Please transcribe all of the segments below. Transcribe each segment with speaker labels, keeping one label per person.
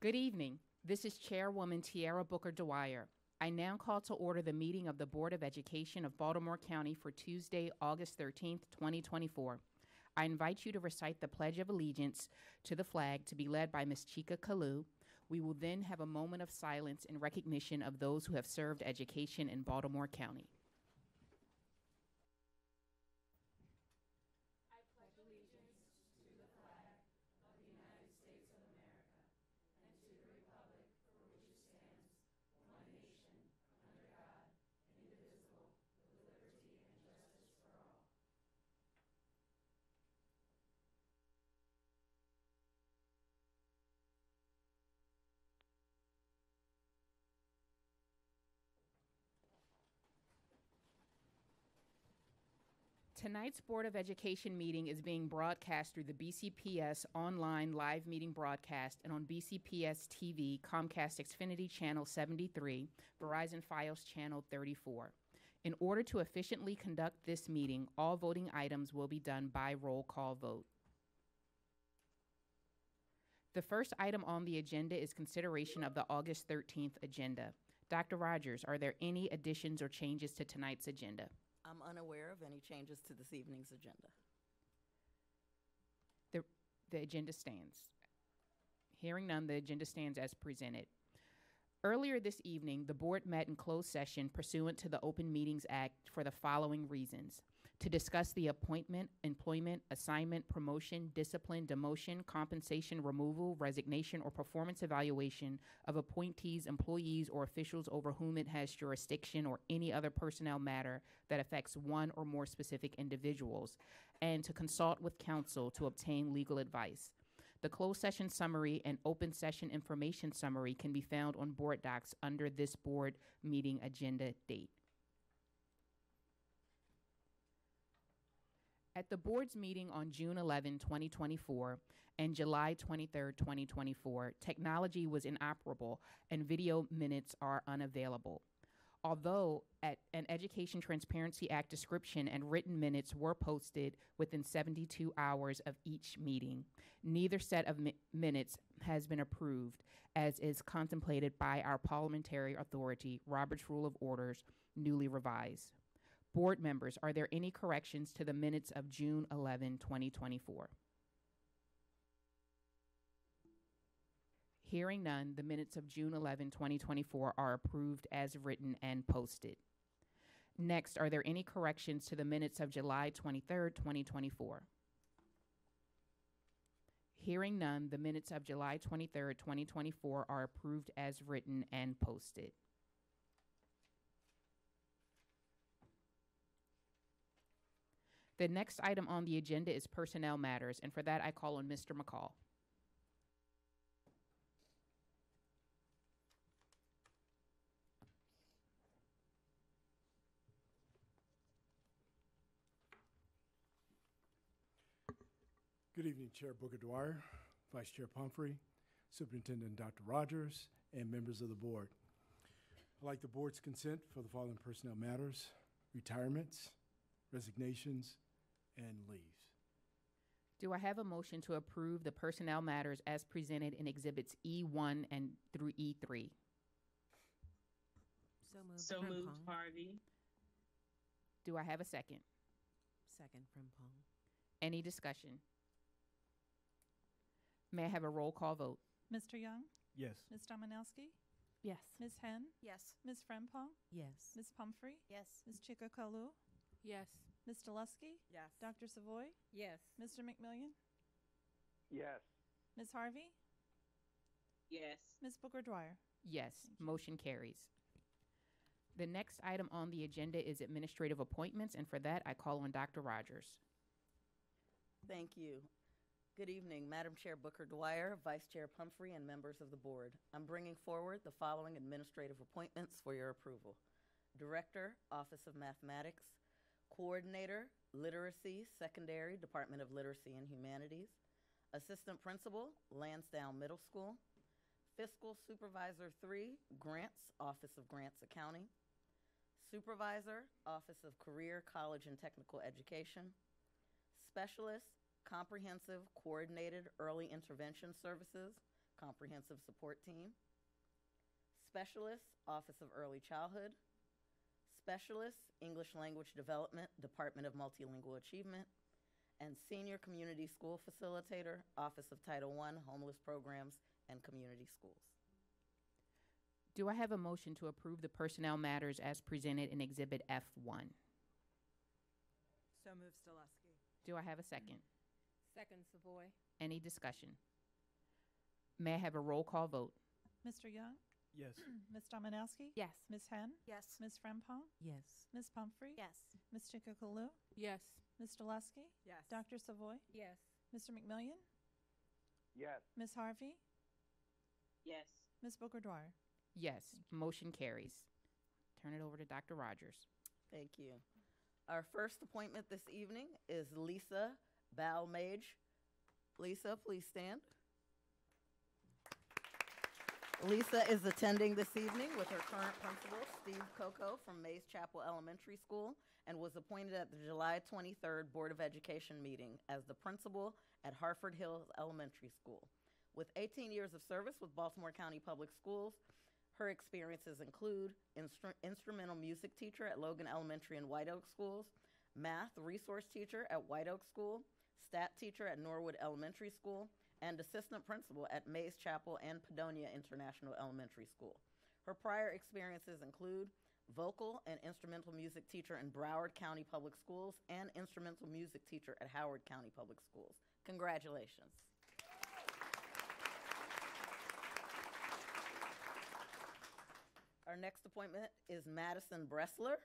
Speaker 1: Good evening. This is Chairwoman Tiara Booker Dwyer. I now call to order the meeting of the Board of Education of Baltimore County for Tuesday, August 13th, 2024. I invite you to recite the Pledge of Allegiance to the flag to be led by Ms. Chika Kalu. We will then have a moment of silence in recognition of those who have served education in Baltimore County. Tonight's Board of Education meeting is being broadcast through the BCPS online live meeting broadcast and on BCPS TV, Comcast Xfinity Channel 73, Verizon Fios Channel 34. In order to efficiently conduct this meeting, all voting items will be done by roll call vote. The first item on the agenda is consideration of the August 13th agenda. Dr. Rogers, are there any additions or changes to tonight's agenda?
Speaker 2: I'm unaware of any changes to this evening's agenda.
Speaker 1: The, the agenda stands. Hearing none, the agenda stands as presented. Earlier this evening, the board met in closed session pursuant to the Open Meetings Act for the following reasons to discuss the appointment, employment, assignment, promotion, discipline, demotion, compensation, removal, resignation, or performance evaluation of appointees, employees, or officials over whom it has jurisdiction or any other personnel matter that affects one or more specific individuals, and to consult with counsel to obtain legal advice. The closed session summary and open session information summary can be found on board docs under this board meeting agenda date. At the board's meeting on June 11, 2024, and July 23, 2024, technology was inoperable and video minutes are unavailable. Although at an Education Transparency Act description and written minutes were posted within 72 hours of each meeting, neither set of mi- minutes has been approved, as is contemplated by our parliamentary authority, Robert's Rule of Orders, newly revised. Board members, are there any corrections to the minutes of June 11, 2024? Hearing none, the minutes of June 11, 2024 are approved as written and posted. Next, are there any corrections to the minutes of July 23, 2024? Hearing none, the minutes of July 23, 2024 are approved as written and posted. The next item on the agenda is personnel matters, and for that, I call on Mr. McCall.
Speaker 3: Good evening, Chair Booker Dwyer, Vice Chair Pumphrey, Superintendent Dr. Rogers, and members of the board. I'd like the board's consent for the following personnel matters, retirements, resignations, and leaves.
Speaker 1: Do I have a motion to approve the personnel matters as presented in Exhibits E1 and through E E3?
Speaker 4: So moved.
Speaker 5: So
Speaker 4: Frimpong.
Speaker 5: moved, Harvey.
Speaker 1: Do I have a second?
Speaker 4: Second Frimpong.
Speaker 1: Any discussion? May I have a roll call vote?
Speaker 6: Mr. Young,
Speaker 3: Yes.
Speaker 6: Ms. Domanowski,
Speaker 4: Yes.
Speaker 6: Ms. Henn,
Speaker 2: Yes.
Speaker 6: Ms. Frempong,
Speaker 4: Yes.
Speaker 6: Ms. Pumphrey,
Speaker 2: Yes.
Speaker 6: Ms. Chika Kalu,
Speaker 4: Yes.
Speaker 6: Ms. Stolusky,
Speaker 2: Yes.
Speaker 6: Dr. Savoy,
Speaker 4: Yes.
Speaker 6: Mr. McMillion,
Speaker 7: yes,
Speaker 6: Ms. Harvey,
Speaker 5: Yes.
Speaker 6: Ms. Booker Dwyer.
Speaker 1: Yes, motion carries. The next item on the agenda is administrative appointments, and for that, I call on Dr. Rogers.
Speaker 2: Thank you. Good evening, Madam Chair Booker Dwyer, Vice Chair Pumphrey, and members of the board. I'm bringing forward the following administrative appointments for your approval. Director, Office of Mathematics, Coordinator, Literacy, Secondary, Department of Literacy and Humanities, Assistant Principal, Lansdowne Middle School, Fiscal Supervisor 3, Grants, Office of Grants Accounting, Supervisor, Office of Career, College and Technical Education, Specialist, Comprehensive Coordinated Early Intervention Services, Comprehensive Support Team. Specialist, Office of Early Childhood. Specialist, English Language Development, Department of Multilingual Achievement. And Senior Community School Facilitator, Office of Title I, Homeless Programs and Community Schools.
Speaker 1: Do I have a motion to approve the personnel matters as presented in Exhibit F1?
Speaker 4: So move Stolusky.
Speaker 1: Do I have a second?
Speaker 4: Second Savoy.
Speaker 1: Any discussion? May I have a roll call vote?
Speaker 6: Mr. Young?
Speaker 3: Yes.
Speaker 6: Ms. Domanowski?
Speaker 4: Yes.
Speaker 6: Ms. Henn?
Speaker 4: Yes.
Speaker 6: Ms. Frempong?
Speaker 4: Yes.
Speaker 6: Ms. Pumphrey?
Speaker 4: Yes.
Speaker 6: Ms. Chikakalo?
Speaker 4: Yes.
Speaker 6: Ms. Stolusky?
Speaker 4: Yes.
Speaker 6: Dr. Savoy?
Speaker 4: Yes.
Speaker 6: Mr. McMillion?
Speaker 7: Yes.
Speaker 6: Ms. Harvey?
Speaker 5: Yes.
Speaker 6: Ms. Booker Dwyer?
Speaker 1: Yes, motion carries. Turn it over to Dr. Rogers.
Speaker 2: Thank you. Our first appointment this evening is Lisa Balmage. Lisa, please stand. Lisa is attending this evening with her current principal, Steve Coco, from Mays Chapel Elementary School, and was appointed at the July 23rd Board of Education meeting as the principal at Harford Hills Elementary School. With 18 years of service with Baltimore County Public Schools, her experiences include instru- instrumental music teacher at Logan Elementary and White Oak Schools, math resource teacher at White Oak School, stat teacher at Norwood Elementary School, and assistant principal at Mays Chapel and Padonia International Elementary School. Her prior experiences include vocal and instrumental music teacher in Broward County Public Schools and instrumental music teacher at Howard County Public Schools. Congratulations. Our next appointment is Madison Bressler.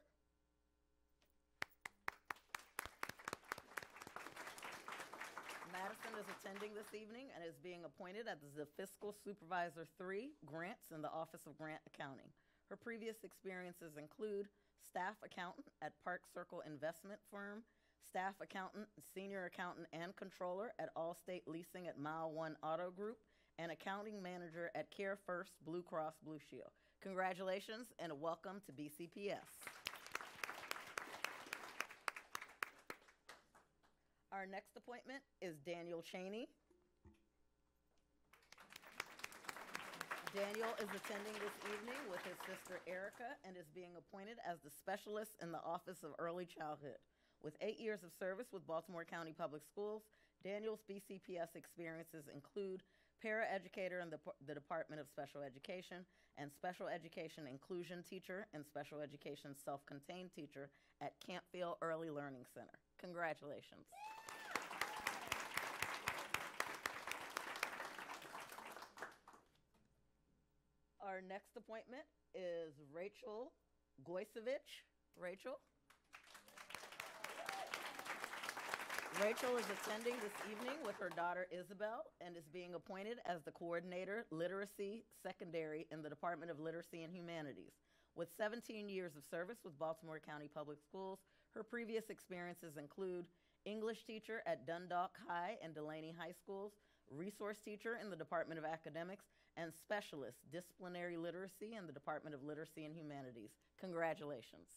Speaker 2: Is attending this evening and is being appointed as the Fiscal Supervisor 3, Grants in the Office of Grant Accounting. Her previous experiences include staff accountant at Park Circle Investment Firm, staff accountant, senior accountant, and controller at Allstate Leasing at Mile One Auto Group, and accounting manager at Care First Blue Cross Blue Shield. Congratulations and welcome to BCPS. Our next appointment is Daniel Cheney. Daniel is attending this evening with his sister Erica and is being appointed as the specialist in the Office of Early Childhood. With eight years of service with Baltimore County Public Schools, Daniel's BCPS experiences include paraeducator in the, the Department of Special Education and special education inclusion teacher and special education self-contained teacher at Campfield Early Learning Center. Congratulations. Our next appointment is Rachel Goisevich. Rachel? Rachel is attending this evening with her daughter Isabel and is being appointed as the coordinator, literacy secondary in the Department of Literacy and Humanities. With 17 years of service with Baltimore County Public Schools, her previous experiences include English teacher at Dundalk High and Dulaney High Schools, resource teacher in the Department of Academics, and specialist disciplinary literacy in the Department of Literacy and Humanities. Congratulations.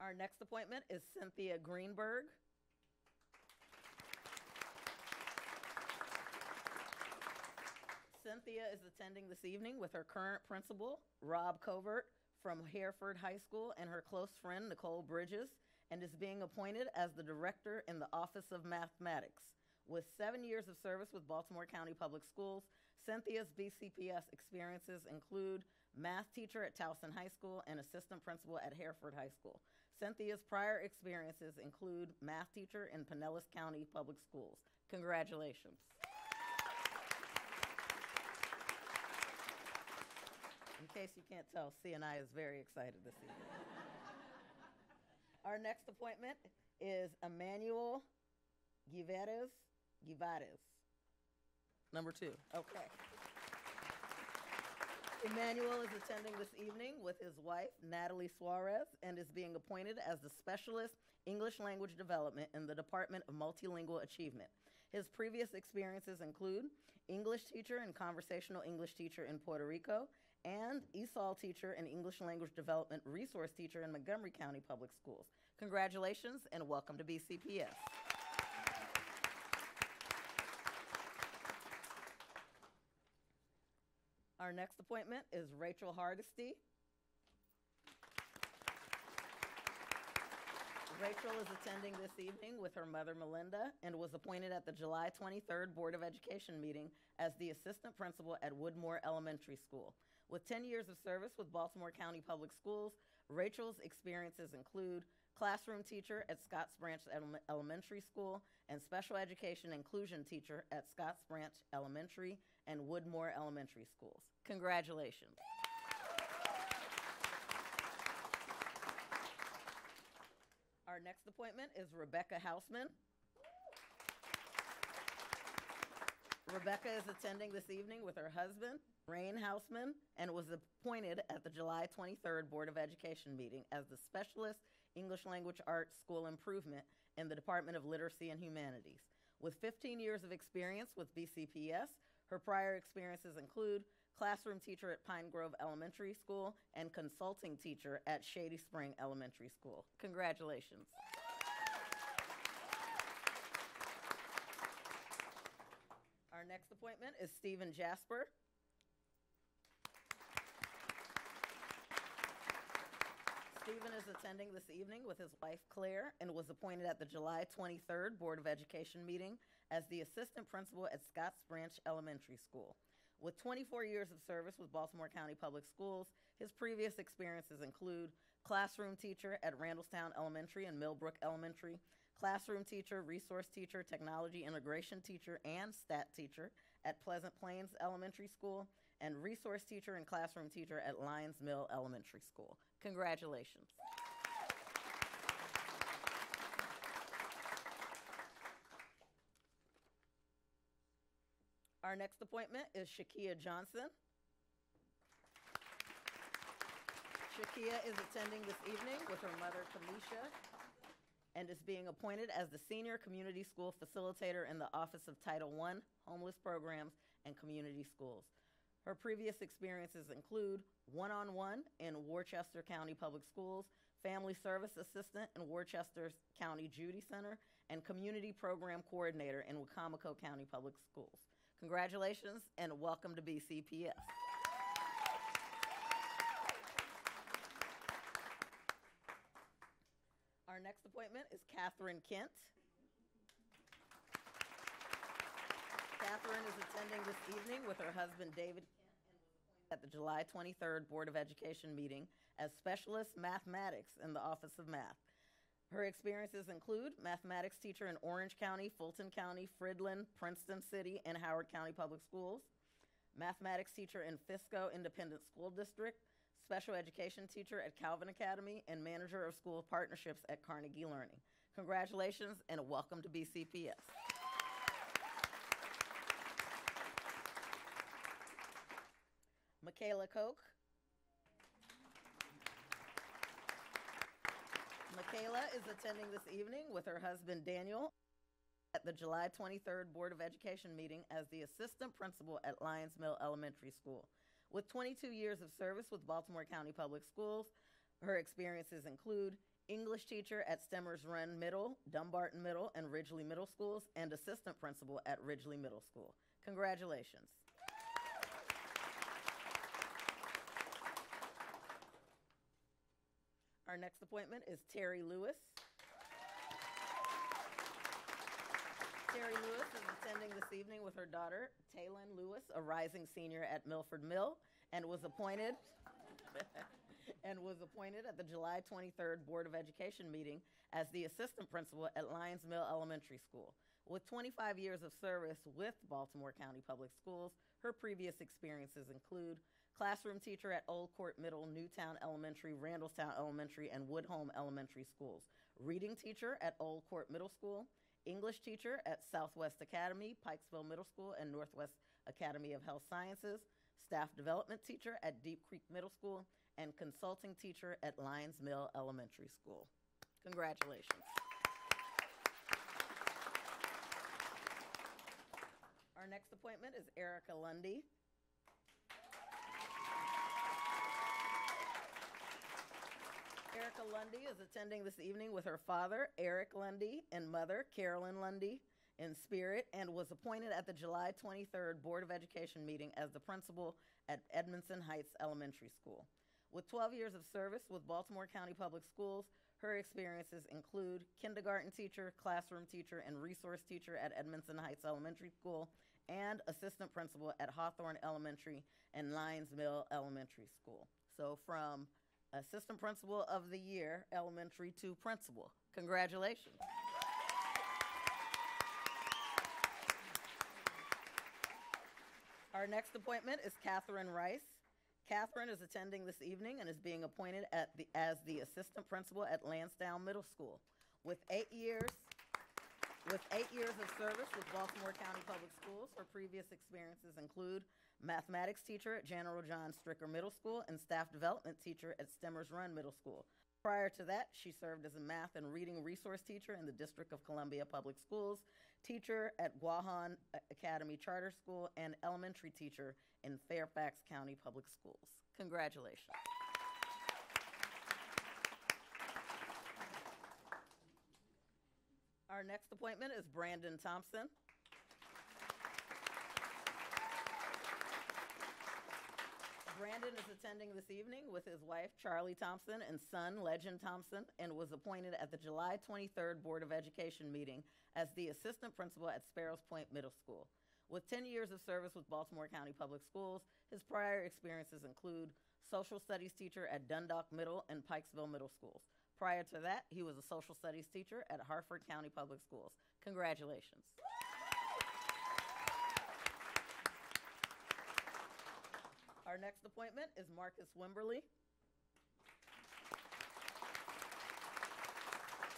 Speaker 2: Our next appointment is Cynthia Greenberg. Cynthia is attending this evening with her current principal, Rob Covert, from Hereford High School, and her close friend, Nicole Bridges, and is being appointed as the director in the Office of Mathematics. With seven years of service with Baltimore County Public Schools, Cynthia's BCPS experiences include math teacher at Towson High School and assistant principal at Hereford High School. Cynthia's prior experiences include math teacher in Pinellas County Public Schools. Congratulations. In case you can't tell, CNI is very excited this evening. Our next appointment is Emmanuel Givares. Givares. Number two. Okay. Emmanuel is attending this evening with his wife, Natalie Suarez, and is being appointed as the Specialist English Language Development in the Department of Multilingual Achievement. His previous experiences include English teacher and conversational English teacher in Puerto Rico, and ESOL teacher and English Language Development resource teacher in Montgomery County Public Schools. Congratulations and welcome to BCPS. Our next appointment is Rachel Hardesty. Rachel is attending this evening with her mother, Melinda, and was appointed at the July 23rd Board of Education meeting as the assistant principal at Woodmoor Elementary School. With 10 years of service with Baltimore County Public Schools, Rachel's experiences include classroom teacher at Scotts Branch Ele- Elementary School and special education inclusion teacher at Scotts Branch Elementary and Woodmoor Elementary Schools. Congratulations. Our next appointment is Rebecca Hausman. Rebecca is attending this evening with her husband, Rain Hausman, and was appointed at the July 23rd Board of Education meeting as the Specialist English Language Arts School Improvement in the Department of Literacy and Humanities. With 15 years of experience with BCPS, her prior experiences include classroom teacher at Pine Grove Elementary School and consulting teacher at Shady Spring Elementary School. Congratulations. Our next appointment is Stephen Jasper. Stephen is attending this evening with his wife Claire and was appointed at the July 23rd Board of Education meeting as the assistant principal at Scotts Branch Elementary School. With 24 years of service with Baltimore County Public Schools, his previous experiences include classroom teacher at Randallstown Elementary and Millbrook Elementary, classroom teacher, resource teacher, technology integration teacher, and stat teacher at Pleasant Plains Elementary School, and resource teacher and classroom teacher at Lyons Mill Elementary School. Congratulations. Our next appointment is Shakia Johnson. Shakia is attending this evening with her mother, Kamisha, and is being appointed as the Senior Community School Facilitator in the Office of Title I, Homeless Programs, and Community Schools. Her previous experiences include one-on-one in Worcester County Public Schools, Family Service Assistant in Worcester County Judy Center, and Community Program Coordinator in Wicomico County Public Schools. Congratulations and welcome to BCPS. Our next appointment is Catherine Kent. Catherine is attending this evening with her husband David Kent and was appointed at the July 23rd Board of Education meeting as Specialist Mathematics in the Office of Math. Her experiences include mathematics teacher in Orange County, Fulton County, Fridland, Princeton City, and Howard County Public Schools, mathematics teacher in Frisco Independent School District, special education teacher at Calvin Academy, and manager of school partnerships at Carnegie Learning. Congratulations and welcome to BCPS. Michaela Koch. Michaela is attending this evening with her husband Daniel at the July 23rd Board of Education meeting as the assistant principal at Lyons Mill Elementary School. With 22 years of service with Baltimore County Public Schools, her experiences include English teacher at Stemmers Run Middle, Dumbarton Middle, and Ridgely Middle Schools, and assistant principal at Ridgely Middle School. Congratulations. Our next appointment is Terry Lewis. Terry Lewis is attending this evening with her daughter, Taylin Lewis, a rising senior at Milford Mill, and was appointed and was appointed at the July 23rd Board of Education meeting as the assistant principal at Lyons Mill Elementary School. With 25 years of service with Baltimore County Public Schools, her previous experiences include classroom teacher at Old Court Middle, Newtown Elementary, Randallstown Elementary, and Woodholme Elementary Schools, reading teacher at Old Court Middle School, English teacher at Southwest Academy, Pikesville Middle School, and Northwest Academy of Health Sciences, staff development teacher at Deep Creek Middle School, and consulting teacher at Lyons Mill Elementary School. Congratulations. Our next appointment is Erica Lundy. Erica Lundy is attending this evening with her father, Eric Lundy, and mother, Carolyn Lundy, in spirit and was appointed at the July 23rd Board of Education meeting as the principal at Edmondson Heights Elementary School. With 12 years of service with Baltimore County Public Schools, her experiences include kindergarten teacher, classroom teacher, and resource teacher at Edmondson Heights Elementary School, and assistant principal at Hawthorne Elementary and Lyons Mill Elementary School. So from assistant principal of the year, elementary to principal. Congratulations. Our next appointment is Catherine Rice. Catherine is attending this evening and is being appointed the, as the assistant principal at Lansdowne Middle School. With eight years, with eight years of service with Baltimore County Public Schools, her previous experiences include mathematics teacher at General John Stricker Middle School and staff development teacher at Stemmers Run Middle School. Prior to that, she served as a math and reading resource teacher in the District of Columbia Public Schools, teacher at Guahan Academy Charter School, and elementary teacher in Fairfax County Public Schools. Congratulations. Our next appointment is Brandon Thompson. Brandon is attending this evening with his wife, Charlie Thompson, and son, Legend Thompson, and was appointed at the July 23rd Board of Education meeting as the assistant principal at Sparrows Point Middle School. With 10 years of service with Baltimore County Public Schools, his prior experiences include social studies teacher at Dundalk Middle and Pikesville Middle Schools. Prior to that, he was a social studies teacher at Hartford County Public Schools. Congratulations. Our next appointment is Marcus Wimberly.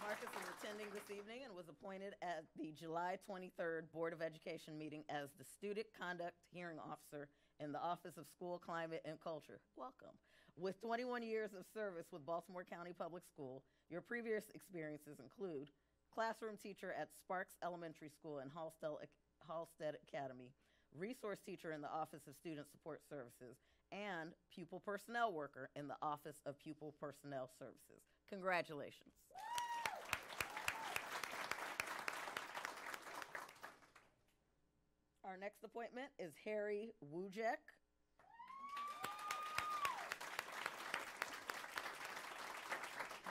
Speaker 2: Marcus is attending this evening and was appointed at the July 23rd Board of Education meeting as the Student Conduct Hearing Officer in the Office of School Climate and Culture. Welcome. With 21 years of service with Baltimore County Public School, your previous experiences include classroom teacher at Sparks Elementary School and Halstead, Halstead Academy, resource teacher in the Office of Student Support Services, and pupil personnel worker in the Office of Pupil Personnel Services. Congratulations. Our next appointment is Harry Wujek.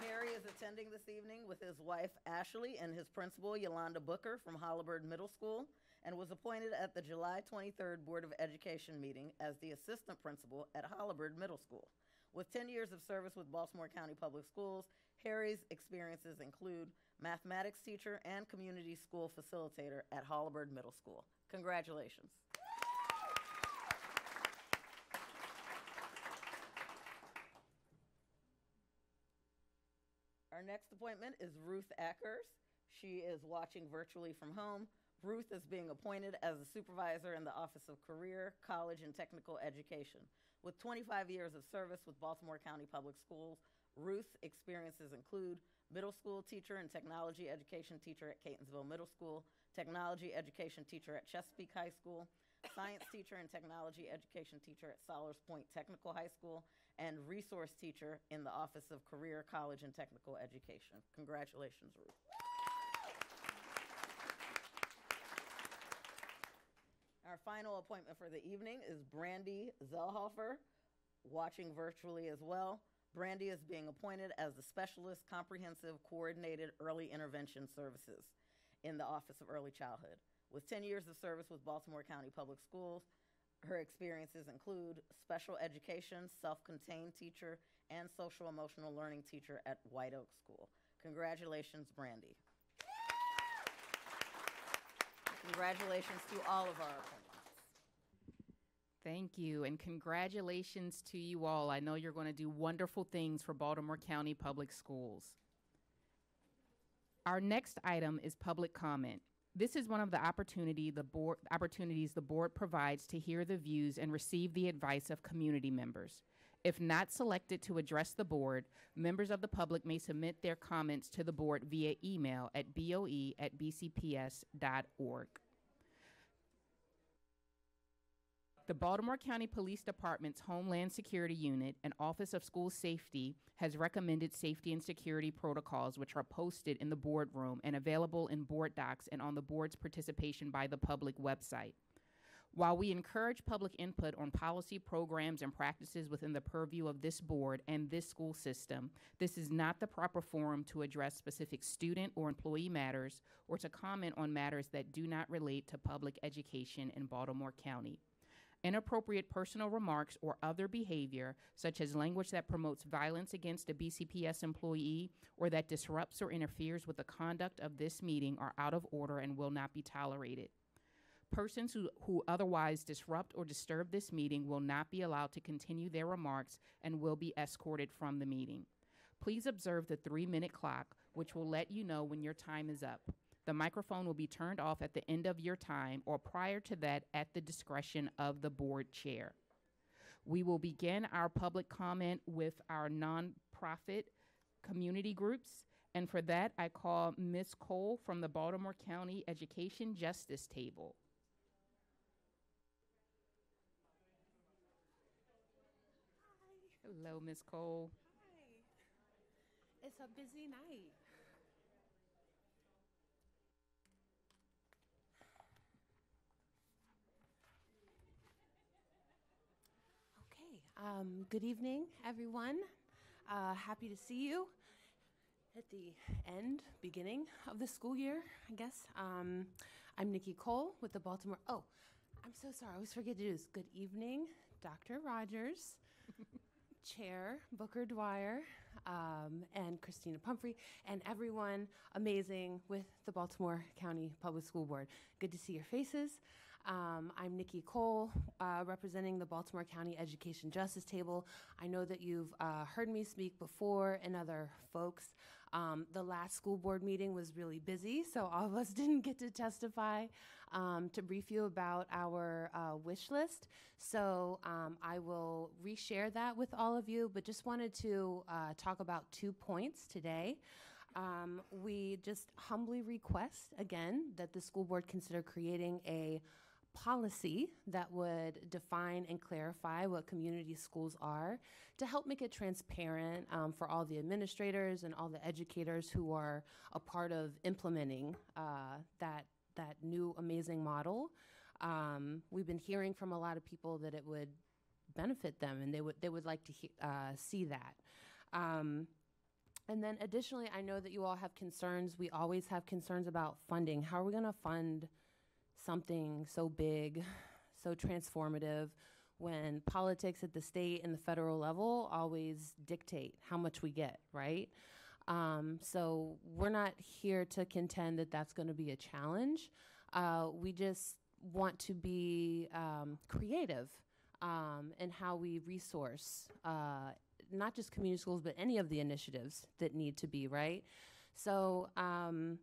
Speaker 2: Harry is attending this evening with his wife Ashley and his principal Yolanda Booker from Holabird Middle School and was appointed at the July 23rd Board of Education meeting as the assistant principal at Holabird Middle School. With 10 years of service with Baltimore County Public Schools, Harry's experiences include mathematics teacher and community school facilitator at Holabird Middle School. Congratulations. Our next appointment is Ruth Ackers. She is watching virtually from home. Ruth is being appointed as a supervisor in the Office of Career, College, and Technical Education. With 25 years of service with Baltimore County Public Schools, Ruth's experiences include middle school teacher and technology education teacher at Catonsville Middle School, technology education teacher at Chesapeake High School, science teacher and technology education teacher at Sollers Point Technical High School, and resource teacher in the Office of Career, College, and Technical Education. Congratulations, Ruth. Our final appointment for the evening is Brandy Zellhofer, watching virtually as well. Brandy is being appointed as the Specialist Comprehensive Coordinated Early Intervention Services in the Office of Early Childhood. With 10 years of service with Baltimore County Public Schools, her experiences include special education, self-contained teacher, and social emotional learning teacher at White Oak School. Congratulations, Brandy. Congratulations to all of our.
Speaker 1: Thank you, and congratulations to you all. I know you're going to do wonderful things for Baltimore County Public Schools. Our next item is public comment. This is one of the opportunity the board, opportunities the board provides to hear the views and receive the advice of community members. If not selected to address the board, members of the public may submit their comments to the board via email at boe at bcps.org. The Baltimore County Police Department's Homeland Security Unit and Office of School Safety has recommended safety and security protocols which are posted in the boardroom and available in board docs and on the board's participation by the public website. While we encourage public input on policy programs and practices within the purview of this board and this school system, this is not the proper forum to address specific student or employee matters or to comment on matters that do not relate to public education in Baltimore County. Inappropriate personal remarks or other behavior, such as language that promotes violence against a BCPS employee or that disrupts or interferes with the conduct of this meeting, are out of order and will not be tolerated. Persons who, who otherwise disrupt or disturb this meeting will not be allowed to continue their remarks and will be escorted from the meeting. Please observe the three minute clock, which will let you know when your time is up. The microphone will be turned off at the end of your time or prior to that at the discretion of the board chair. We will begin our public comment with our nonprofit community groups. And for that, I call Ms. Cole from the Baltimore County Education Justice Table. Hello, Ms. Cole.
Speaker 8: Hi. It's a busy night. Okay. Um, good evening, everyone. Uh, happy to see you at the end, beginning of the school year, I guess. Um, I'm Nikki Cole with the Baltimore. Oh, I'm so sorry. I always forget to do this. Good evening, Dr. Rogers. Chair Booker Dwyer um, and Christina Pumphrey, and everyone amazing with the Baltimore County Public School Board. Good to see your faces. Um, I'm Nikki Cole, uh, representing the Baltimore County Education Justice Table. I know that you've uh, heard me speak before and other folks. Um, the last school board meeting was really busy, so all of us didn't get to testify um, to brief you about our uh, wish list. So um, I will reshare that with all of you, but just wanted to uh, talk about two points today. Um, we just humbly request again that the school board consider creating a policy that would define and clarify what community schools are to help make it transparent um, for all the administrators and all the educators who are a part of implementing uh, that that new amazing model. Um, we've been hearing from a lot of people that it would benefit them, and they would they would like to uh, see that. Um, and then additionally, I know that you all have concerns. We always have concerns about funding. How are we going to fund something so big, so transformative, when politics at the state and the federal level always dictate how much we get, right? Um, so we're not here to contend that that's going to be a challenge. Uh, we just want to be um, creative um, in how we resource uh, not just community schools, but any of the initiatives that need to be, right? So um,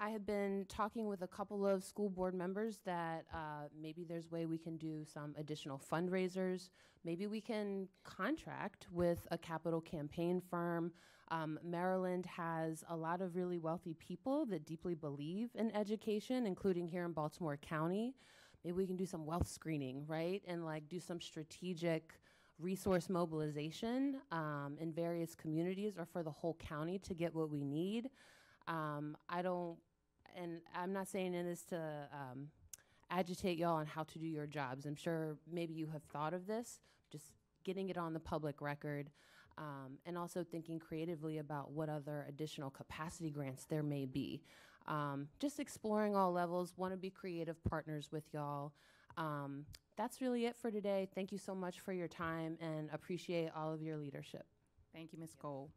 Speaker 8: I have been talking with a couple of school board members that uh, maybe there's way we can do some additional fundraisers. Maybe we can contract with a capital campaign firm. Um, Maryland has a lot of really wealthy people that deeply believe in education, including here in Baltimore County. Maybe we can do some wealth screening, right? And like do some strategic resource mobilization um, in various communities or for the whole county to get what we need. Um, I don't, and I'm not saying in this to um, agitate y'all on how to do your jobs. I'm sure maybe you have thought of this, just getting it on the public record. Um, and also thinking creatively about what other additional capacity grants there may be. Um, just exploring all levels, want to be creative partners with y'all. Um, that's really it for today. Thank you so much for your time and appreciate all of your leadership.
Speaker 1: Thank you, Ms. Cole.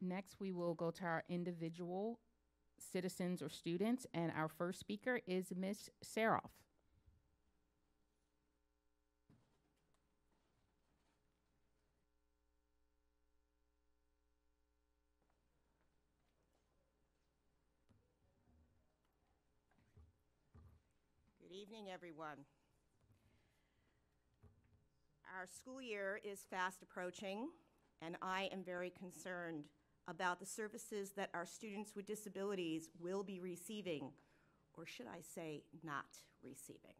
Speaker 1: Next, we will go to our individual citizens or students, and our first speaker is Ms. Saroff.
Speaker 9: Good evening, everyone. Our school year is fast approaching, and I am very concerned about the services that our students with disabilities will be receiving, or should I say, not receiving.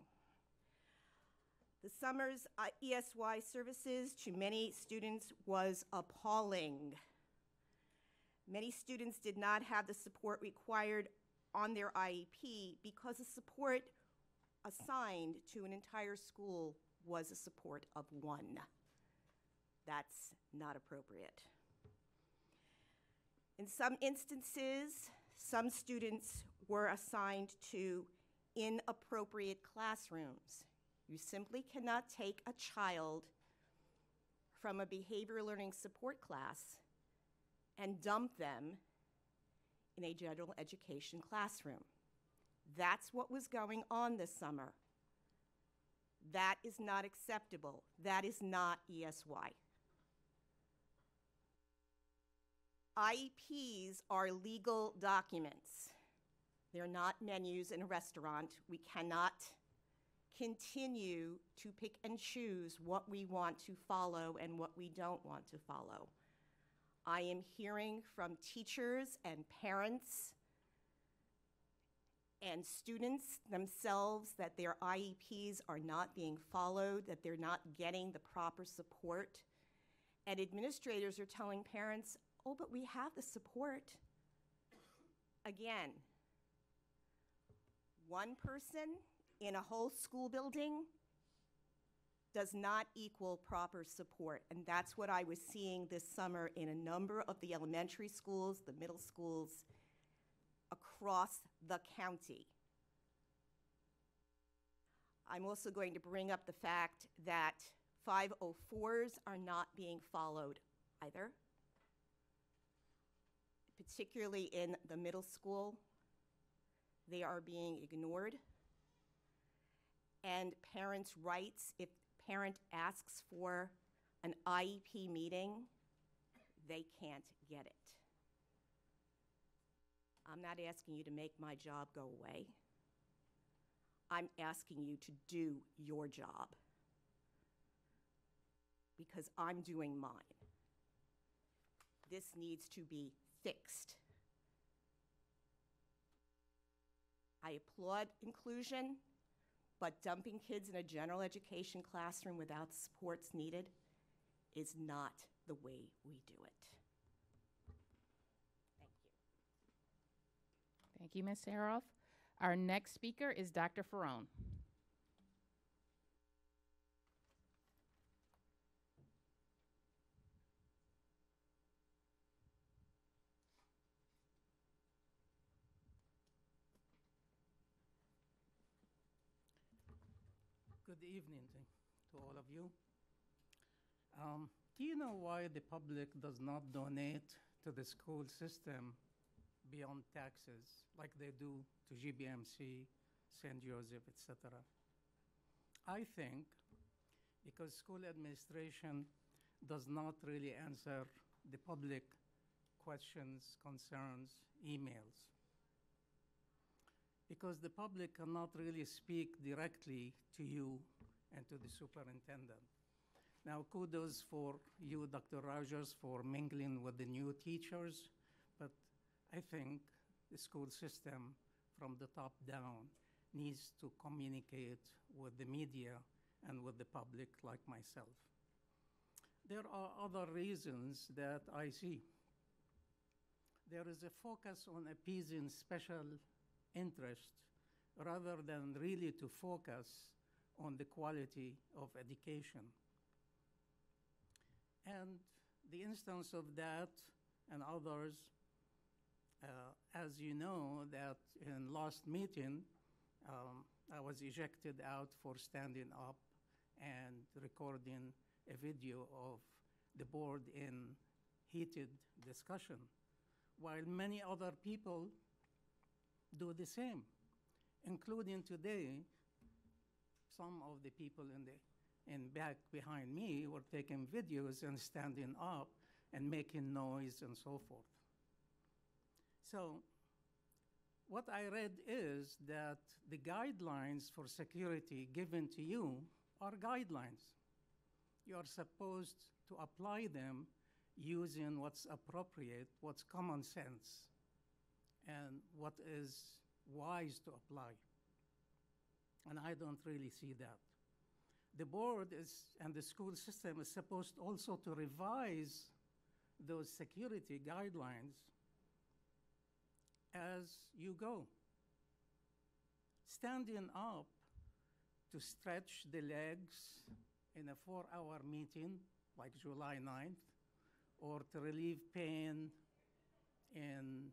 Speaker 9: The summer's uh, ESY services to many students was appalling. Many students did not have the support required on their IEP because the support assigned to an entire school was a support of one. That's not appropriate. In some instances, some students were assigned to inappropriate classrooms. You simply cannot take a child from a behavior learning support class and dump them in a general education classroom. That's what was going on this summer. That is not acceptable. That is not ESY. IEPs are legal documents. They're not menus in a restaurant. We cannot continue to pick and choose what we want to follow and what we don't want to follow. I am hearing from teachers and parents and students themselves that their IEPs are not being followed, that they're not getting the proper support. And administrators are telling parents, oh, but we have the support. Again, one person in a whole school building does not equal proper support. And that's what I was seeing this summer in a number of the elementary schools, the middle schools, across the county. I'm also going to bring up the fact that 504s are not being followed either, particularly in the middle school. They are being ignored. And parents' rights, if parent asks for an IEP meeting, they can't get it. I'm not asking you to make my job go away. I'm asking you to do your job because I'm doing mine. This needs to be fixed. I applaud inclusion, but dumping kids in a general education classroom without supports needed is not the way we do it. Thank you.
Speaker 1: Thank you, Ms. Saroff. Our next speaker is Dr. Ferrone.
Speaker 10: Evening to- all of you. Um, do you know why the public does not donate to the school system beyond taxes like they do to GBMC, St. Joseph, etc.? I think because school administration does not really answer the public questions, concerns, emails because the public cannot really speak directly to you and to the superintendent. Now, kudos for you, Dr. Rogers, for mingling with the new teachers, but I think the school system from the top down needs to communicate with the media and with the public like myself. There are other reasons that I see. There is a focus on appeasing special interest rather than really to focus on the quality of education. And the instance of that and others, uh, as you know, that in last meeting, um, I was ejected out for standing up and recording a video of the board in heated discussion, while many other people do the same, including today. Some of the people in the in back behind me were taking videos and standing up and making noise and so forth. So, what I read is that the guidelines for security given to you are guidelines. You are supposed to apply them using what's appropriate, what's common sense and what is wise to apply. And I don't really see that. the board is, and the school system is supposed also to revise those security guidelines as you go. Standing up to stretch the legs in a four hour meeting like July 9th, or to relieve pain in,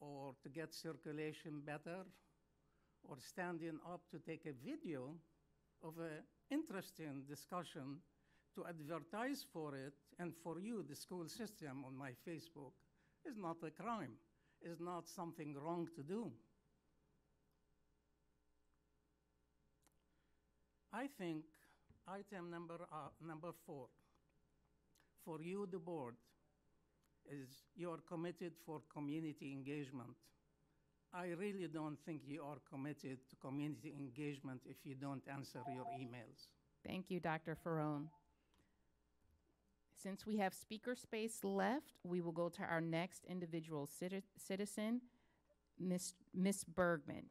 Speaker 10: or to get circulation better, or standing up to take a video of an interesting discussion to advertise for it and for you, the school system, on my Facebook is not a crime, is not something wrong to do. I think item number, uh, number four, for you, the board, is you are committed for community engagement. I really don't think you are committed to community engagement if you don't answer your emails.
Speaker 1: Thank you, Dr. Farone. Since we have speaker space left, we will go to our next individual citi- citizen, Miss Bergman.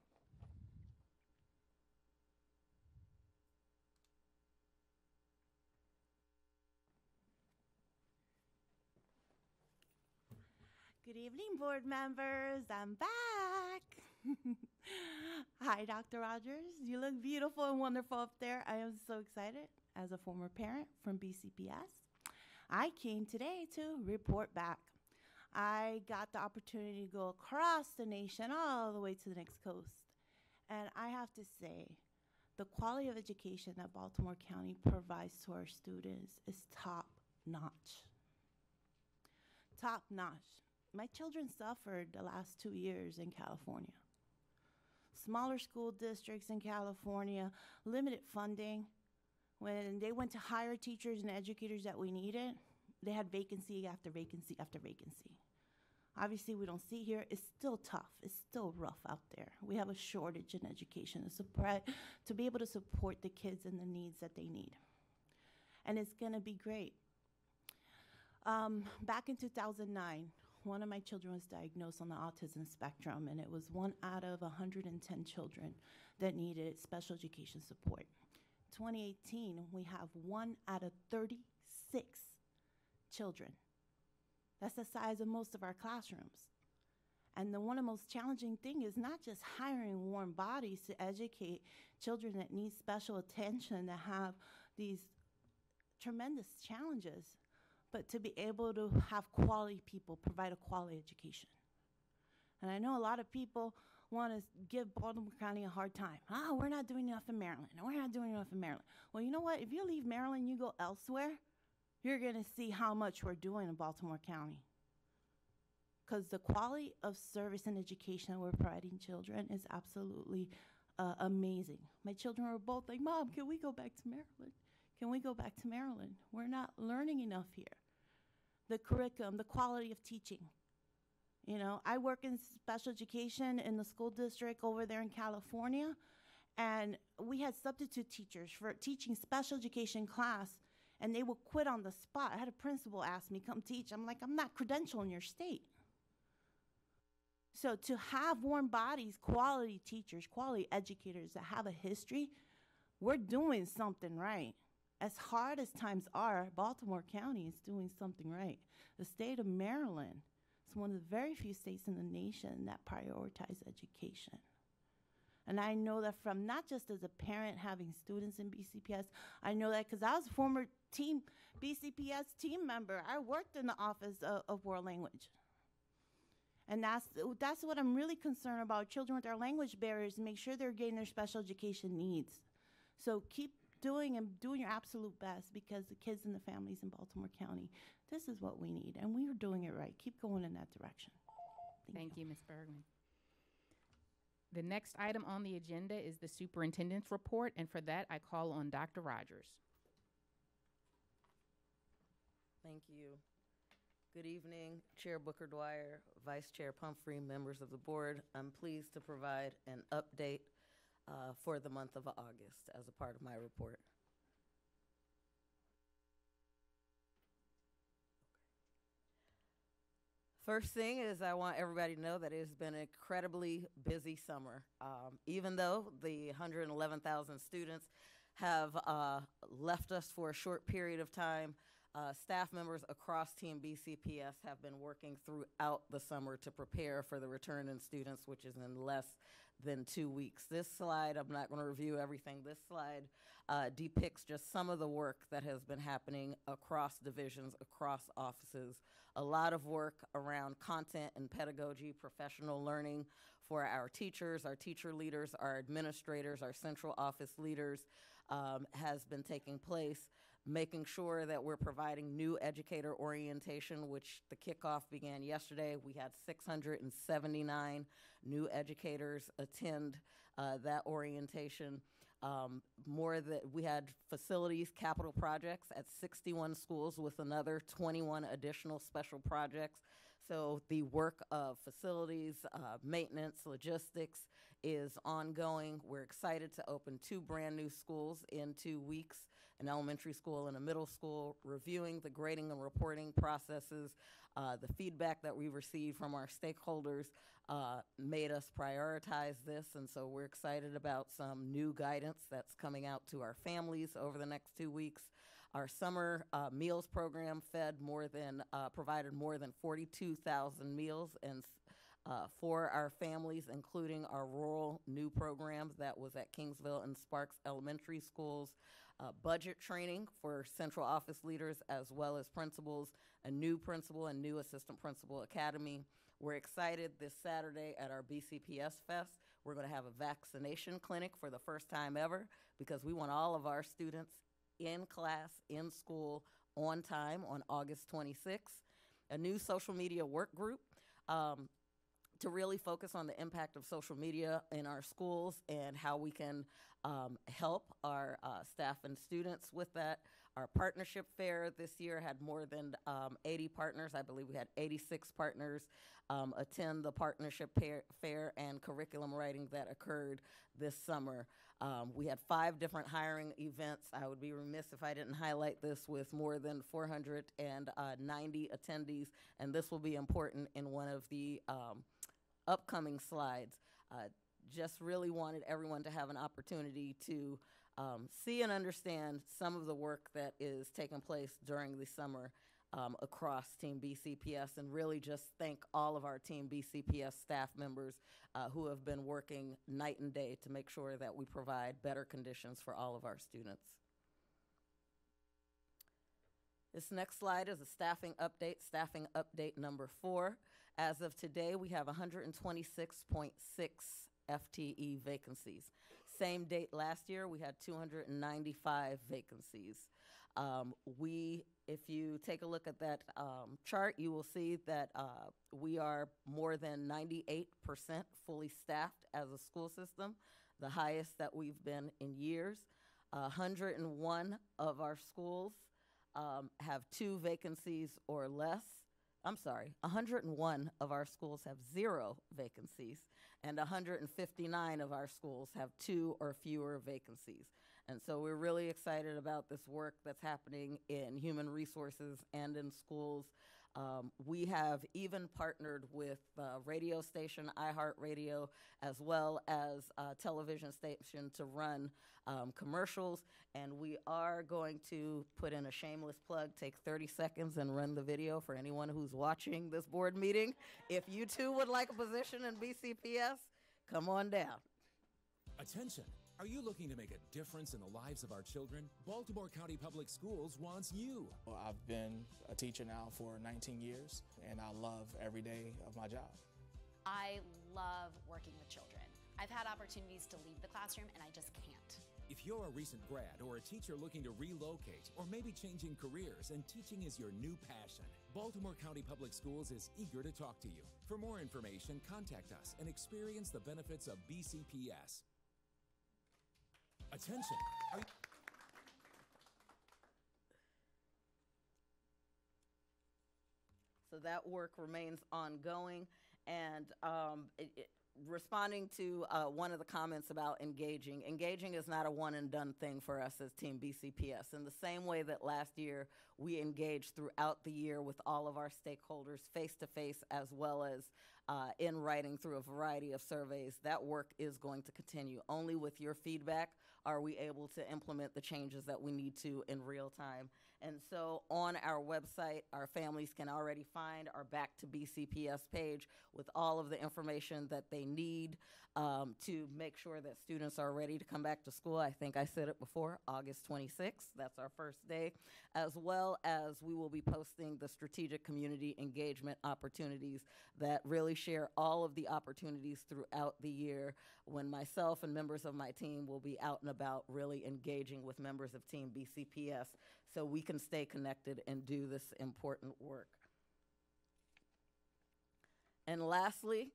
Speaker 11: Good evening, board members. I'm back. Hi, Dr. Rogers. You look beautiful and wonderful up there. I am so excited as a former parent from BCPS. I came today to report back. I got the opportunity to go across the nation all the way to the next coast. And I have to say, the quality of education that Baltimore County provides to our students is top notch. Top notch. My children suffered the last two years in California. Smaller school districts in California, limited funding. When they went to hire teachers and educators that we needed, they had vacancy after vacancy after vacancy. Obviously, we don't see here. It's still tough. It's still rough out there. We have a shortage in education to, suppri- to be able to support the kids and the needs that they need. And it's going to be great. Um, back in 2009, one of my children was diagnosed on the autism spectrum, and it was one out of 110 children that needed special education support. 2018, we have one out of 36 children. That's the size of most of our classrooms. And the one of the most challenging thing is not just hiring warm bodies to educate children that need special attention, that have these tremendous challenges, but to be able to have quality people provide a quality education. And I know a lot of people want to give Baltimore County a hard time. Ah, we're not doing enough in Maryland. We're not doing enough in Maryland. Well, you know what? If you leave Maryland, you go elsewhere, you're going to see how much we're doing in Baltimore County. Because the quality of service and education that we're providing children is absolutely uh, amazing. My children were both like, Mom, can we go back to Maryland? Can we go back to Maryland? We're not learning enough here. The curriculum, the quality of teaching. You know, I work in special education in the school district over there in California, and we had substitute teachers for teaching special education class, and they would quit on the spot. I had a principal ask me, come teach. I'm like, I'm not credentialed in your state. So to have warm bodies, quality teachers, quality educators that have a history, we're doing something right. As hard as times are, Baltimore County is doing something right. The state of Maryland is one of the very few states in the nation that prioritize education. And I know that from not just as a parent having students in BCPS, I know that because I was a former team BCPS team member. I worked in the office of, of world language. And that's, that's what I'm really concerned about children with our language barriers, make sure they're getting their special education needs. So keep doing and doing your absolute best because the kids and the families in Baltimore County, this is what we need. And we are doing it right. Keep going in that direction.
Speaker 1: Thank you, Ms. Bergman. The next item on the agenda is the superintendent's report, and for that, I call on Dr. Rogers.
Speaker 2: Thank you. Good evening, Chair Booker Dwyer, Vice Chair Pumphrey, members of the board. I'm pleased to provide an update uh, for the month of August as a part of my report. First thing is, I want everybody to know that it has been an incredibly busy summer. Um, even though the 111,000 students have uh, left us for a short period of time. Uh, staff members across Team BCPS have been working throughout the summer to prepare for the return in students, which is in less than two weeks. This slide, I'm not going to review everything. This slide uh, depicts just some of the work that has been happening across divisions, across offices. A lot of work around content and pedagogy, professional learning for our teachers, our teacher leaders, our administrators, our central office leaders um, has been taking place making sure that we're providing new educator orientation, which the kickoff began yesterday. We had 679 new educators attend uh, that orientation. Um, more that we had facilities capital projects at 61 schools with another 21 additional special projects. So the work of facilities, uh, maintenance, logistics is ongoing. We're excited to open two brand new schools in two weeks an elementary school and a middle school, reviewing the grading and reporting processes. Uh, the feedback that we received from our stakeholders uh, made us prioritize this, and so we're excited about some new guidance that's coming out to our families over the next two weeks. Our summer uh, meals program fed more than, uh, provided more than 42,000 meals and uh, for our families, including our rural new program that was at Kingsville and Sparks Elementary Schools uh, budget training for central office leaders as well as principals, a new principal and new assistant principal academy. We're excited this Saturday at our BCPS Fest. We're going to have a vaccination clinic for the first time ever because we want all of our students in class, in school, on time on August 26th. A new social media work group. Um, to really focus on the impact of social media in our schools and how we can um, help our uh, staff and students with that. Our partnership fair this year had more than um, 80 partners. I believe we had 86 partners um, attend the partnership fair and curriculum writing that occurred this summer. Um, we had five different hiring events. I would be remiss if I didn't highlight this with more than 490 attendees, and this will be important in one of the um, upcoming slides. Uh, just really wanted everyone to have an opportunity to um, see and understand some of the work that is taking place during the summer um, across Team BCPS and really just thank all of our Team BCPS staff members uh, who have been working night and day to make sure that we provide better conditions for all of our students. This next slide is a staffing update, staffing update number four. As of today, we have 126.6 FTE vacancies. Same date last year, we had 295 vacancies. Um, we, if you take a look at that um, chart, you will see that uh, we are more than 98% fully staffed as a school system, the highest that we've been in years. Uh, 101 of our schools um, have two vacancies or less. I'm sorry, 101 of our schools have zero vacancies, and 159 of our schools have two or fewer vacancies. And so we're really excited about this work that's happening in human resources and in schools. Um, we have even partnered with uh, radio station iHeartRadio as well as a television station to run um, commercials. And we are going to put in a shameless plug, take 30 seconds and run the video for anyone who's watching this board meeting. If you too would like a position in BCPS, come on down.
Speaker 12: Attention. Are you looking to make a difference in the lives of our children? Baltimore County Public Schools wants you.
Speaker 13: Well, I've been a teacher now for 19 years, and I love every day of my job.
Speaker 14: I love working with children. I've had opportunities to leave the classroom, and I just can't.
Speaker 12: If you're a recent grad or a teacher looking to relocate or maybe changing careers and teaching is your new passion, Baltimore County Public Schools is eager to talk to you. For more information, contact us and experience the benefits of BCPS. Attention. Are you-
Speaker 2: So that work remains ongoing. And um, it, it, responding to uh, one of the comments about engaging, engaging is not a one and done thing for us as Team BCPS. In the same way that last year we engaged throughout the year with all of our stakeholders face to face as well as uh, in writing through a variety of surveys, that work is going to continue. Only with your feedback are we able to implement the changes that we need to in real time. And so on our website, our families can already find our Back to BCPS page with all of the information that they need um, to make sure that students are ready to come back to school. I think I said it before, August 26th, that's our first day, as well as we will be posting the strategic community engagement opportunities that really share all of the opportunities throughout the year when myself and members of my team will be out and about really engaging with members of Team BCPS so we can stay connected and do this important work. And lastly,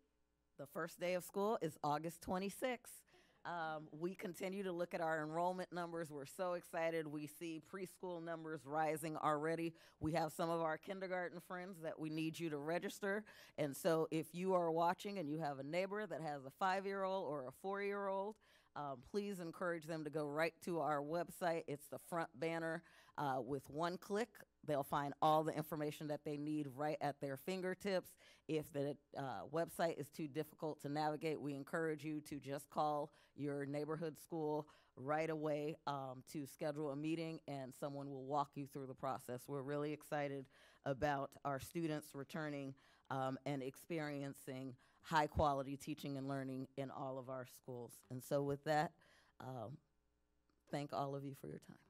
Speaker 2: the first day of school is August 26th. Um, we continue to look at our enrollment numbers. We're so excited. We see preschool numbers rising already. We have some of our kindergarten friends that we need you to register. And so if you are watching and you have a neighbor that has a five year old or a four year old, um, please encourage them to go right to our website. It's the front banner. Uh, with one click, they'll find all the information that they need right at their fingertips. If the uh, website is too difficult to navigate, we encourage you to just call your neighborhood school right away um, to schedule a meeting and someone will walk you through the process. We're really excited about our students returning um, and experiencing high quality teaching and learning in all of our schools. And so, with that, um, thank all of you for your time.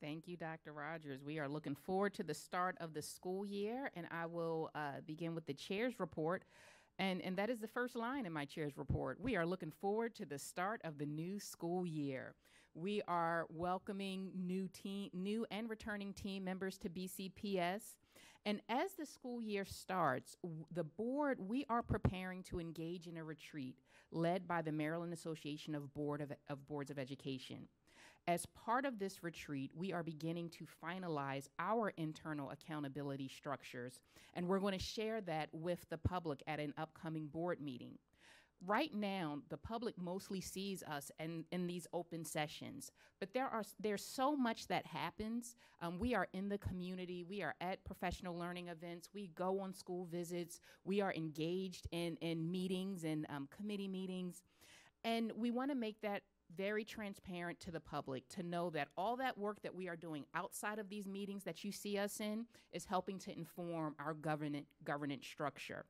Speaker 1: Thank you, Dr. Rogers. We are looking forward to the start of the school year, and I will uh, begin with the chair's report. And, and that is the first line in my chair's report. We are looking forward to the start of the new school year. We are welcoming new team, new and returning team members to BCPS. And as the school year starts, the board, we are preparing to engage in a retreat led by the Maryland Association of, board of, of Boards of Education. As part of this retreat, we are beginning to finalize our internal accountability structures, and we're going to share that with the public at an upcoming board meeting. Right now, the public mostly sees us in, in these open sessions, but there are there's so much that happens. Um, we are in the community, we are at professional learning events, we go on school visits, we are engaged in in meetings and um, committee meetings, and we want to make that very transparent to the public to know that all that work that we are doing outside of these meetings that you see us in is helping to inform our governance governance structure.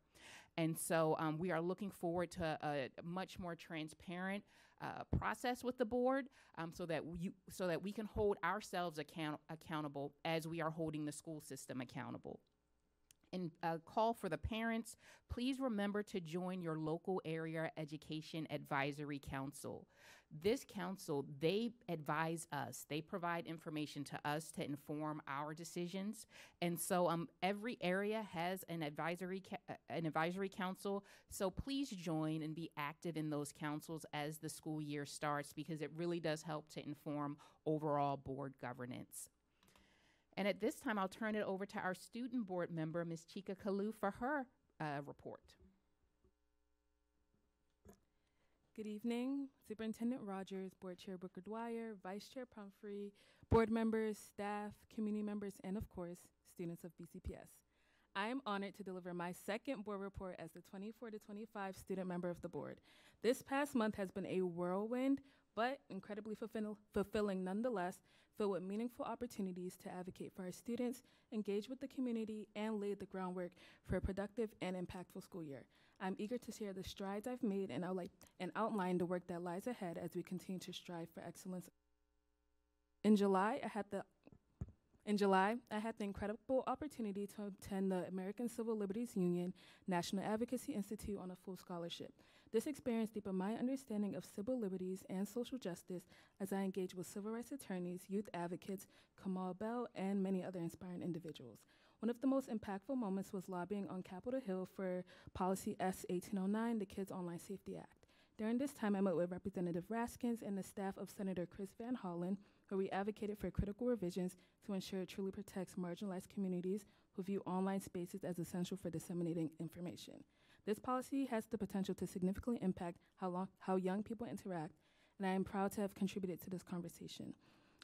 Speaker 1: And so um, we are looking forward to a much more transparent uh, process with the board um, so that you so that we can hold ourselves account- accountable as we are holding the school system accountable and uh, call for the parents, please remember to join your local area education advisory council. This council, they advise us, they provide information to us to inform our decisions. And so um, every area has an advisory, ca- uh, an advisory council. So please join and be active in those councils as the school year starts because it really does help to inform overall board governance. And at this time, I'll turn it over to our student board member, Ms. Chika Kalu, for her uh, report.
Speaker 15: Good evening, Superintendent Rogers, Board Chair Booker Dwyer, Vice Chair Pumphrey, board members, staff, community members, and of course, students of BCPS. I am honored to deliver my second board report as the 24 to 25 student member of the board. This past month has been a whirlwind, but incredibly fulfill- fulfilling nonetheless, filled with meaningful opportunities to advocate for our students, engage with the community, and lay the groundwork for a productive and impactful school year. I'm eager to share the strides I've made and, outline, and outline the work that lies ahead as we continue to strive for excellence. In July, I had the in July, I had the incredible opportunity to attend the American Civil Liberties Union National Advocacy Institute on a full scholarship. This experience deepened my understanding of civil liberties and social justice as I engaged with civil rights attorneys, youth advocates, Kamal Bell, and many other inspiring individuals. One of the most impactful moments was lobbying on Capitol Hill for Policy S 1809, the Kids Online Safety Act. During this time, I met with Representative Raskins and the staff of Senator Chris Van Hollen, where we advocated for critical revisions to ensure it truly protects marginalized communities who view online spaces as essential for disseminating information. This policy has the potential to significantly impact how, long, how young people interact, and I am proud to have contributed to this conversation.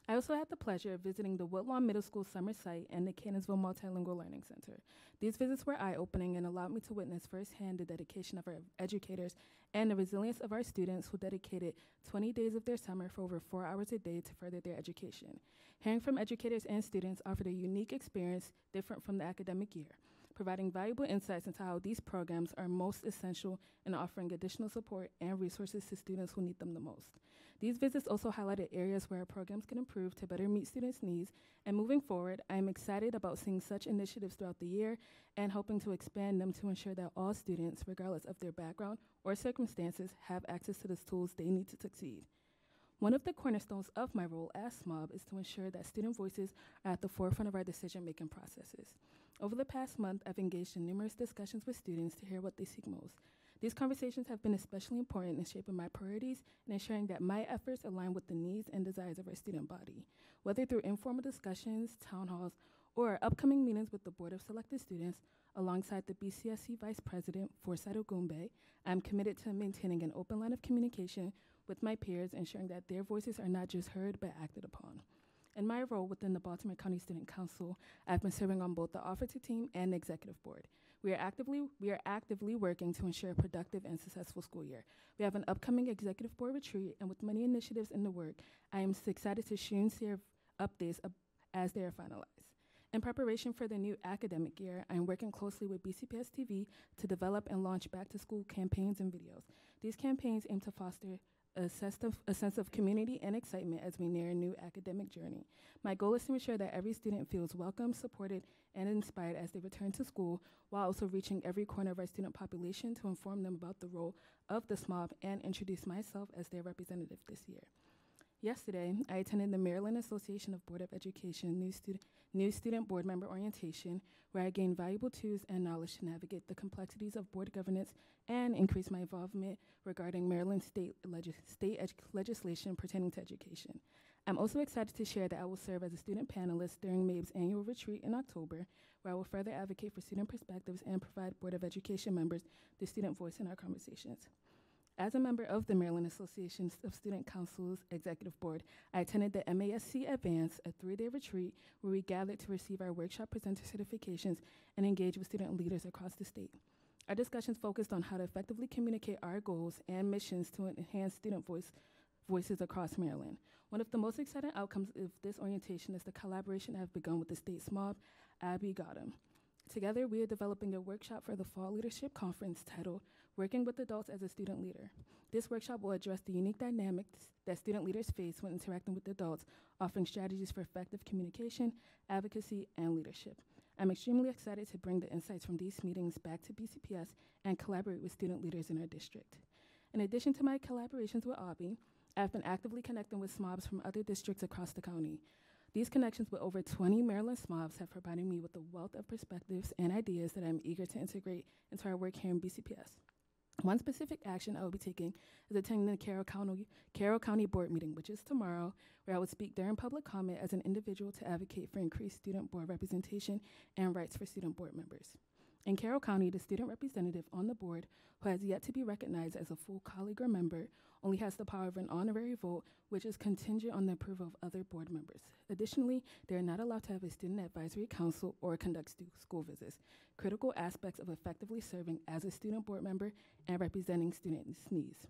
Speaker 15: I also had the pleasure of visiting the Woodlawn Middle School summer site and the Cannonsville Multilingual Learning Center. These visits were eye opening and allowed me to witness firsthand the dedication of our educators and the resilience of our students who dedicated 20 days of their summer for over four hours a day to further their education. Hearing from educators and students offered a unique experience different from the academic year providing valuable insights into how these programs are most essential in offering additional support and resources to students who need them the most. These visits also highlighted areas where our programs can improve to better meet students' needs, and moving forward, I am excited about seeing such initiatives throughout the year and hoping to expand them to ensure that all students, regardless of their background or circumstances, have access to the tools they need to succeed. One of the cornerstones of my role as SMOB is to ensure that student voices are at the forefront of our decision making processes. Over the past month, I've engaged in numerous discussions with students to hear what they seek most. These conversations have been especially important in shaping my priorities and ensuring that my efforts align with the needs and desires of our student body. Whether through informal discussions, town halls, or upcoming meetings with the Board of Selected Students, alongside the BCSC Vice President, Forsyth Ogumbe, I'm committed to maintaining an open line of communication with my peers, ensuring that their voices are not just heard but acted upon. In my role within the Baltimore County Student Council, I've been serving on both the officer team and the executive board. We are actively we are actively working to ensure a productive and successful school year. We have an upcoming executive board retreat, and with many initiatives in the work, I am excited to soon share updates ab- uh, as they are finalized. In preparation for the new academic year, I am working closely with BCPS TV to develop and launch back to school campaigns and videos. These campaigns aim to foster a sense, of, a sense of community and excitement as we near a new academic journey. My goal is to ensure that every student feels welcome, supported, and inspired as they return to school, while also reaching every corner of our student population to inform them about the role of the SMOB and introduce myself as their representative this year. Yesterday, I attended the Maryland Association of Board of Education new, studi- new Student Board Member Orientation, where I gained valuable tools and knowledge to navigate the complexities of board governance and increase my involvement regarding Maryland state, legis- state legislation pertaining to education. I'm also excited to share that I will serve as a student panelist during MABE's annual retreat in October, where I will further advocate for student perspectives and provide Board of Education members the student voice in our conversations. As a member of the Maryland Association of Student Councils Executive Board, I attended the MASC Advance, a three day retreat where we gathered to receive our workshop presenter certifications and engage with student leaders across the state. Our discussions focused on how to effectively communicate our goals and missions to enhance student voice, voices across Maryland. One of the most exciting outcomes of this orientation is the collaboration I have begun with the state SMOB, Abby Gotham. Together, we are developing a workshop for the Fall Leadership Conference titled Working with Adults as a Student Leader. This workshop will address the unique dynamics that student leaders face when interacting with adults, offering strategies for effective communication, advocacy, and leadership. I'm extremely excited to bring the insights from these meetings back to BCPS and collaborate with student leaders in our district. In addition to my collaborations with Abby, I've been actively connecting with SMOBs from other districts across the county. These connections with over 20 Maryland SMOBs have provided me with a wealth of perspectives and ideas that I'm eager to integrate into our work here in BCPS. One specific action I will be taking is attending the Carroll County, Carroll County Board meeting, which is tomorrow, where I will speak during public comment as an individual to advocate for increased student board representation and rights for student board members. In Carroll County, the student representative on the board, who has yet to be recognized as a full colleague or member, only has the power of an honorary vote, which is contingent on the approval of other board members. Additionally, they are not allowed to have a student advisory council or conduct school visits, critical aspects of effectively serving as a student board member and representing students' needs.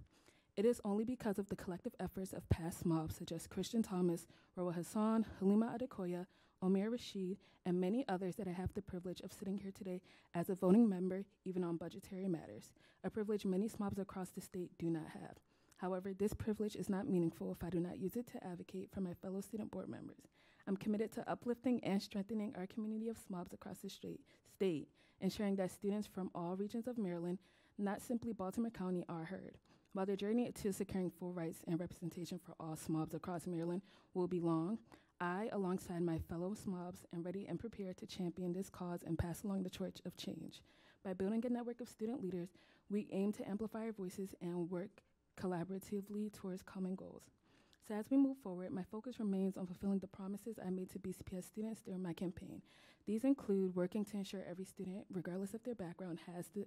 Speaker 15: It is only because of the collective efforts of past SMOBs such as Christian Thomas, Rawa Hassan, Halima Adekoya, Omar Rashid, and many others that I have the privilege of sitting here today as a voting member, even on budgetary matters, a privilege many SMOBs across the state do not have. However, this privilege is not meaningful if I do not use it to advocate for my fellow student board members. I'm committed to uplifting and strengthening our community of SMOBs across the state, state, ensuring that students from all regions of Maryland, not simply Baltimore County, are heard. While the journey to securing full rights and representation for all SMOBs across Maryland will be long, I, alongside my fellow SMOBs, am ready and prepared to champion this cause and pass along the torch of change. By building a network of student leaders, we aim to amplify our voices and work collaboratively towards common goals. So as we move forward, my focus remains on fulfilling the promises I made to BCPS students during my campaign, These include working to ensure every student, regardless of their background, has the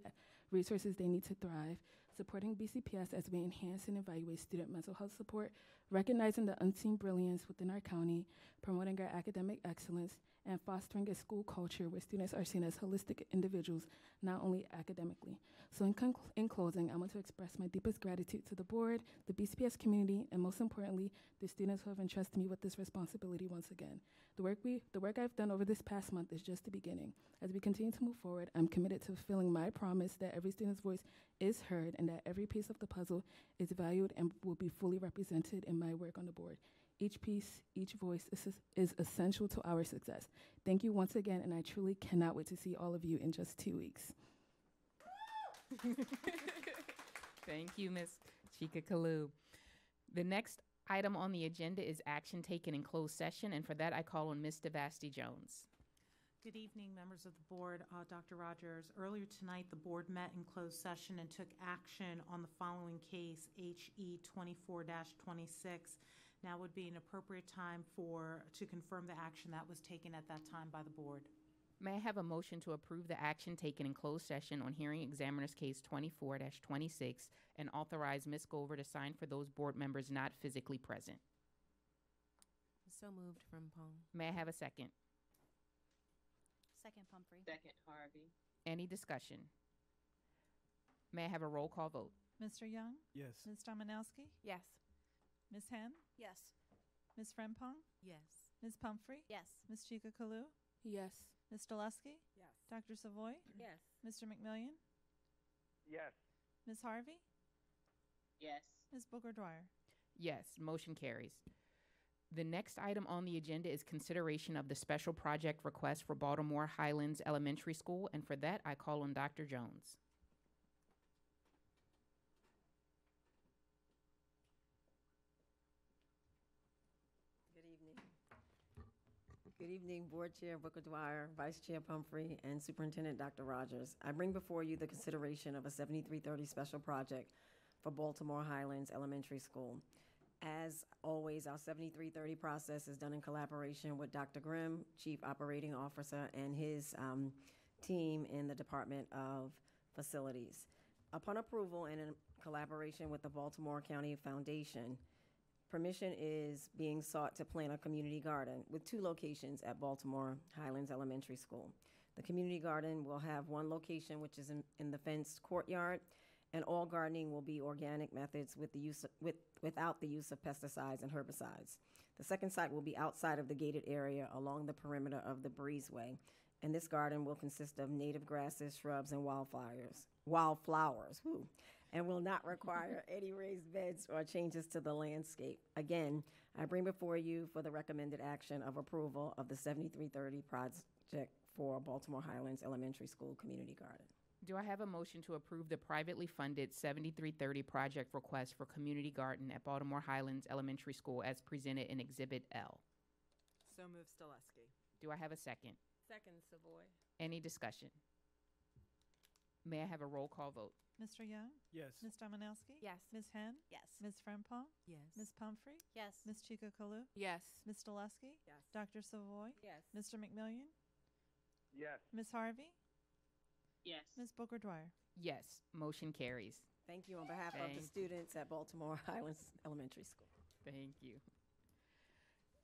Speaker 15: resources they need to thrive, supporting BCPS as we enhance and evaluate student mental health support, recognizing the unseen brilliance within our county, promoting our academic excellence, and fostering a school culture where students are seen as holistic individuals, not only academically. So, in, in closing, I want to express my deepest gratitude to the board, the BCPS community, and most importantly, the students who have entrusted me with this responsibility once again. The work, we, the work I've done over this past month is just the beginning. As we continue to move forward, I'm committed to fulfilling my promise that every student's voice is heard and that every piece of the puzzle is valued and will be fully represented in my work on the board. Each piece, each voice is, is essential to our success. Thank you once again, and I truly cannot wait to see all of you in just two weeks.
Speaker 1: Thank you, Ms. Chika Kalu. The next item on the agenda is action taken in closed session, and for that, I call on Ms. Devasti Jones.
Speaker 16: Good evening, members of the board. Uh, Dr. Rogers, earlier tonight, the board met in closed session and took action on the following case, HE 24-26. Now would be an appropriate time for, to confirm the action that was taken at that time by the board.
Speaker 1: May I have a motion to approve the action taken in closed session on hearing examiner's case 24 26 and authorize Ms. Gover to sign for those board members not physically present?
Speaker 17: So moved Frempong.
Speaker 1: May I have a second?
Speaker 18: Second, Pumphrey.
Speaker 5: Second, Harvey.
Speaker 1: Any discussion? May I have a roll call vote?
Speaker 6: Mr. Young?
Speaker 3: Yes.
Speaker 6: Ms. Domanowski?
Speaker 17: Yes.
Speaker 6: Ms. Henn?
Speaker 18: Yes.
Speaker 6: Ms. Frempong?
Speaker 17: Yes.
Speaker 6: Ms. Pumphrey?
Speaker 18: Yes.
Speaker 6: Ms. Chika Kalu?
Speaker 15: Yes.
Speaker 6: Ms. Stolusky?
Speaker 4: Yes.
Speaker 6: Dr. Savoy?
Speaker 17: Yes.
Speaker 6: Mr. McMillion?
Speaker 19: Yes.
Speaker 6: Ms. Harvey?
Speaker 5: Yes.
Speaker 6: Ms. Booker Dwyer?
Speaker 1: Yes, motion carries. The next item on the agenda is consideration of the special project request for Baltimore Highlands Elementary School, and for that, I call on Dr. Jones.
Speaker 17: Good evening. Good evening, Board Chair Booker Dwyer, Vice Chair Pumphrey, and Superintendent Dr. Rogers. I bring before you the consideration of a 7330 special project for Baltimore Highlands Elementary School. As always, our 7330 process is done in collaboration with Dr. Grimm, Chief Operating Officer, and his um, team in the Department of Facilities. Upon approval and in collaboration with the Baltimore County Foundation, Permission is being sought to plant a community garden with two locations at Baltimore Highlands Elementary School. The community garden will have one location, which is in, in the fenced courtyard, and all gardening will be organic methods with the use of, with, without the use of pesticides and herbicides. The second site will be outside of the gated area along the perimeter of the breezeway, and this garden will consist of native grasses, shrubs, and wildflowers. Wildflowers, whew, and will not require any raised beds or changes to the landscape. Again, I bring before you for the recommended action of approval of the 7330 project for Baltimore Highlands Elementary School Community Garden.
Speaker 1: Do I have a motion to approve the privately funded 7330 project request for community garden at Baltimore Highlands Elementary School as presented in Exhibit L?
Speaker 4: So move Stolusky.
Speaker 1: Do I have a second?
Speaker 17: Second, Savoy.
Speaker 1: Any discussion? May I have a roll call vote?
Speaker 6: Mr. Young?
Speaker 3: Yes.
Speaker 6: Ms. Domanowski?
Speaker 17: Yes.
Speaker 6: Ms. Henn?
Speaker 18: Yes.
Speaker 6: Ms. Frempong?
Speaker 17: Yes.
Speaker 6: Ms. Pumphrey?
Speaker 18: Yes.
Speaker 6: Ms. Chika Kalu?
Speaker 15: Yes.
Speaker 6: Ms. Stolusky?
Speaker 17: Yes.
Speaker 6: Dr. Savoy?
Speaker 17: Yes.
Speaker 6: Mr. McMillion?
Speaker 19: Yes.
Speaker 6: Ms. Harvey?
Speaker 5: Yes.
Speaker 6: Ms. Booker Dwyer?
Speaker 1: Yes, motion carries.
Speaker 17: Thank you on behalf of the
Speaker 1: you.
Speaker 17: students at Baltimore Highlands Elementary School.
Speaker 1: Thank you.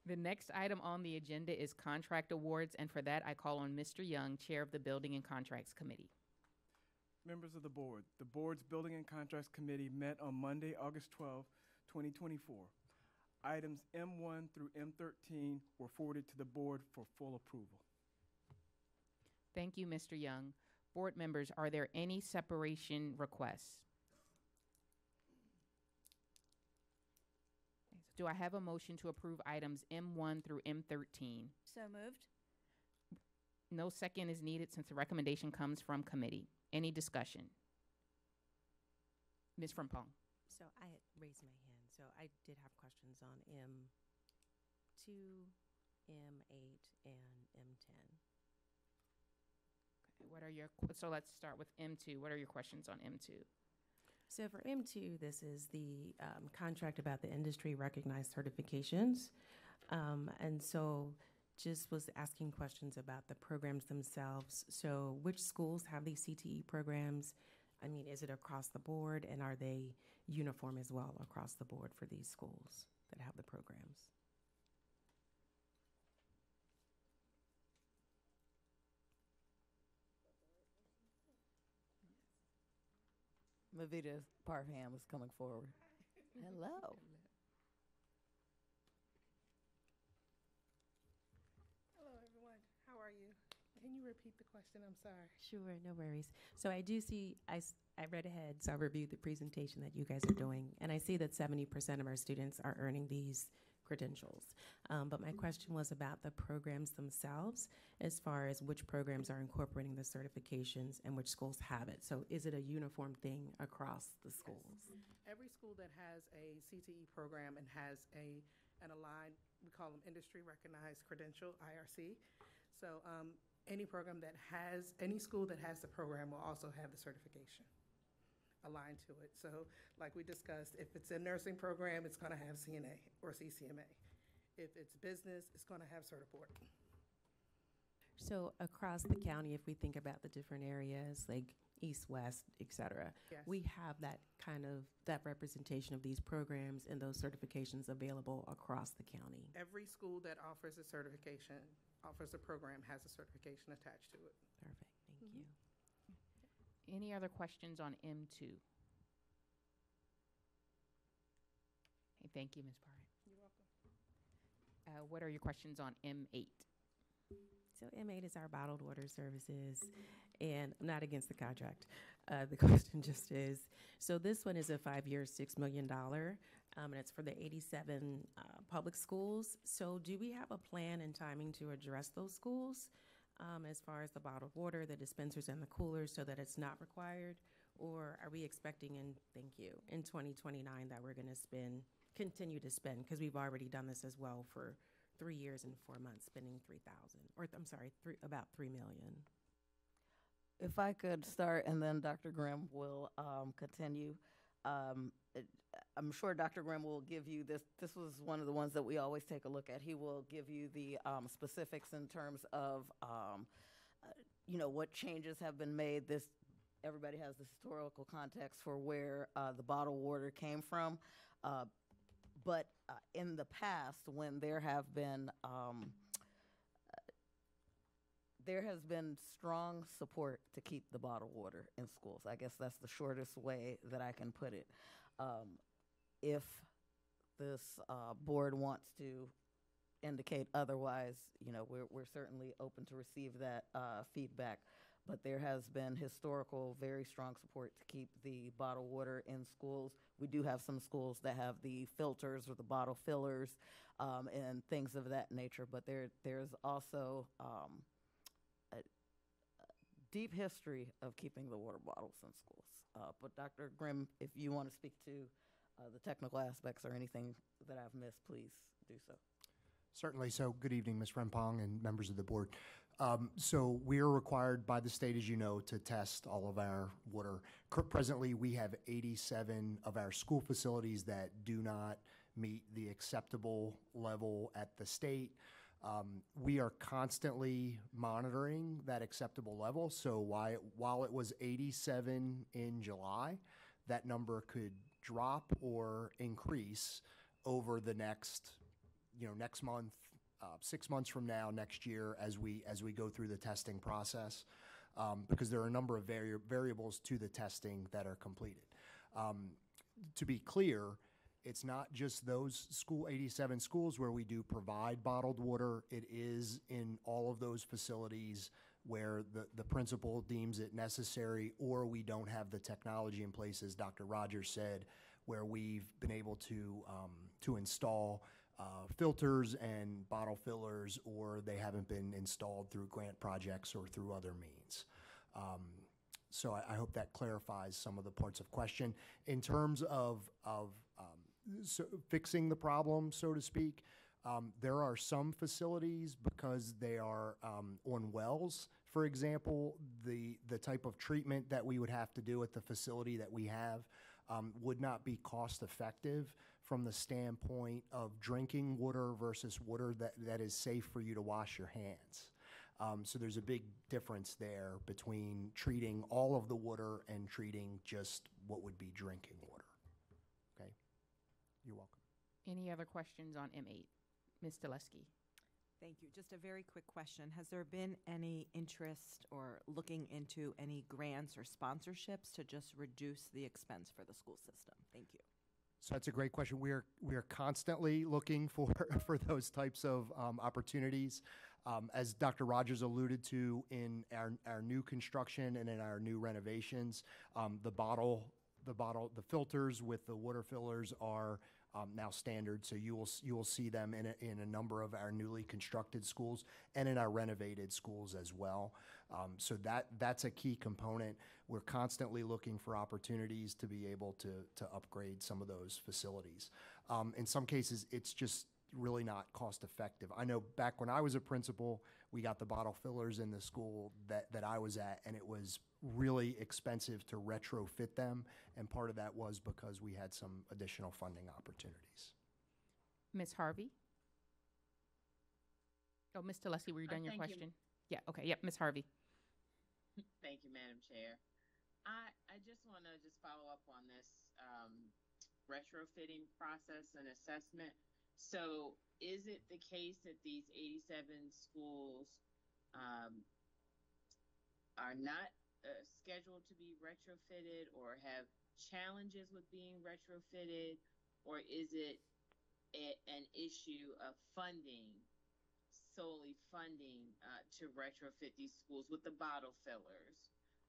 Speaker 1: The next item on the agenda is contract awards, and for that, I call on Mr. Young, Chair of the Building and Contracts Committee.
Speaker 20: Members of the board, the board's Building and Contracts Committee met on Monday, August 12, 2024. Items M1 through M13 were forwarded to the board for full approval.
Speaker 1: Thank you, Mr. Young. Board members, are there any separation requests? Do I have a motion to approve items M1 through M13?
Speaker 18: So moved.
Speaker 1: No second is needed since the recommendation comes from committee. Any discussion? Ms. Frempong?
Speaker 17: So I had raised my hand, so I did have questions on M2, M8, and M10.
Speaker 1: What are your, so let's start with M2. What are your questions on M2?
Speaker 17: So for M2, this is the um, contract about the industry recognized certifications. Um, and so
Speaker 21: just was asking questions about the programs themselves. So, which schools have these CTE programs? I mean, is it across the board, and are they uniform as well across the board for these schools that have the programs?
Speaker 2: Mavita Parham is coming forward. Hello.
Speaker 22: Hello, everyone. How are you? Can you repeat the question? I'm sorry.
Speaker 21: Sure, no worries. So I do see, I, s- I read ahead, so I reviewed the presentation that you guys are doing, and I see that 70% of our students are earning these credentials. Um, but my question was about the programs themselves, as far as which programs are incorporating the certifications and which schools have it. So is it a uniform thing across the schools?
Speaker 22: Every school that has a CTE program and has a, an aligned, we call them industry recognized credential, IRC. So um, any program that has, any school that has the program will also have the certification aligned to it. So like we discussed, if it's a nursing program, it's going to have CNA or CCMA. If it's business, it's going to have Certiport.
Speaker 21: So across the county, if we think about the different areas, like east, west, et cetera,
Speaker 22: Yes.
Speaker 21: we have that kind of, that representation of these programs and those certifications available across the county.
Speaker 22: Every school that offers a certification, offers a program, has a certification attached to it.
Speaker 21: Perfect.
Speaker 1: Any other questions on M2? Okay, Thank you, Ms. Parham.
Speaker 22: You're welcome.
Speaker 1: Uh, What are your questions on M8?
Speaker 21: So M8 is our bottled water services, and I'm not against the contract. Uh, the question just is, so this one is a five-year, $6 million, um, and it's for the 87 uh, public schools. So do we have a plan and timing to address those schools um, as far as the bottled water, the dispensers, and the coolers, so that it's not required? Or are we expecting in, thank you, in 2029 that we're going to spend, continue to spend? Because we've already done this as well for three years and four months, spending 3,000, or I'm sorry, three, about 3 million.
Speaker 2: If I could start, and then Dr. Grimm will um, continue. Um, I'm sure Dr. Grimm will give you this. This was one of the ones that we always take a look at. He will give you the um, specifics in terms of, um, uh, you know, what changes have been made. This everybody has the historical context for where uh, the bottled water came from. Uh, but uh, in the past, when there have been um, there has been strong support to keep the bottled water in schools. I guess that's the shortest way that I can put it. Um, if this uh, board wants to indicate otherwise, you know, we're, we're certainly open to receive that uh, feedback. But there has been historical, very strong support to keep the bottled water in schools. We do have some schools that have the filters or the bottle fillers um, and things of that nature. But there, there's also um, a, a deep history of keeping the water bottles in schools. Uh, but Dr. Grimm, if you want to speak to uh, the technical aspects or anything that I've missed, please do so.
Speaker 23: Certainly. So, good evening, Ms. Frempong and members of the board. Um, so, we are required by the state, as you know, to test all of our water. Presently, we have 87 of our school facilities that do not meet the acceptable level at the state. Um, we are constantly monitoring that acceptable level. So, why, while it was 87 in July, that number could drop or increase over the next you know, next month, uh, six months from now, next year, as we as we go through the testing process, um, because there are a number of vari- variables to the testing that are completed. Um, to be clear, it's not just those school 87 schools where we do provide bottled water. It is in all of those facilities where the, the principal deems it necessary or we don't have the technology in place, as Dr. Rogers said, where we've been able to, um, to install uh, filters and bottle fillers, or they haven't been installed through grant projects or through other means. Um, so I, I hope that clarifies some of the parts of question. In terms of, of so fixing the problem, so to speak, um, there are some facilities because they are um, on wells, for example, the, the type of treatment that we would have to do at the facility that we have um, would not be cost-effective from the standpoint of drinking water versus water that, that is safe for you to wash your hands. Um, so there's a big difference there between treating all of the water and treating just what would be drinking water. Okay? You're welcome.
Speaker 1: Any other questions on M8? Ms. Stolusky?
Speaker 4: Thank you. Just a very quick question. Has there been any interest or looking into any grants or sponsorships to just reduce the expense for the school system? Thank you.
Speaker 23: So that's a great question. We are we are constantly looking for for those types of um, opportunities. Um, as Dr. Rogers alluded to in our our new construction and in our new renovations, um, the bottle the bottle the filters with the water fillers are um, now standard. So you will you will see them in a, in a number of our newly constructed schools and in our renovated schools as well. Um, so that that's a key component. We're constantly looking for opportunities to be able to to upgrade some of those facilities. Um, in some cases, it's just really not cost effective. I know back when I was a principal, we got the bottle fillers in the school that, that I was at, and it was really expensive to retrofit them. And part of that was because we had some additional funding opportunities.
Speaker 1: Ms. Harvey? Oh, Ms. Stolusky, were you
Speaker 5: Uh,
Speaker 1: done your
Speaker 5: thank you.
Speaker 1: question? Yeah, okay, yep, Ms. Harvey.
Speaker 5: Thank you, Madam Chair. I, I just want to just follow up on this um, retrofitting process and assessment. So is it the case that these 87 schools um, are not uh, scheduled to be retrofitted or have challenges with being retrofitted? Or is it a, an issue of funding, solely funding uh, to retrofit these schools with the bottle fillers,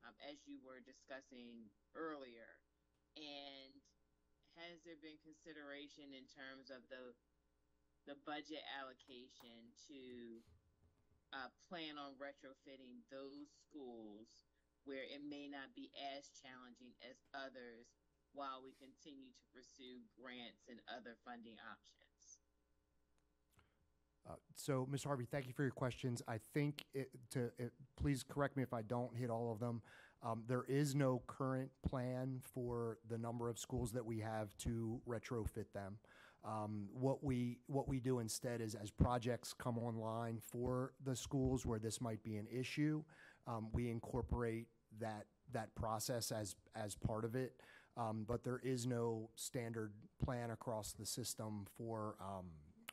Speaker 5: um, as you were discussing earlier? And has there been consideration in terms of the the budget allocation to uh, plan on retrofitting those schools where it may not be as challenging as others while we continue to pursue grants and other funding options?
Speaker 23: Uh, so, Ms. Harvey, thank you for your questions. I think it, to it, please correct me if I don't hit all of them. Um, there is no current plan for the number of schools that we have to retrofit them. Um, what we what we do instead is, as projects come online for the schools where this might be an issue, um, we incorporate that that process as as part of it. Um, but there is no standard plan across the system for um,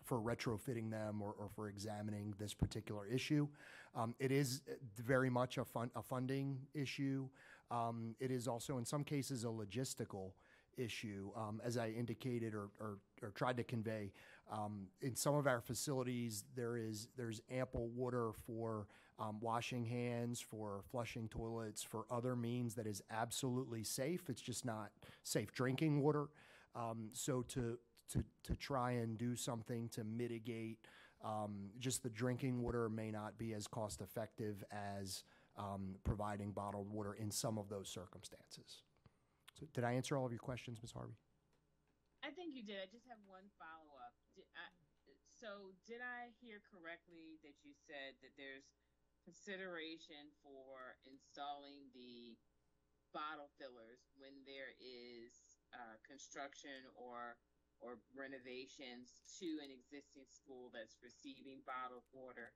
Speaker 23: for retrofitting them or, or for examining this particular issue. Um, it is uh, very much a, fun, a funding issue. Um, it is also, in some cases, a logistical issue, um, as I indicated or, or, or tried to convey. Um, in some of our facilities, there is there's ample water for um, washing hands, for flushing toilets, for other means that is absolutely safe. It's just not safe drinking water. Um, so to to to try and do something to mitigate um, just the drinking water may not be as cost effective as um, providing bottled water in some of those circumstances. So did I answer all of your questions, Ms. Harvey?
Speaker 5: I think you did. I just have one follow up. So, did I hear correctly that you said that there's consideration for installing the bottle fillers when there is uh, construction or or renovations to an existing school that's receiving bottled water?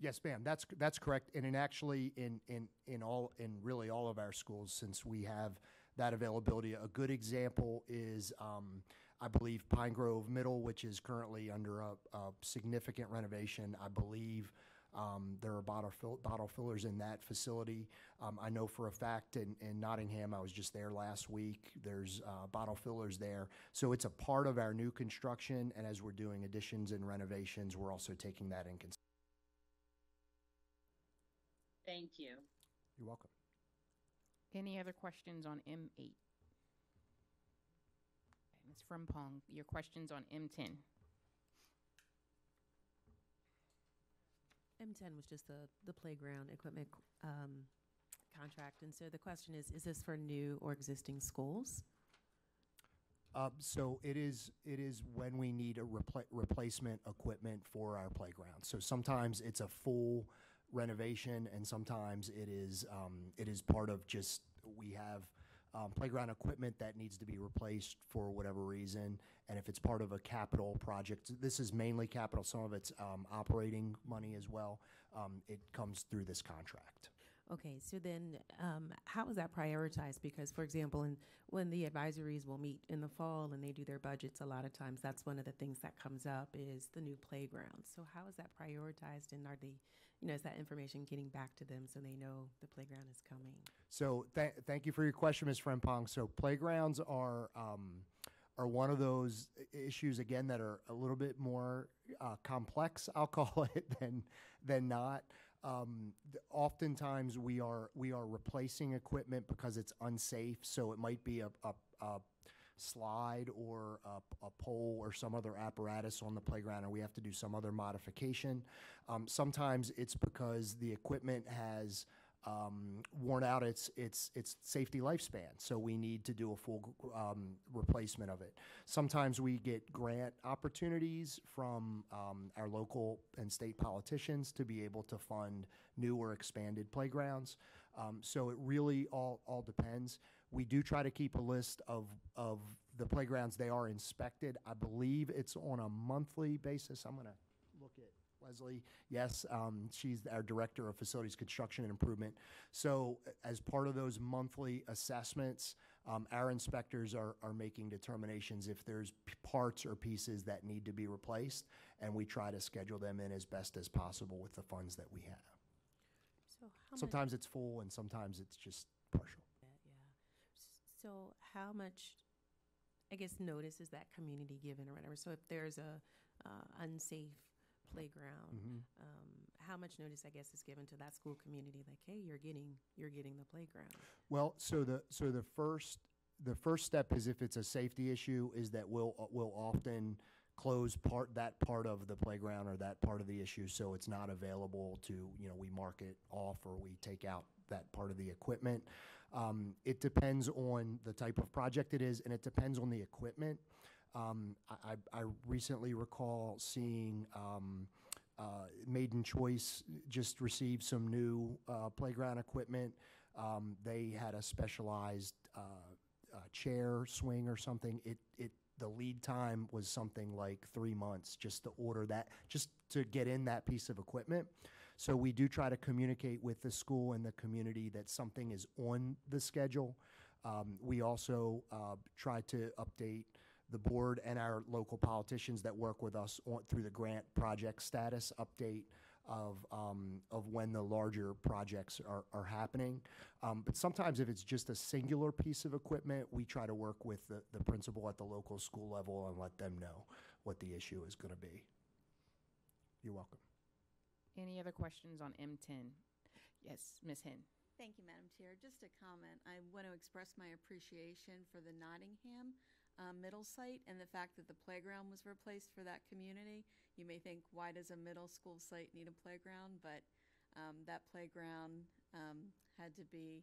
Speaker 23: Yes, ma'am. That's that's correct. And in actually in in in all in really all of our schools, since we have that availability, a good example is um, I believe Pine Grove Middle, which is currently under a, a significant renovation. I believe. Um, there are bottle, fill, bottle fillers in that facility. Um, I know for a fact in, in Nottingham, I was just there last week. There's uh, bottle fillers there. So it's a part of our new construction. And as we're doing additions and renovations, we're also taking that in consideration.
Speaker 5: Thank you.
Speaker 23: You're welcome.
Speaker 1: Any other questions on M8? Okay, Ms. Frempong, your questions on M10?
Speaker 21: M10 was just the, the playground equipment um, contract. And so the question is, is this for new or existing schools?
Speaker 23: Uh, so it is, it is when we need a repla- replacement equipment for our playground. So sometimes it's a full renovation and sometimes it is, um, it is part of just, we have um, playground equipment that needs to be replaced for whatever reason, and if it's part of a capital project, this is mainly capital, some of it's um, operating money as well, um, it comes through this contract.
Speaker 21: Okay, so then um, how is that prioritized? Because, for example, in, when the advisories will meet in the fall and they do their budgets, a lot of times that's one of the things that comes up is the new playground. So how is that prioritized, and are they, you know, is that information getting back to them so they know the playground is coming?
Speaker 23: So th- thank you for your question, Ms. Frempong. So playgrounds are um, are one of those issues again that are a little bit more uh, complex, I'll call it, than than not. Um, oftentimes we are we are replacing equipment because it's unsafe. So it might be a, a, a slide or a, a pole or some other apparatus on the playground, or we have to do some other modification. Um, sometimes it's because the equipment has um, worn out its its its safety lifespan, so we need to do a full um, replacement of it. Sometimes we get grant opportunities from um, our local and state politicians to be able to fund new or expanded playgrounds. Um, so it really all all depends. We do try to keep a list of of the playgrounds they are inspected. I believe it's on a monthly basis. I'm going to look at Leslie. Yes, um, she's our director of facilities construction and improvement. So, as part of those monthly assessments, um, our inspectors are, are making determinations if there's p- parts or pieces that need to be replaced, and we try to schedule them in as best as possible with the funds that we have.
Speaker 21: So
Speaker 23: Sometimes it's full, and sometimes it's just partial.
Speaker 21: So how much, I guess, notice is that community given or whatever? So if there's a uh, unsafe playground,
Speaker 23: Mhm.
Speaker 21: um, how much notice, I guess, is given to that school community? Like, hey, you're getting, you're getting the playground.
Speaker 23: Well, so the so the first the first step is if it's a safety issue is that we'll we'll often close part that part of the playground or that part of the issue so it's not available to you know we mark it off or we take out that part of the equipment. Um, it depends on the type of project it is and it depends on the equipment. Um, I, I recently recall seeing. Um, uh, Maiden Choice just received some new uh, playground equipment. Um, they had a specialized uh, uh, chair swing or something. It it the lead time was something like three months just to order that, just to get in that piece of equipment. So we do try to communicate with the school and the community that something is on the schedule. Um, we also uh, try to update the board and our local politicians that work with us on, through the grant project status update of, um, of when the larger projects are, are happening. Um, but sometimes if it's just a singular piece of equipment, we try to work with the, the principal at the local school level and let them know what the issue is going to be. You're welcome.
Speaker 1: Any other questions on M10? Yes, Ms. Henn.
Speaker 24: Thank you, Madam Chair. Just a comment. I want to express my appreciation for the Nottingham uh, middle site and the fact that the playground was replaced for that community. You may think, why does a middle school site need a playground? But um, that playground um, had to be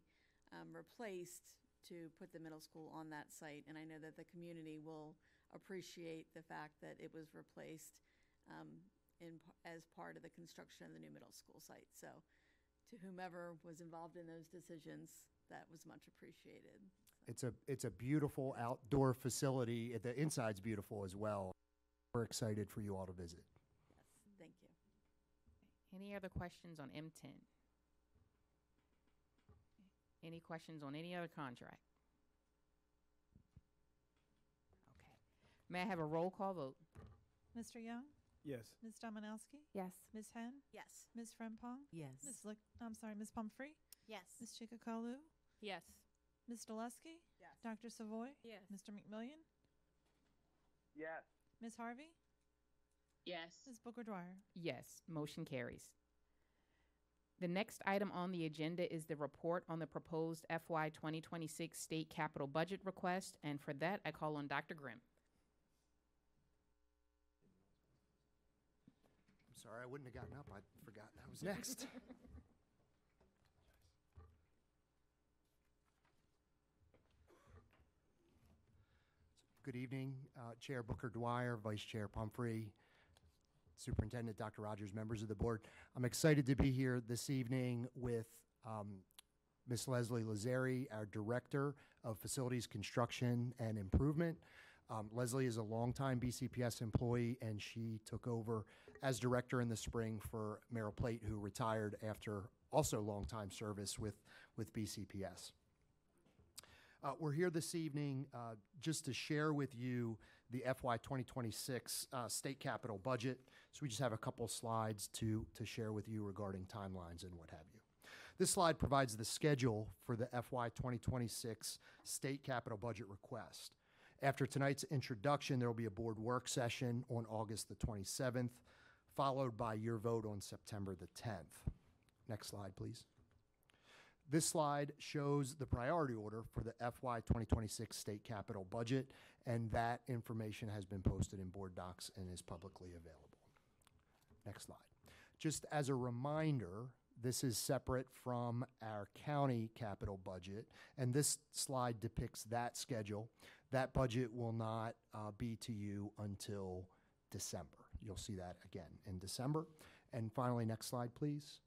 Speaker 24: um, replaced to put the middle school on that site. And I know that the community will appreciate the fact that it was replaced um, in, p- as part of the construction of the new middle school site. So to whomever was involved in those decisions, that was much appreciated.
Speaker 23: It's a, it's a beautiful outdoor facility. The inside's beautiful as well. We're excited for you all to visit.
Speaker 24: Yes, Thank you.
Speaker 1: Any other questions on M10? Any questions on any other contract? Okay. May I have a roll call vote?
Speaker 6: Mr. Young?
Speaker 25: Yes.
Speaker 6: Ms. Domanowski?
Speaker 21: Yes.
Speaker 6: Ms. Henn?
Speaker 24: Yes.
Speaker 6: Ms. Frempong?
Speaker 21: Yes.
Speaker 6: Ms. Lick, I'm sorry, Ms. Pumphrey?
Speaker 24: Yes.
Speaker 6: Ms. Chikakalu?
Speaker 15: Yes.
Speaker 6: Ms. Stolusky?
Speaker 24: Yes.
Speaker 6: Dr. Savoy?
Speaker 15: Yes.
Speaker 6: Mr. McMillion?
Speaker 7: Yes.
Speaker 6: Ms. Harvey?
Speaker 5: Yes.
Speaker 6: Ms. Booker Dwyer?
Speaker 1: Yes, motion carries. The next item on the agenda is the report on the proposed FY 2026 state capital budget request, and for that, I call on Dr. Grimm.
Speaker 23: Sorry, I wouldn't have gotten up. I forgot that was next. Good evening, uh, Chair Booker Dwyer, Vice Chair Pumphrey, Superintendent Dr. Rogers, members of the board. I'm excited to be here this evening with um, Ms. Leslie Lazari, our Director of Facilities Construction and Improvement. Um, Leslie is a longtime BCPS employee, and she took over as director in the spring for Merrill Plate, who retired after also long time service with, with BCPS. Uh, we're here this evening uh, just to share with you the FY 2026 uh, state capital budget. So we just have a couple slides to, to share with you regarding timelines and what have you. This slide provides the schedule for the FY 2026 state capital budget request. After tonight's introduction, there will be a board work session on August the 27th, followed by your vote on September the 10th. Next slide, please. This slide shows the priority order for the FY 2026 state capital budget, and that information has been posted in board docs and is publicly available. Next slide. Just as a reminder, this is separate from our county capital budget, and this slide depicts that schedule. That budget will not uh, be to you until December. You'll see that again in December. And finally, next slide, please.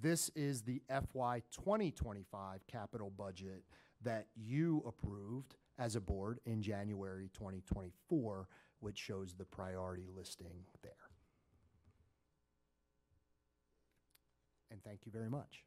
Speaker 23: This is the FY 2025 capital budget that you approved as a board in January 2024, which shows the priority listing there. And thank you very much.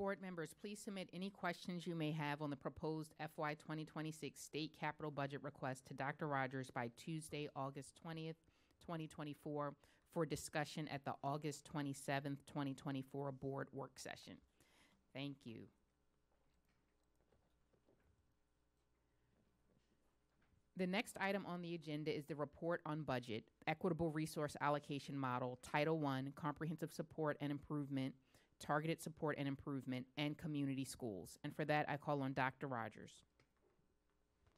Speaker 1: Board members, please submit any questions you may have on the proposed FY 2026 state capital budget request to Dr. Rogers by Tuesday, August 20th, 2024, for discussion at the August 27th, 2024 board work session. Thank you. The next item on the agenda is the report on budget, equitable resource allocation model, Title I, comprehensive support and improvement, targeted support and improvement, and community schools. And for that, I call on Dr. Rogers.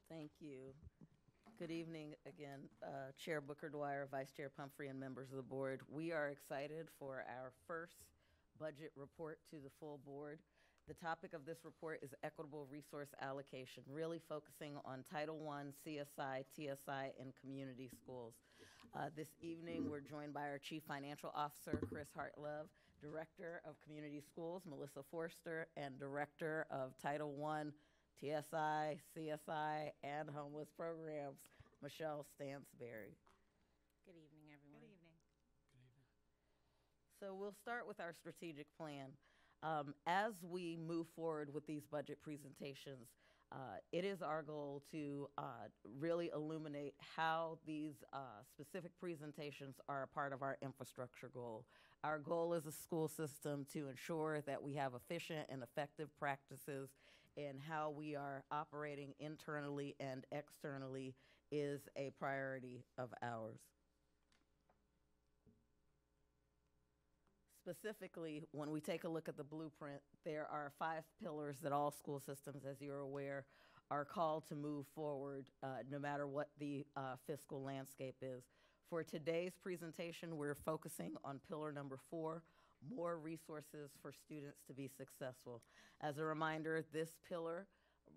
Speaker 2: Thank you. Good evening again, uh, Chair Booker Dwyer, Vice Chair Pumphrey, and members of the board. We are excited for our first budget report to the full board. The topic of this report is equitable resource allocation, really focusing on Title I, CSI, TSI, and community schools. Uh, this evening, we're joined by our Chief Financial Officer, Chris Hartlove, Director of Community Schools, Melissa Forster, and Director of Title I, TSI, CSI, and Homeless Programs, Michelle Stansberry.
Speaker 26: Good evening, everyone. Good evening. Good evening.
Speaker 2: So we'll start with our strategic plan. Um, as we move forward with these budget presentations, uh, it is our goal to uh, really illuminate how these uh, specific presentations are a part of our infrastructure goal. Our goal as a school system to ensure that we have efficient and effective practices in how we are operating internally and externally is a priority of ours. Specifically, when we take a look at the blueprint, there are five pillars that all school systems, as you're aware, are called to move forward uh, no matter what the uh, fiscal landscape is. For today's presentation, we're focusing on pillar number four, more resources for students to be successful. As a reminder, this pillar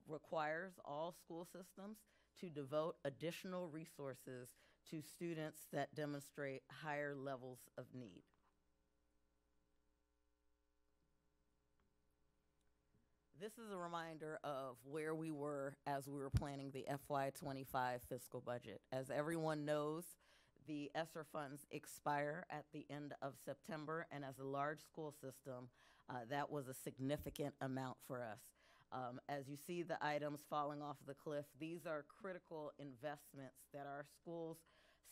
Speaker 2: requires all school systems to devote additional resources to students that demonstrate higher levels of need. This is a reminder of where we were as we were planning the FY25 fiscal budget. As everyone knows, the ESSER funds expire at the end of September, and as a large school system, uh, that was a significant amount for us. Um, as you see the items falling off the cliff, these are critical investments that our schools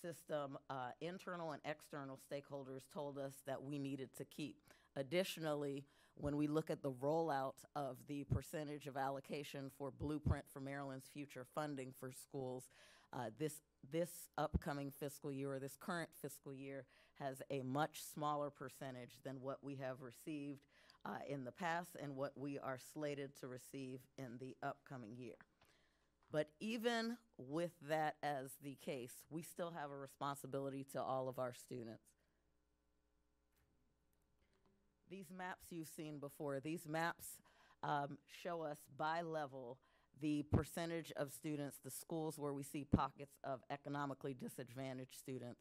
Speaker 2: system, uh, internal and external stakeholders told us that we needed to keep. Additionally, when we look at the rollout of the percentage of allocation for Blueprint for Maryland's future funding for schools, uh, this this upcoming fiscal year or this current fiscal year has a much smaller percentage than what we have received uh, in the past and what we are slated to receive in the upcoming year. But even with that as the case, we still have a responsibility to all of our students. These maps you've seen before, these maps um, show us by level the percentage of students, the schools where we see pockets of economically disadvantaged students.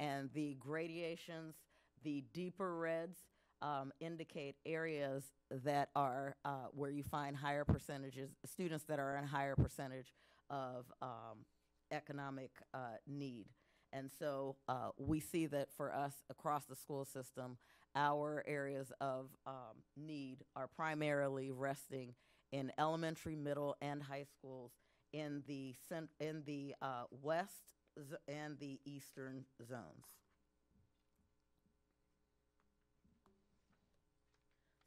Speaker 2: And the gradations, the deeper reds, um, indicate areas that are uh, where you find higher percentages, students that are in higher percentage of um, economic uh, need. And so uh, we see that for us across the school system, our areas of um, need are primarily resting in elementary, middle, and high schools in the in the uh, west and the eastern zones.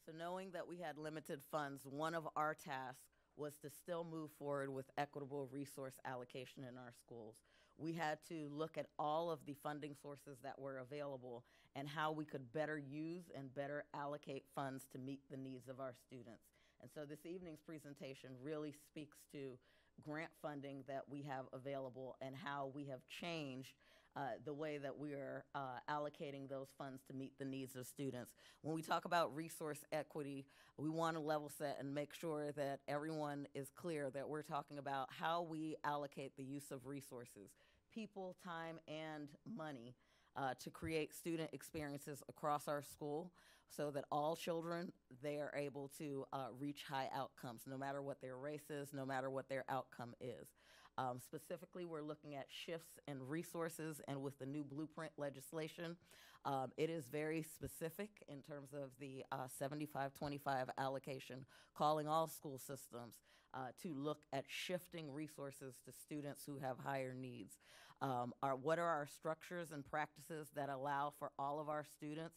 Speaker 2: So knowing that we had limited funds, one of our tasks was to still move forward with equitable resource allocation in our schools. We had to look at all of the funding sources that were available and how we could better use and better allocate funds to meet the needs of our students. And so this evening's presentation really speaks to grant funding that we have available and how we have changed uh, the way that we are uh, allocating those funds to meet the needs of students. When we talk about resource equity, we want to level set and make sure that everyone is clear that we're talking about how we allocate the use of resources, people, time, and money. Uh, to create student experiences across our school so that all children they are able to uh, reach high outcomes no matter what their race is no matter what their outcome is um, specifically, we're looking at shifts in resources, and with the new blueprint legislation, um, it is very specific in terms of the uh, 75-25 allocation, calling all school systems uh, to look at shifting resources to students who have higher needs. Um, are, what are our structures and practices that allow for all of our students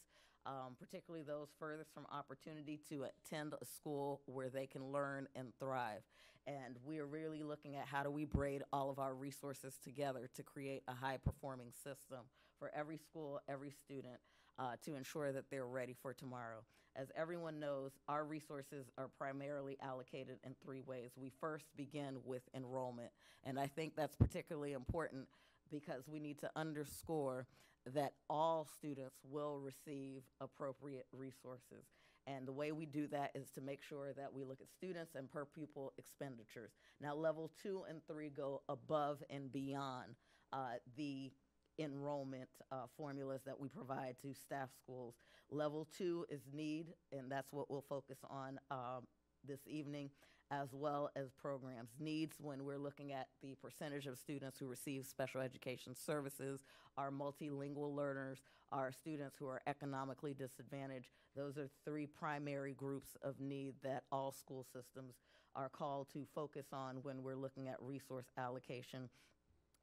Speaker 2: um, particularly those furthest from opportunity to attend a school where they can learn and thrive. And we are really looking at how do we braid all of our resources together to create a high performing system for every school, every student, uh, to ensure that they're ready for tomorrow. As everyone knows, our resources are primarily allocated in three ways. We first begin with enrollment, and I think that's particularly important because we need to underscore that all students will receive appropriate resources. And the way we do that is to make sure that we look at students and per pupil expenditures. Now, level two and three go above and beyond uh, the enrollment uh, formulas that we provide to staff schools. Level two is need, and that's what we'll focus on um, this evening as well as programs. Needs when we're looking at the percentage of students who receive special education services, our multilingual learners, our students who are economically disadvantaged. Those are three primary groups of need that all school systems are called to focus on when we're looking at resource allocation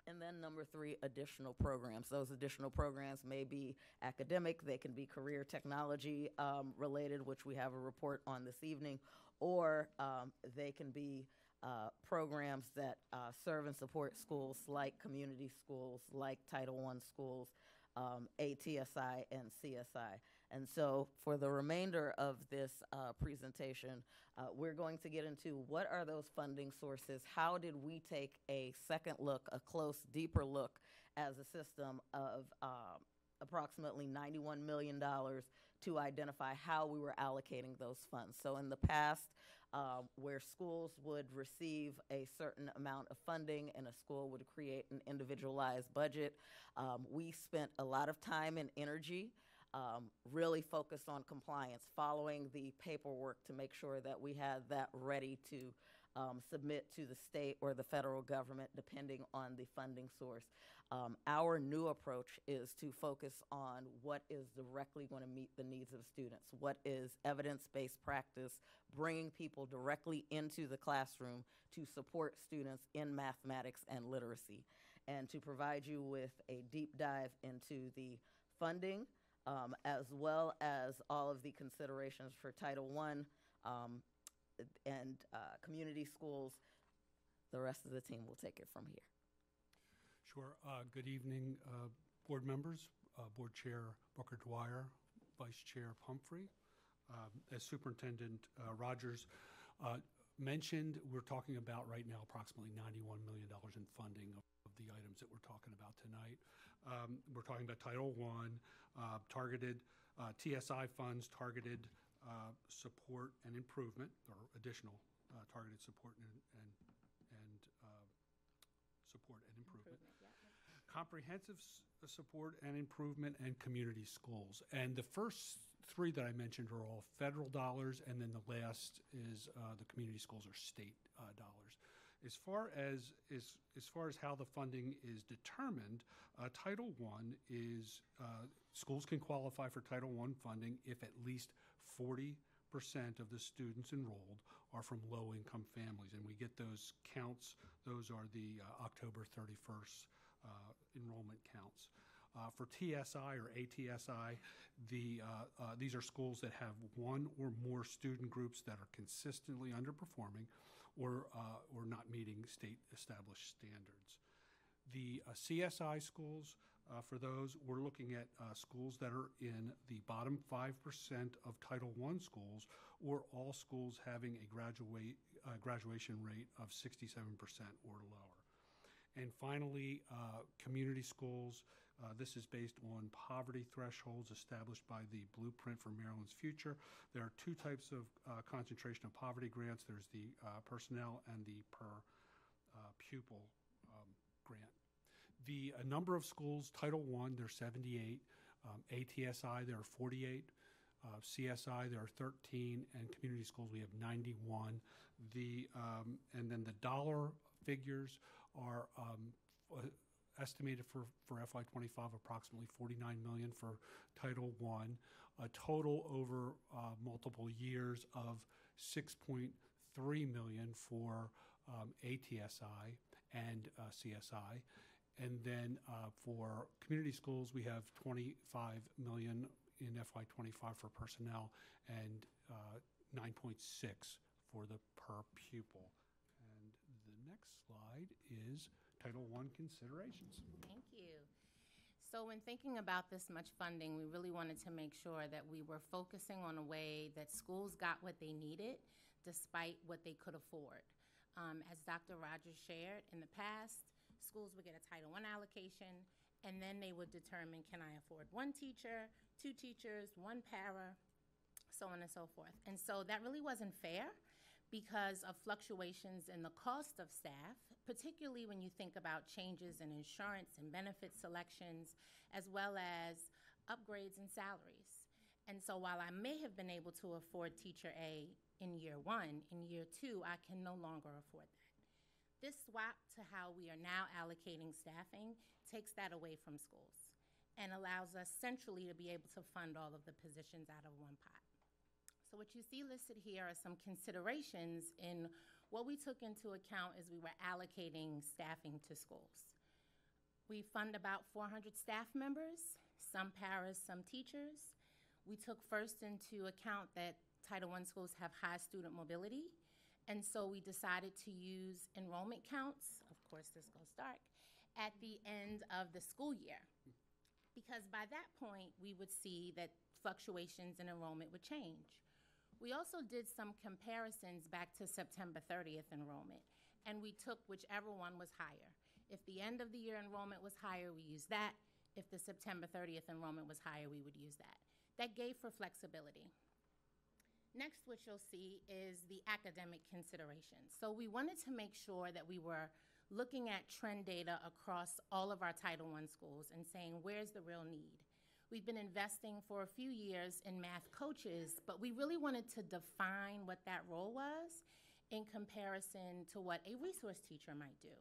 Speaker 2: and then number three, additional programs. Those additional programs may be academic, they can be career technology um, related, which we have a report on this evening, or um, they can be uh, programs that uh, serve and support schools like community schools, like Title I schools, um, ATSI, and CSI. And so, for the remainder of this uh, presentation, uh, we're going to get into what are those funding sources? How did we take a second look, a close, deeper look as a system of um, approximately $91 million to identify how we were allocating those funds. So in the past, uh, where schools would receive a certain amount of funding and a school would create an individualized budget, um, we spent a lot of time and energy um, really focused on compliance, following the paperwork to make sure that we had that ready to um, submit to the state or the federal government, depending on the funding source. Um, our new approach is to focus on what is directly going to meet the needs of students, what is evidence based practice, bringing people directly into the classroom to support students in mathematics and literacy, and to provide you with a deep dive into the funding. Um, as well as all of the considerations for Title I um, and uh, community schools. The rest of the team will take it from here.
Speaker 27: Sure. Uh, Good evening, uh, board members, uh, Board Chair Booker Dwyer, Vice Chair Pumphrey. Um, As Superintendent uh, Rogers uh, mentioned, we're talking about right now approximately $91 million in funding of the items that we're talking about tonight. Um, We're talking about Title I, uh, targeted uh, TSI funds, targeted support and improvement, or additional targeted support and, and, and support. Comprehensive s- support and improvement and community schools. And the first three that I mentioned are all federal dollars, and then the last is uh, the community schools are state uh, dollars. As far as, as, as far as how the funding is determined, uh, Title I is, uh, schools can qualify for Title I funding if at least forty percent of the students enrolled are from low-income families, and we get those counts, those are the uh, October thirty-first uh, enrollment counts. Uh, For TSI or ATSI, the, uh, uh, these are schools that have one or more student groups that are consistently underperforming or, uh, or not meeting state-established standards. The uh, CSI schools, uh, for those, we're looking at schools that are in the bottom 5% of Title I schools or all schools having a graduate, uh, graduation rate of 67% or lower. And finally, uh, community schools. Uh, this is based on poverty thresholds established by the Blueprint for Maryland's Future. There are two types of uh, concentration of poverty grants. There's the uh, personnel and the per uh, pupil um, grant. The uh, number of schools, Title I, there's 78. Um, ATSI, there are 48. Uh, CSI, there are 13, and community schools, we have 91. The, um, and then the dollar figures are um, uh, estimated for, for FY '25 approximately 49 million for Title I, a total over uh, multiple years of 6.3 million for um, ATSI and uh, CSI. And then uh, for community schools, we have 25 million in FY '25 for personnel and uh, 9.6 for the per pupil. Slide is Title I considerations.
Speaker 26: Thank you. So when thinking about this much funding, we really wanted to make sure that we were focusing on a way that schools got what they needed despite what they could afford. Um, as Dr. Rogers shared, in the past, schools would get a Title I allocation, and then they would determine, can I afford one teacher, two teachers, one para, so on and so forth. And so that really wasn't fair because of fluctuations in the cost of staff, particularly when you think about changes in insurance and benefit selections, as well as upgrades in salaries. And so while I may have been able to afford teacher A in year one, in year two, I can no longer afford that. This swap to how we are now allocating staffing takes that away from schools and allows us centrally to be able to fund all of the positions out of one pot. So what you see listed here are some considerations in what we took into account as we were allocating staffing to schools. We fund about 400 staff members, some paras, some teachers. We took first into account that Title I schools have high student mobility, and so we decided to use enrollment counts, of course this goes dark, at the end of the school year. Because by that point, we would see that fluctuations in enrollment would change. We also did some comparisons back to September 30th enrollment, and we took whichever one was higher. If the end of the year enrollment was higher, we used that. If the September 30th enrollment was higher, we would use that. That gave for flexibility. Next, what you'll see is the academic considerations. So we wanted to make sure that we were looking at trend data across all of our Title I schools and saying, where's the real need? We've been investing for a few years in math coaches, but we really wanted to define what that role was in comparison to what a resource teacher might do.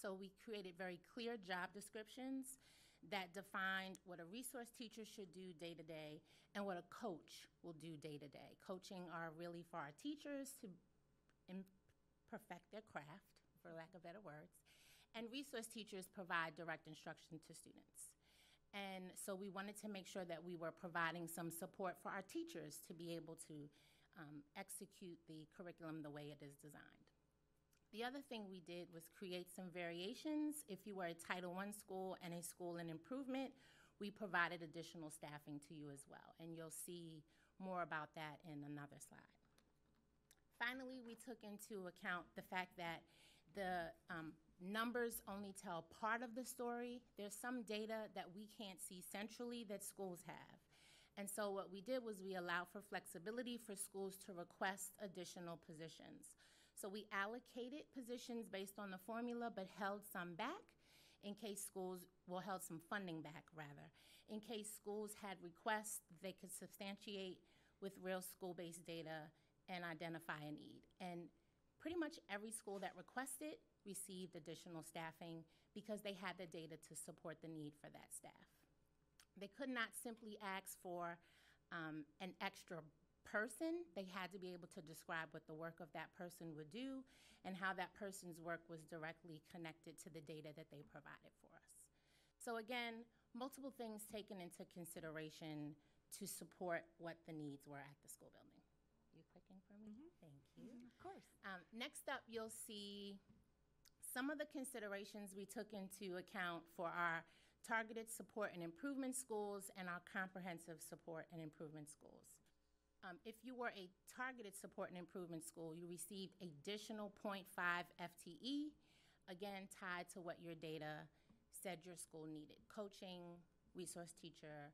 Speaker 26: So we created very clear job descriptions that defined what a resource teacher should do day to day and what a coach will do day to day. Coaching are really for our teachers to perfect their craft, for lack of better words, and resource teachers provide direct instruction to students. And so we wanted to make sure that we were providing some support for our teachers to be able to um, execute the curriculum the way it is designed. The other thing we did was create some variations. If you were a Title I school and a school in improvement, we provided additional staffing to you as well. And you'll see more about that in another slide. Finally, we took into account the fact that the um, numbers only tell part of the story. There's some data that we can't see centrally that schools have. And so what we did was we allowed for flexibility for schools to request additional positions. So we allocated positions based on the formula, but held some back in case schools, well, held some funding back rather, in case schools had requests they could substantiate with real school-based data and identify a need. And pretty much every school that requested received additional staffing because they had the data to support the need for that staff. They could not simply ask for um, an extra person. They had to be able to describe what the work of that person would do and how that person's work was directly connected to the data that they provided for us. So again, multiple things taken into consideration to support what the needs were at the school building. You clicking for me? Thank you.
Speaker 14: Of course.
Speaker 26: Um, next up, you'll see some of the considerations we took into account for our targeted support and improvement schools and our comprehensive support and improvement schools. Um, if you were a targeted support and improvement school, you received additional 0.5 FTE, again tied to what your data said your school needed coaching, resource teacher,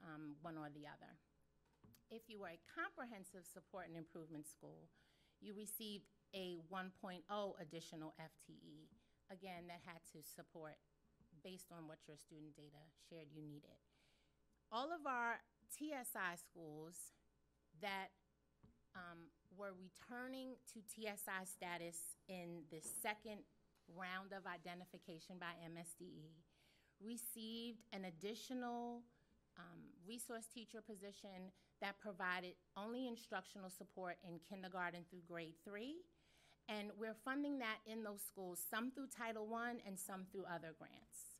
Speaker 26: um, one or the other. If you were a comprehensive support and improvement school, you received a 1.0 additional FTE, again, that had to support based on what your student data shared you needed. All of our TSI schools that um, were returning to TSI status in the second round of identification by MSDE received an additional um, resource teacher position that provided only instructional support in kindergarten through grade three. And we're funding that in those schools, some through Title I and some through other grants.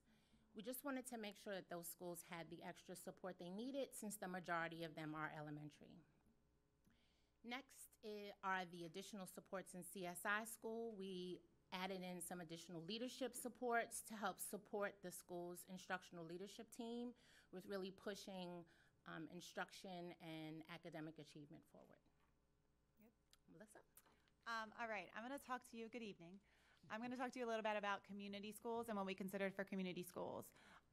Speaker 26: We just wanted to make sure that those schools had the extra support they needed since the majority of them are elementary. Next are the additional supports in CSI school. We added in some additional leadership supports to help support the school's instructional leadership team with really pushing um, instruction and academic achievement forward.
Speaker 28: Um, all right, I'm going to talk to you. Good evening. I'm going to talk to you a little bit about community schools and what we considered for community schools.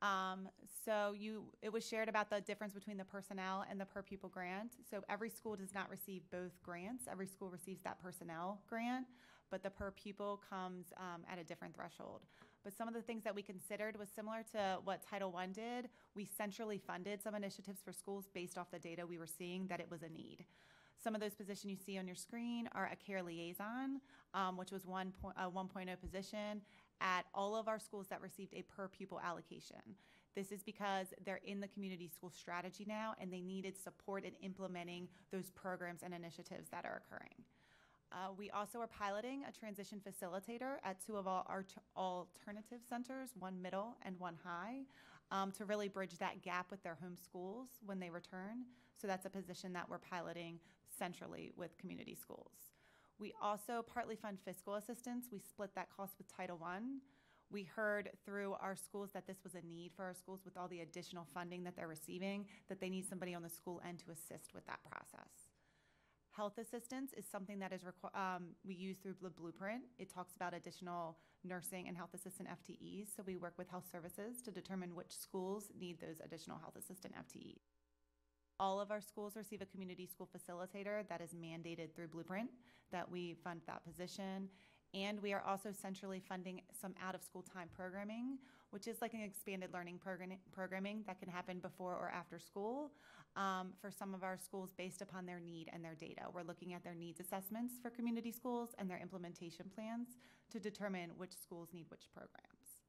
Speaker 28: Um, so you, it was shared about the difference between the personnel and the per pupil grant. So every school does not receive both grants. Every school receives that personnel grant, but the per pupil comes um, at a different threshold. But some of the things that we considered was similar to what Title I did. We centrally funded some initiatives for schools based off the data we were seeing that it was a need. Some of those positions you see on your screen are a care liaison, um, which was one point, a 1.0 position at all of our schools that received a per pupil allocation. This is because they're in the community school strategy now and they needed support in implementing those programs and initiatives that are occurring. Uh, we also are piloting a transition facilitator at two of our, alternative centers, one middle and one high, um, to really bridge that gap with their home schools when they return. So that's a position that we're piloting centrally with community schools. We also partly fund fiscal assistance. We split that cost with Title I. We heard through our schools that this was a need for our schools with all the additional funding that they're receiving, that they need somebody on the school end to assist with that process. Health assistance is something that is um, we use through the blueprint. It talks about additional nursing and health assistant FTEs. So we work with health services to determine which schools need those additional health assistant FTEs. All of our schools receive a community school facilitator that is mandated through Blueprint, that we fund that position. And we are also centrally funding some out-of-school time programming, which is like an expanded learning program- programming that can happen before or after school um, for some of our schools based upon their need and their data. We're looking at their needs assessments for community schools and their implementation plans to determine which schools need which programs.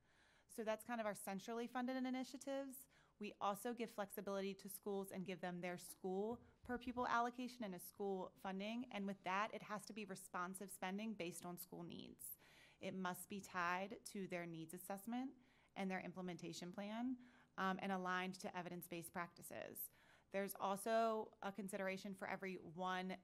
Speaker 28: So that's kind of our centrally funded initiatives. We also give flexibility to schools and give them their school per pupil allocation and a school funding. And with that, it has to be responsive spending based on school needs. It must be tied to their needs assessment and their implementation plan um, and aligned to evidence-based practices. There's also a consideration for every one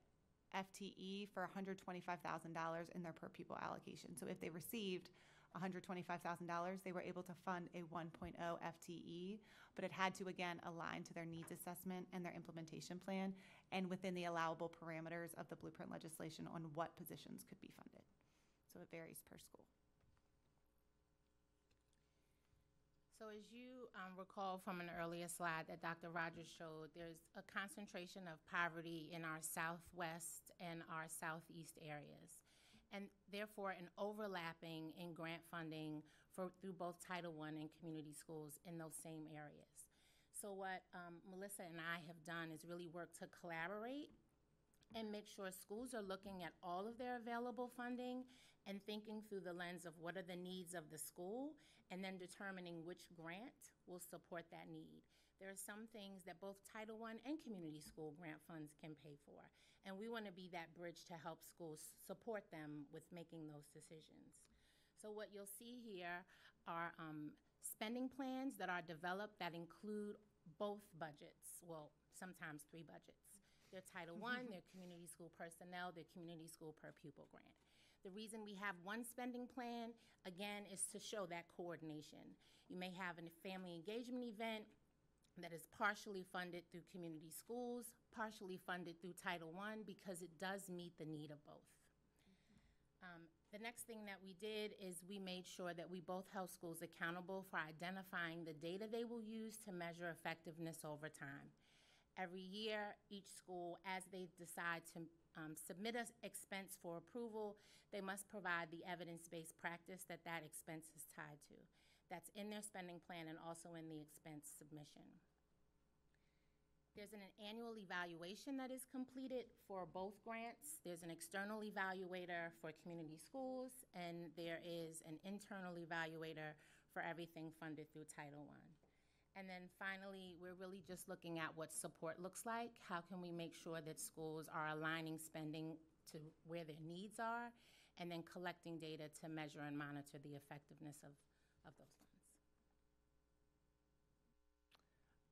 Speaker 28: FTE for $125,000 in their per pupil allocation. So if they received $125,000, they were able to fund a 1.0 FTE, but it had to again align to their needs assessment and their implementation plan and within the allowable parameters of the blueprint legislation on what positions could be funded. So it varies per school.
Speaker 26: So as you um, recall from an earlier slide that Dr. Rogers showed, there's a concentration of poverty in our southwest and our southeast areas. And therefore, an overlapping in grant funding for, through both Title I and community schools in those same areas. So what um, Melissa and I have done is really work to collaborate and make sure schools are looking at all of their available funding and thinking through the lens of what are the needs of the school and then determining which grant will support that need. There are some things that both Title I and community school grant funds can pay for. And we want to be that bridge to help schools support them with making those decisions. So what you'll see here are um, spending plans that are developed that include both budgets, well, sometimes three budgets. They're Title I, they're community school personnel, they're community school per pupil grant. The reason we have one spending plan, again, is to show that coordination. You may have a family engagement event that is partially funded through community schools, partially funded through Title I, because it does meet the need of both. Um, the next thing that we did is we made sure that we both held schools accountable for identifying the data they will use to measure effectiveness over time. Every year, each school, as they decide to um, submit an expense for approval, they must provide the evidence-based practice that that expense is tied to. That's in their spending plan and also in the expense submission. There's an annual evaluation that is completed for both grants. There's an external evaluator for community schools, and there is an internal evaluator for everything funded through Title I. And then finally, we're really just looking at what support looks like. How can we make sure that schools are aligning spending to where their needs are, and then collecting data to measure and monitor the effectiveness of, of those funds.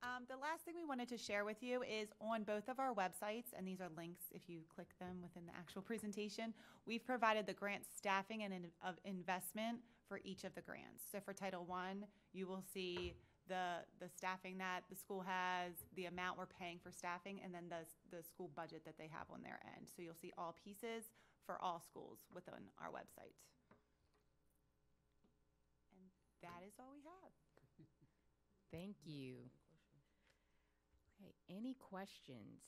Speaker 28: Um, the last thing we wanted to share with you is on both of our websites, and these are links if you click them within the actual presentation. We've provided the grant staffing and in, of investment for each of the grants. So for Title I, you will see the the staffing that the school has, the amount we're paying for staffing, and then the the school budget that they have on their end. So you'll see all pieces for all schools within our website. And that is all we have.
Speaker 1: Thank you. Okay, any questions?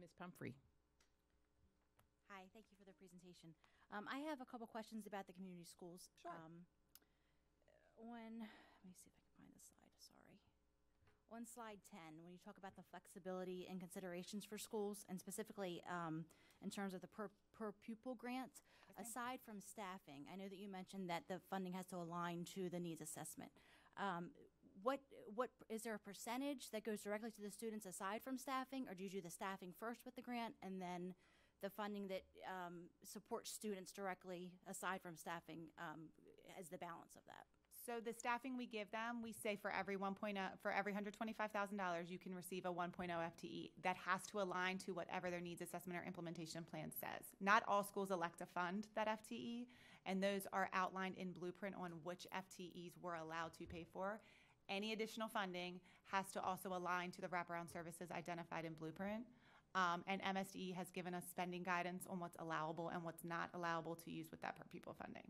Speaker 1: Ms. Pumphrey?
Speaker 18: Hi, thank you for the presentation. Um, I have a couple questions about the community schools.
Speaker 28: Sure.
Speaker 18: Um, on, let me see if I can find the slide, sorry. On slide 10, when you talk about the flexibility and considerations for schools, and specifically um, in terms of the per, per pupil grant, aside from staffing, I know that you mentioned that the funding has to align to the needs assessment. Um, what what is there a percentage that goes directly to the students aside from staffing, or do you do the staffing first with the grant and then the funding that um, supports students directly aside from staffing um, as the balance of that?
Speaker 28: So the staffing we give them, we say for every 1.0, for every $125,000, you can receive a 1.0 FTE. That has to align to whatever their needs assessment or implementation plan says. Not all schools elect to fund that FTE, and those are outlined in blueprint on which FTEs we're allowed to pay for. Any additional funding has to also align to the wraparound services identified in blueprint. Um, and MSDE has given us spending guidance on what's allowable and what's not allowable to use with that per pupil funding.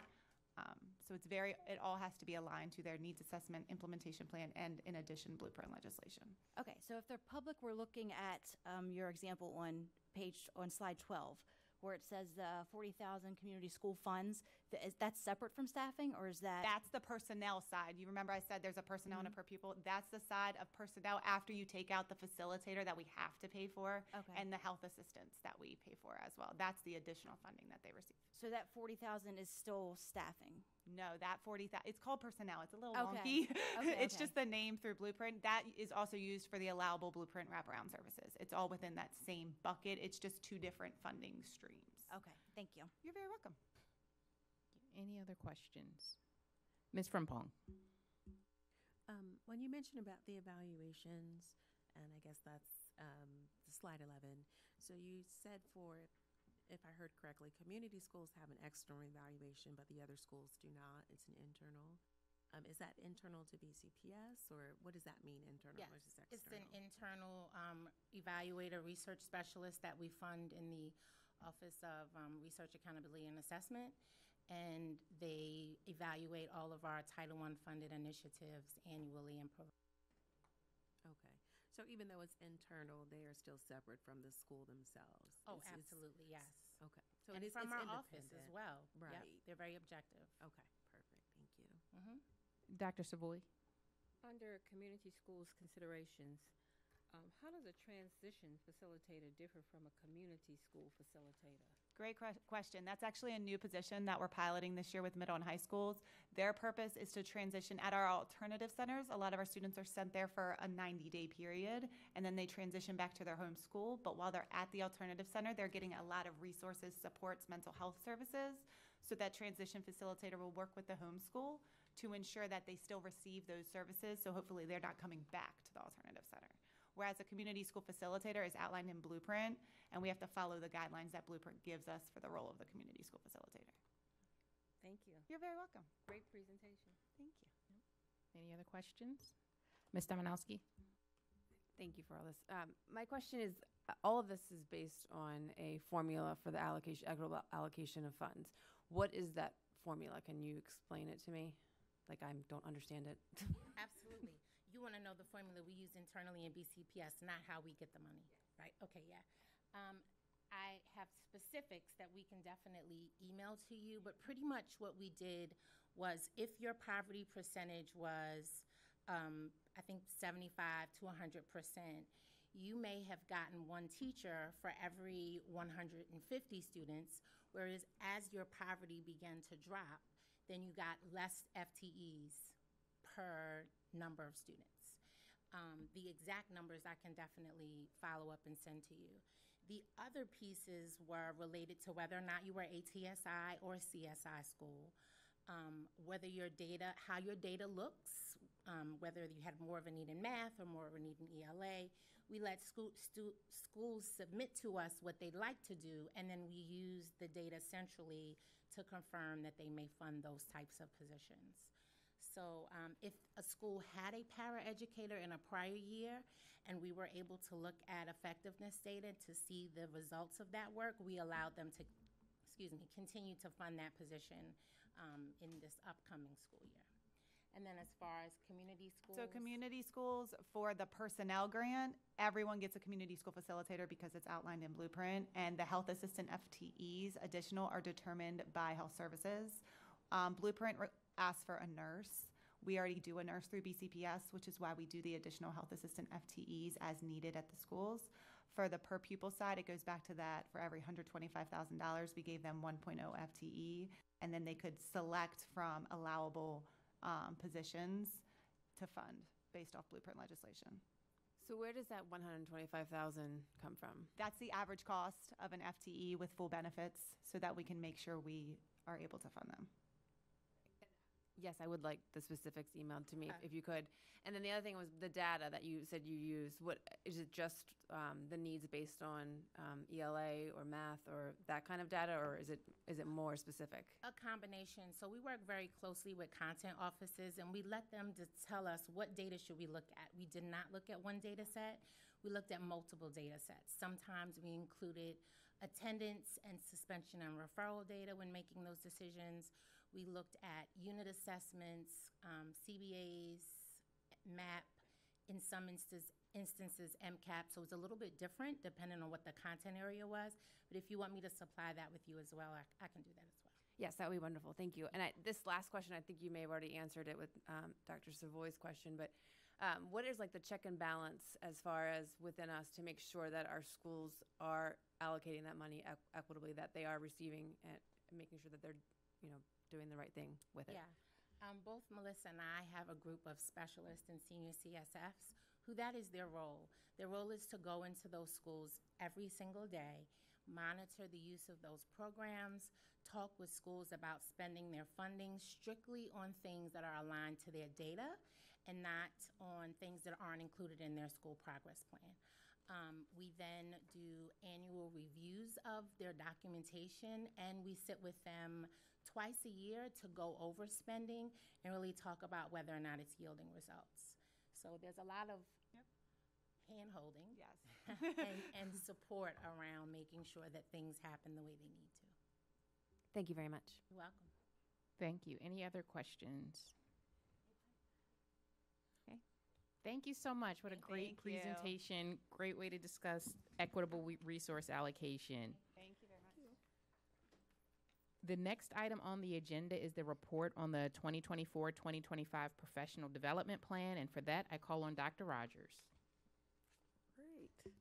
Speaker 28: Um, so it's very, it all has to be aligned to their needs assessment implementation plan and in addition blueprint legislation.
Speaker 18: Okay, so if the public were looking at um, your example on page, on slide 12, where it says the 40,000 community school funds, is that separate from staffing or is that?
Speaker 28: That's the personnel side. You remember I said there's a personnel and a mm-hmm. per pupil? That's the side of personnel after you take out the facilitator that we have to pay for
Speaker 18: Okay.
Speaker 28: and the health assistants that we pay for as well. That's the additional funding that they receive.
Speaker 18: So that 40,000 is still staffing?
Speaker 28: No, that 40,000, it's called personnel. It's a little
Speaker 18: Okay.
Speaker 28: wonky.
Speaker 18: Okay,
Speaker 28: It's
Speaker 18: okay.
Speaker 28: just the name through Blueprint. That is also used for the allowable Blueprint wraparound services. It's all within that same bucket. It's just two different funding streams.
Speaker 18: Okay, thank you.
Speaker 28: You're very welcome.
Speaker 1: Any other questions? Ms. Frempong?
Speaker 21: Um, when you mentioned about the evaluations, and I guess that's um, the slide 11, so you said for, if I heard correctly, community schools have an external evaluation, but the other schools do not. It's an internal. Um, is that internal to BCPS, or what does that mean, internal
Speaker 26: Yes,
Speaker 21: versus
Speaker 26: it's an internal um, evaluator, research specialist that we fund in the Office of um, Research Accountability and Assessment. And they evaluate all of our Title I funded initiatives annually and provide
Speaker 21: Okay. So even though it's internal, they are still separate from the school themselves?
Speaker 26: Oh,
Speaker 21: It's- it's-
Speaker 26: absolutely, yes.
Speaker 21: Okay. So
Speaker 26: and
Speaker 21: it is,
Speaker 26: from
Speaker 21: it's
Speaker 26: our office as
Speaker 21: independent.
Speaker 26: well. Yep,
Speaker 21: Right.
Speaker 26: they're very objective.
Speaker 21: Okay, perfect. Thank you.
Speaker 26: hmm
Speaker 1: Dr. Savoy?
Speaker 29: Under community schools considerations, um, how does a transition facilitator differ from a community school facilitator?
Speaker 28: Great que- question. That's actually a new position that we're piloting this year with middle and high schools. Their purpose is to transition at our alternative centers. A lot of our students are sent there for a 90 day period and then they transition back to their home school. But while they're at the alternative center, they're getting a lot of resources, supports, mental health services. So that transition facilitator will work with the home school to ensure that they still receive those services. So hopefully they're not coming back to the alternative center. Whereas a community school facilitator is outlined in Blueprint, and we have to follow the guidelines that Blueprint gives us for the role of the community school facilitator.
Speaker 29: Thank you.
Speaker 28: You're very welcome.
Speaker 29: Great presentation.
Speaker 28: Thank you.
Speaker 1: Any other questions? Ms. Domanowski?
Speaker 30: Thank you for all this. Um, my question is, uh, all of this is based on a formula for the allocation, equitable allocation of funds. What is that formula? Can you explain it to me? Like I don't understand it.
Speaker 26: Absolutely. You want to know the formula we use internally in BCPS, not how we get the money, right? Okay, yeah. Um, I have specifics that we can definitely email to you, but pretty much what we did was if your poverty percentage was, um, I think, 75 to 100 percent, you may have gotten one teacher for every 150 students, whereas as your poverty began to drop, then you got less FTEs per number of students. Um, the exact numbers I can definitely follow up and send to you. The other pieces were related to whether or not you were ATSI or CSI school, um, whether your data, how your data looks, um, whether you had more of a need in math or more of a need in ELA. We let school, stu- schools submit to us what they'd like to do, and then we use the data centrally to confirm that they may fund those types of positions. So um, if a school had a paraeducator in a prior year and we were able to look at effectiveness data to see the results of that work, we allowed them to, excuse me, continue to fund that position um, in this upcoming school year. And then as far as community schools.
Speaker 28: So community schools, for the personnel grant, everyone gets a community school facilitator because it's outlined in Blueprint. And the health assistant FTEs additional are determined by health services. Um, Blueprint re- asks for a nurse. We already do a nurse through BCPS, which is why we do the additional health assistant FTEs as needed at the schools. For the per pupil side, it goes back to that for every $125,000, we gave them 1.0 FTE. And then they could select from allowable um, positions to fund based off blueprint legislation.
Speaker 30: So where does that 125,000 come from?
Speaker 28: That's the average cost of an FTE with full benefits so that we can make sure we are able to fund them.
Speaker 30: Yes, I would like the specifics emailed to me if- if you could. And then the other thing was the data that you said you use. What is it? Just um, the needs based on um, ELA or math or that kind of data, or is it is it more specific?
Speaker 26: A combination. So we work very closely with content offices and we let them to tell us what data should we look at. We did not look at one data set. We looked at multiple data sets. Sometimes we included attendance and suspension and referral data when making those decisions. We looked at unit assessments, um, CBAs, MAP, in some instances, instances MCAP. So it's a little bit different depending on what the content area was. But if you want me to supply that with you as well, I, I can do that as well.
Speaker 30: Yes, that would be wonderful. Thank you. And I, this last question, I think you may have already answered it with um, Dr. Savoy's question, but um, what is like the check and balance as far as within us to make sure that our schools are allocating that money equ- equitably, that they are receiving and making sure that they're, you know, doing the right thing with it?
Speaker 26: Yeah. Um, both Melissa and I have a group of specialists and senior CSFs who that is their role. Their role is to go into those schools every single day, monitor the use of those programs, talk with schools about spending their funding strictly on things that are aligned to their data and not on things that aren't included in their school progress plan. Um, we then do annual reviews of their documentation and we sit with them twice a year to go over spending and really talk about whether or not it's yielding results. So there's a lot of hand holding.
Speaker 28: Yes.
Speaker 26: and, and support around making sure that things happen the way they need to.
Speaker 30: Thank you very much.
Speaker 26: You're welcome.
Speaker 1: Thank you. Any other questions? Okay. Thank you so much. What a great
Speaker 28: Thank you.
Speaker 1: presentation. Great way to discuss equitable resource allocation.
Speaker 28: Thank you very much.
Speaker 1: The next item on the agenda is the report on the 2024-2025 Professional Development Plan, and for that, I call on Dr. Rogers.
Speaker 2: Great.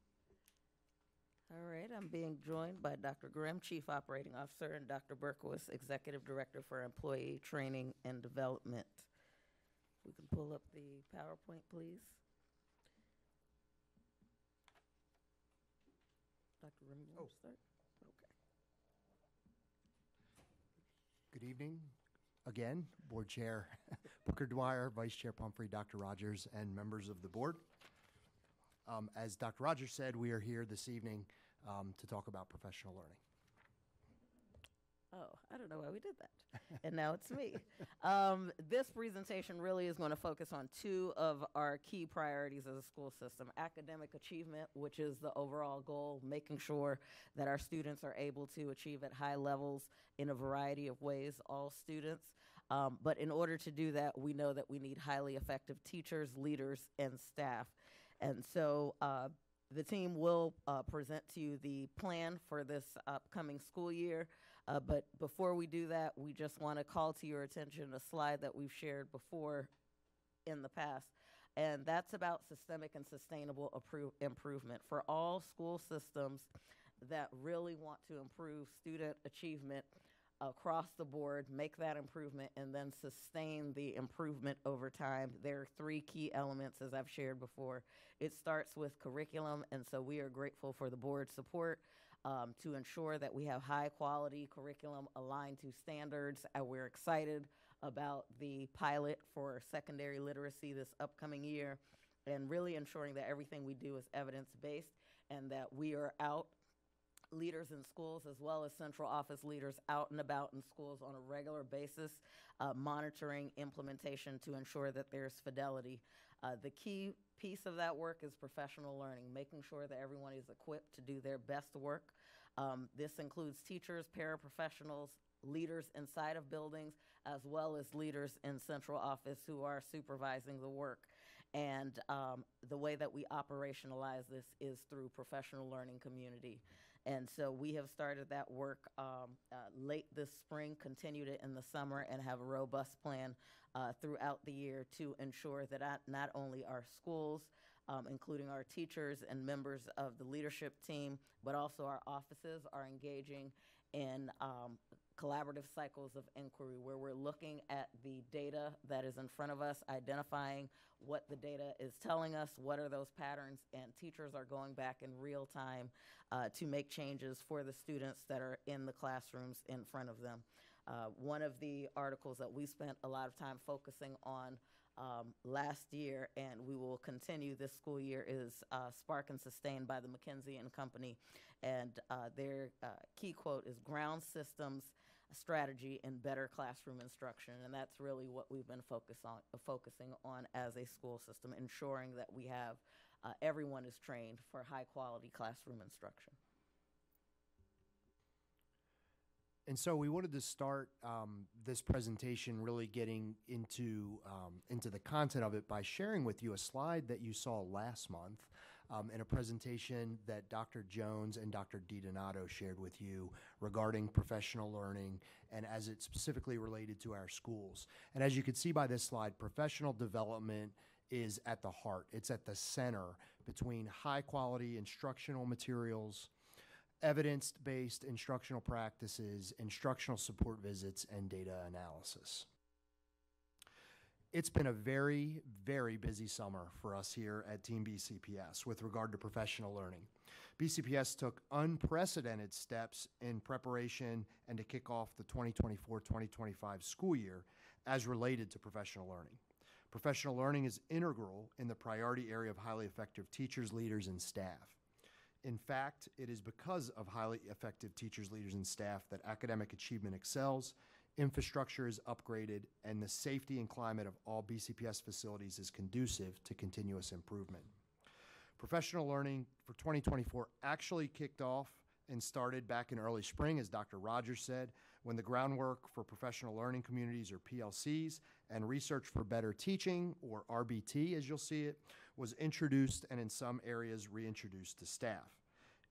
Speaker 2: All right, I'm being joined by Dr. Grimm, Chief Operating Officer, and Dr. Berkowitz, Executive Director for Employee Training and Development. We can pull up the PowerPoint, please. Dr. Grimm, you want to oh. start? Okay.
Speaker 23: Good evening. Again, Board Chair Booker Dwyer, Vice Chair Pumphrey, Dr. Rogers, and members of the board. Um, As Dr. Rogers said, we are here this evening um, to talk about professional learning.
Speaker 2: Oh, I don't know why we did that. and now it's me. Um, this presentation really is going to focus on two of our key priorities as a school system academic achievement, which is the overall goal, making sure that our students are able to achieve at high levels in a variety of ways, all students. Um, but in order to do that, we know that we need highly effective teachers, leaders, and staff. And so uh, the team will uh, present to you the plan for this upcoming school year. Uh, but before we do that, we just want to call to your attention a slide that we've shared before in the past. And that's about systemic and sustainable improvement for all school systems that really want to improve student achievement across the board, make that improvement, and then sustain the improvement over time. There are three key elements, as I've shared before. It starts with curriculum, and so we are grateful for the board's support um, to ensure that we have high quality curriculum aligned to standards. And we're excited about the pilot for secondary literacy this upcoming year and really ensuring that everything we do is evidence based and that we are out leaders in schools as well as central office leaders out and about in schools on a regular basis, uh, monitoring implementation to ensure that there's fidelity. Uh, the key piece of that work is professional learning, making sure that everyone is equipped to do their best work. Um, this includes teachers, paraprofessionals, leaders inside of buildings, as well as leaders in central office who are supervising the work. And um, the way that we operationalize this is through professional learning community. And so we have started that work um, uh, late this spring, continued it in the summer, and have a robust plan uh, throughout the year to ensure that not, only our schools, um, including our teachers and members of the leadership team, but also our offices are engaging in um, collaborative cycles of inquiry where we're looking at the data that is in front of us, identifying what the data is telling us, what are those patterns, and teachers are going back in real time uh, to make changes for the students that are in the classrooms in front of them. Uh, one of the articles that we spent a lot of time focusing on um, last year, and we will continue this school year, is uh, Spark and Sustain by the McKinsey and Company. And uh, their uh, key quote is ground systems strategy and better classroom instruction. And that's really what we've been focus on, uh, focusing on as a school system, ensuring that we have uh, everyone is trained for high quality classroom instruction.
Speaker 23: And so we wanted to start um, this presentation really getting into um, into the content of it by sharing with you a slide that you saw last month um, in a presentation that Dr. Jones and Dr. DiDonato shared with you regarding professional learning and as it's specifically related to our schools. And as you can see by this slide, professional development is at the heart. It's at the center between high quality instructional materials evidence-based instructional practices, instructional support visits, and data analysis. It's been a very, very busy summer for us here at Team BCPS with regard to professional learning. BCPS took unprecedented steps in preparation and to kick off the 2024-2025 school year as related to professional learning. Professional learning is integral in the priority area of highly effective teachers, leaders, and staff. In fact, it is because of highly effective teachers, leaders, and staff that academic achievement excels, infrastructure is upgraded, and the safety and climate of all BCPS facilities is conducive to continuous improvement. Professional learning for 2024 actually kicked off and started back in early spring, as Dr. Rogers said, when the groundwork for professional learning communities, or PLCs, and research for better teaching, or RBT as you'll see it, was introduced and in some areas reintroduced to staff.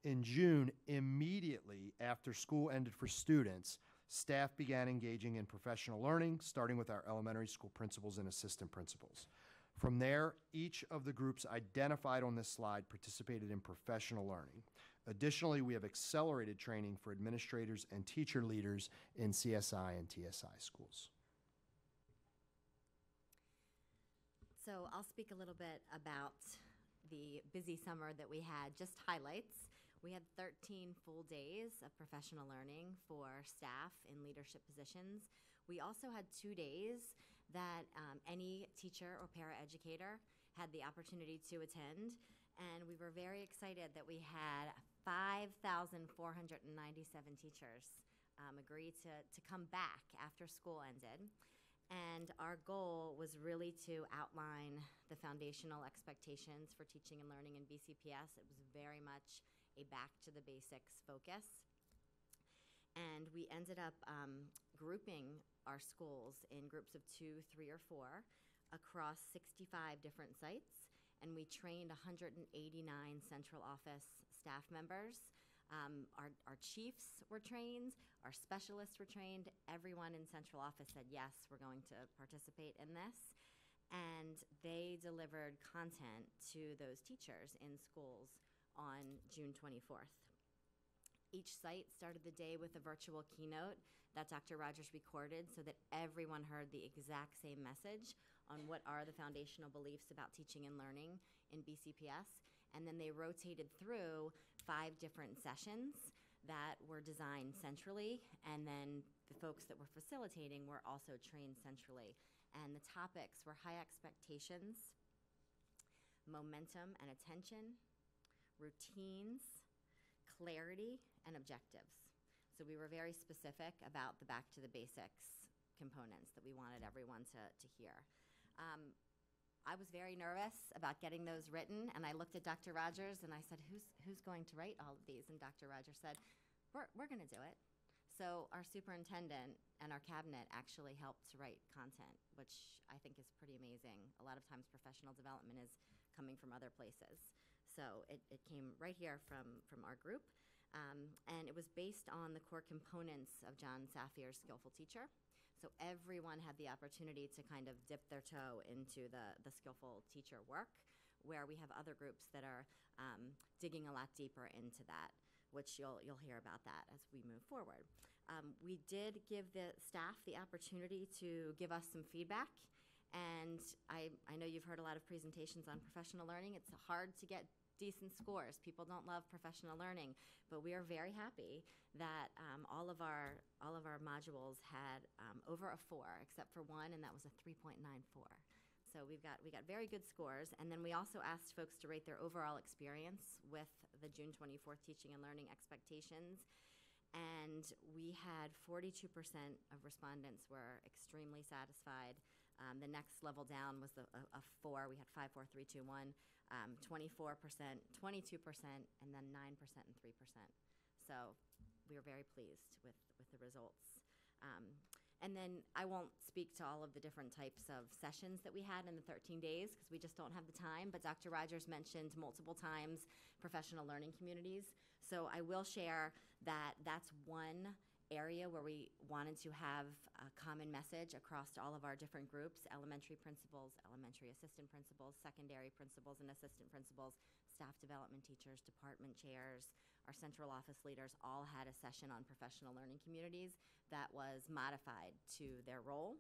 Speaker 23: In June, immediately after school ended for students, Staff began engaging in professional learning, starting with our elementary school principals and assistant principals. From there, each of the groups identified on this slide participated in professional learning. Additionally, we have accelerated training for administrators and teacher leaders in CSI and TSI schools.
Speaker 31: So I'll speak a little bit about the busy summer that we had, just highlights. We had 13 full days of professional learning for staff in leadership positions. We also had two days that um, any teacher or paraeducator had the opportunity to attend. And we were very excited that we had 5,497 teachers um, agree to, to come back after school ended. And our goal was really to outline the foundational expectations for teaching and learning in BCPS. It was very much a back to the basics focus. And we ended up um, grouping our schools in groups of two, three, or four across 65 different sites. And we trained 189 central office staff members um, our, our chiefs were trained, our specialists were trained. Everyone in central office said, yes, we're going to participate in this. And they delivered content to those teachers in schools on June 24th. Each site started the day with a virtual keynote that Dr. Rogers recorded so that everyone heard the exact same message on what are the foundational beliefs about teaching and learning in BCPS. And then they rotated through five different sessions that were designed centrally, and then the folks that were facilitating were also trained centrally. And the topics were high expectations, momentum and attention, routines, clarity, and objectives. So we were very specific about the back to the basics components that we wanted everyone to, to hear. Um, I was very nervous about getting those written, and I looked at Dr. Rogers and I said, "Who's who's going to write all of these?" And Dr. Rogers said, "We're we're going to do it." So our superintendent and our cabinet actually helped to write content, which I think is pretty amazing. A lot of times, professional development is coming from other places, so it, it came right here from from our group, um, and it was based on the core components of Jon Saphier's Skillful Teacher. So everyone had the opportunity to kind of dip their toe into the, the skillful teacher work, where we have other groups that are um, digging a lot deeper into that, which you'll, you'll hear about that as we move forward. Um, we did give the staff the opportunity to give us some feedback. And I, I know you've heard a lot of presentations on professional learning. It's hard to get decent scores. People don't love professional learning, but we are very happy that um, all of our all of our modules had um, over a four, except for one, and that was a 3.94. So we've got we got very good scores, and then we also asked folks to rate their overall experience with the June 24th teaching and learning expectations. And we had 42% of respondents were extremely satisfied. Um, the next level down was a, a, a four. We had five, four, three, two, one um, 24%, 22%, and then 9% and 3%. So we were very pleased with, with the results. Um, and then I won't speak to all of the different types of sessions that we had in the 13 days because we just don't have the time. But Dr. Rogers mentioned multiple times professional learning communities. So I will share that that's one area where we wanted to have a common message across all of our different groups elementary principals, elementary assistant principals, secondary principals and assistant principals, staff development teachers, department chairs, our central office leaders all had a session on professional learning communities that was modified to their role.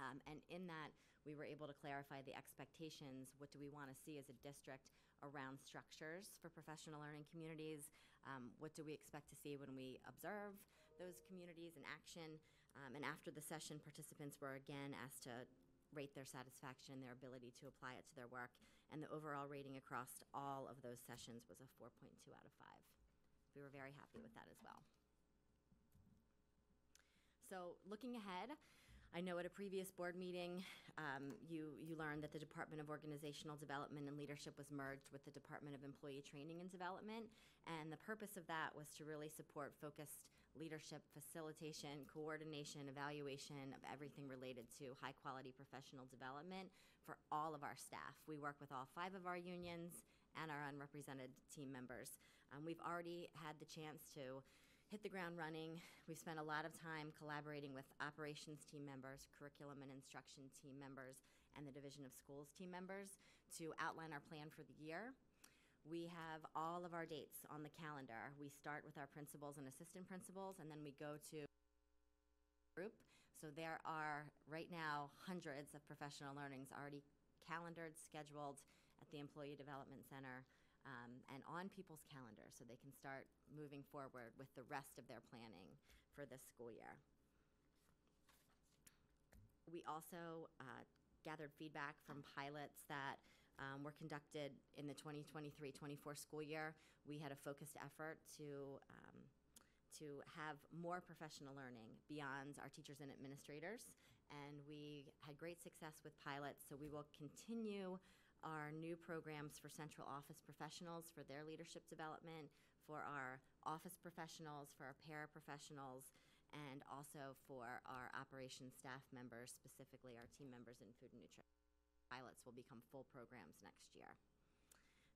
Speaker 31: Um, and in that, we were able to clarify the expectations. What do we want to see as a district around structures for professional learning communities? Um, what do we expect to see when we observe those communities in action. Um, and after the session, participants were again asked to rate their satisfaction, and their ability to apply it to their work, and the overall rating across all of those sessions was a 4.2 out of 5. We were very happy with that as well. So looking ahead, I know at a previous board meeting, um, you, you learned that the Department of Organizational Development and Leadership was merged with the Department of Employee Training and Development. And the purpose of that was to really support focused leadership, facilitation, coordination, evaluation of everything related to high quality professional development for all of our staff. We work with all five of our unions and our unrepresented team members. Um, we've already had the chance to hit the ground running. We've spent a lot of time collaborating with operations team members, curriculum and instruction team members, and the Division of Schools team members to outline our plan for the year. We have all of our dates on the calendar. We start with our principals and assistant principals, and then we go to group. So there are right now hundreds of professional learnings already calendared, scheduled at the Employee Development Center, um, and on people's calendars so they can start moving forward with the rest of their planning for this school year. We also uh, gathered feedback from pilots that um, were conducted in the 2023-24 school year. We had a focused effort to um, to have more professional learning beyond our teachers and administrators, and we had great success with pilots. So we will continue our new programs for central office professionals for their leadership development, for our office professionals, for our paraprofessionals, and also for our operations staff members, specifically our team members in food and nutrition. Pilots will become full programs next year.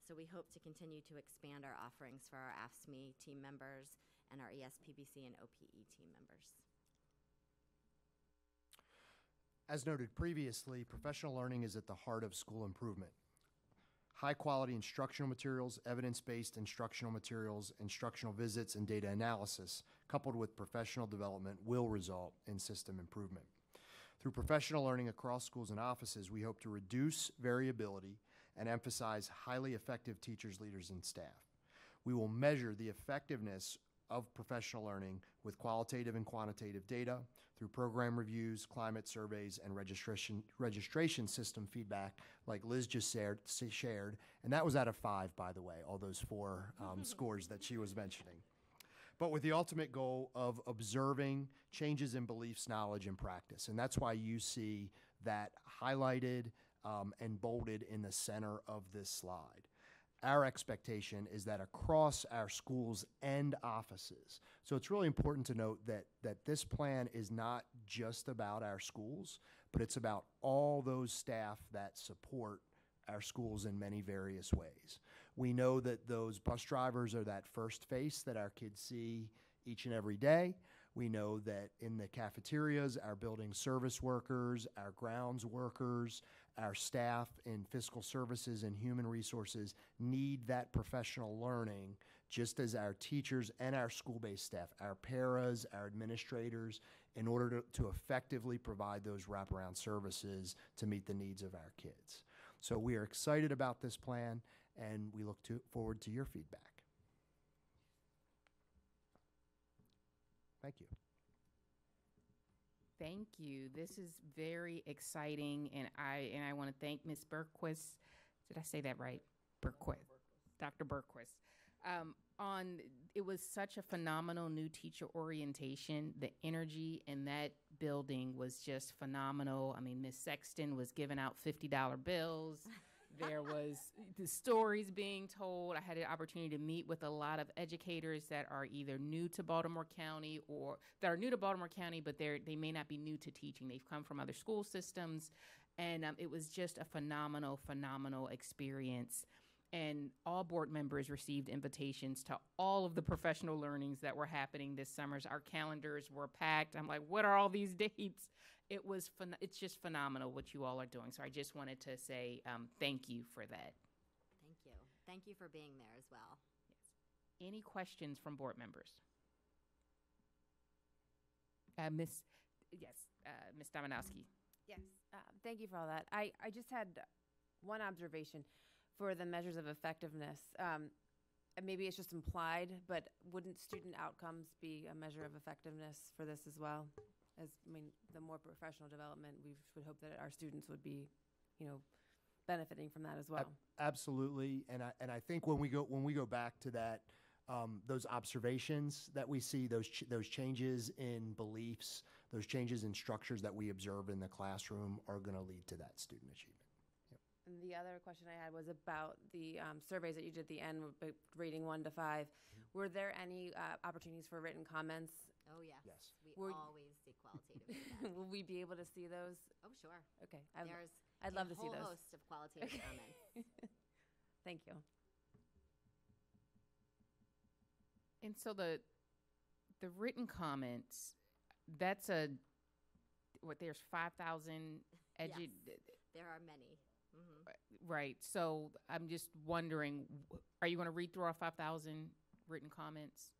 Speaker 31: So we hope to continue to expand our offerings for our AFSCME team members and our ESPBC and OPE team members.
Speaker 23: As noted previously, professional learning is at the heart of school improvement. High-quality instructional materials, evidence-based instructional materials, instructional visits, and data analysis, coupled with professional development, will result in system improvement. Through professional learning across schools and offices, we hope to reduce variability and emphasize highly effective teachers, leaders, and staff. We will measure the effectiveness of professional learning with qualitative and quantitative data through program reviews, climate surveys, and registration, registration system feedback like Liz just shared, shared. And that was out of five, by the way, all those four um, scores that she was mentioning. But with the ultimate goal of observing changes in beliefs, knowledge, and practice. And that's why you see that highlighted um, and bolded in the center of this slide our expectation is that across our schools and offices. So it's really important to note that that this plan is not just about our schools, but it's about all those staff that support our schools in many various ways. We know that those bus drivers are that first face that our kids see each and every day. We know that in the cafeterias, our building service workers, our grounds workers, our staff in fiscal services and human resources need that professional learning just as our teachers and our school-based staff, our paras, our administrators, in order to, to effectively provide those wraparound services to meet the needs of our kids. So we are excited about this plan and we look to, forward to your feedback. Thank you.
Speaker 1: Thank you. This is very exciting, and I and I want to thank Ms. Berquist. Did I say that right? Berquist, Dr. Berquist. Um, on it was such a phenomenal new teacher orientation. The energy in that building was just phenomenal. I mean, Miss Sexton was giving out fifty dollar bills. there was the stories being told. I had an opportunity to meet with a lot of educators that are either new to Baltimore County or that are new to Baltimore County, but they're they may not be new to teaching. They've come from other school systems, and um, it was just a phenomenal, phenomenal experience. And all board members received invitations to all of the professional learnings that were happening this summer. Our calendars were packed. I'm like, what are all these dates? It was phen- it's just phenomenal what you all are doing. So I just wanted to say um, thank you for that.
Speaker 31: Thank you. Thank you for being there as well. Yes.
Speaker 1: Any questions from board members? Uh, Miss, yes, uh, Miss Domanowski.
Speaker 30: Yes, uh, thank you for all that. I, I just had one observation for the measures of effectiveness. Um, maybe it's just implied, but wouldn't student outcomes be a measure of effectiveness for this as well? As, I mean, the more professional development, we would hope that our students would be, you know, benefiting from that as well.
Speaker 23: Absolutely, and I, and I think when we go, when we go back to that, um, those observations that we see, those, ch- those changes in beliefs, those changes in structures that we observe in the classroom are gonna lead to that student achievement.
Speaker 30: And the other question I had was about the um, surveys that you did at the end, rating one to 5 Were there any uh, opportunities for written comments?
Speaker 31: Oh, yes.
Speaker 23: Yes.
Speaker 31: We
Speaker 30: Were-
Speaker 31: always see qualitative feedback.
Speaker 30: Will we be able to see those?
Speaker 31: Oh, sure.
Speaker 30: Okay. I'd,
Speaker 31: There's
Speaker 30: I'd love
Speaker 31: a
Speaker 30: to see
Speaker 31: whole
Speaker 30: those.
Speaker 31: host of qualitative
Speaker 30: Okay.
Speaker 31: comments.
Speaker 30: Thank you.
Speaker 1: And so the the written comments, that's a, what, there's 5,000 edu-
Speaker 31: Yes, there are many. Mhm.
Speaker 1: Right. So I'm just wondering, are you going to read through our 5,000 written comments?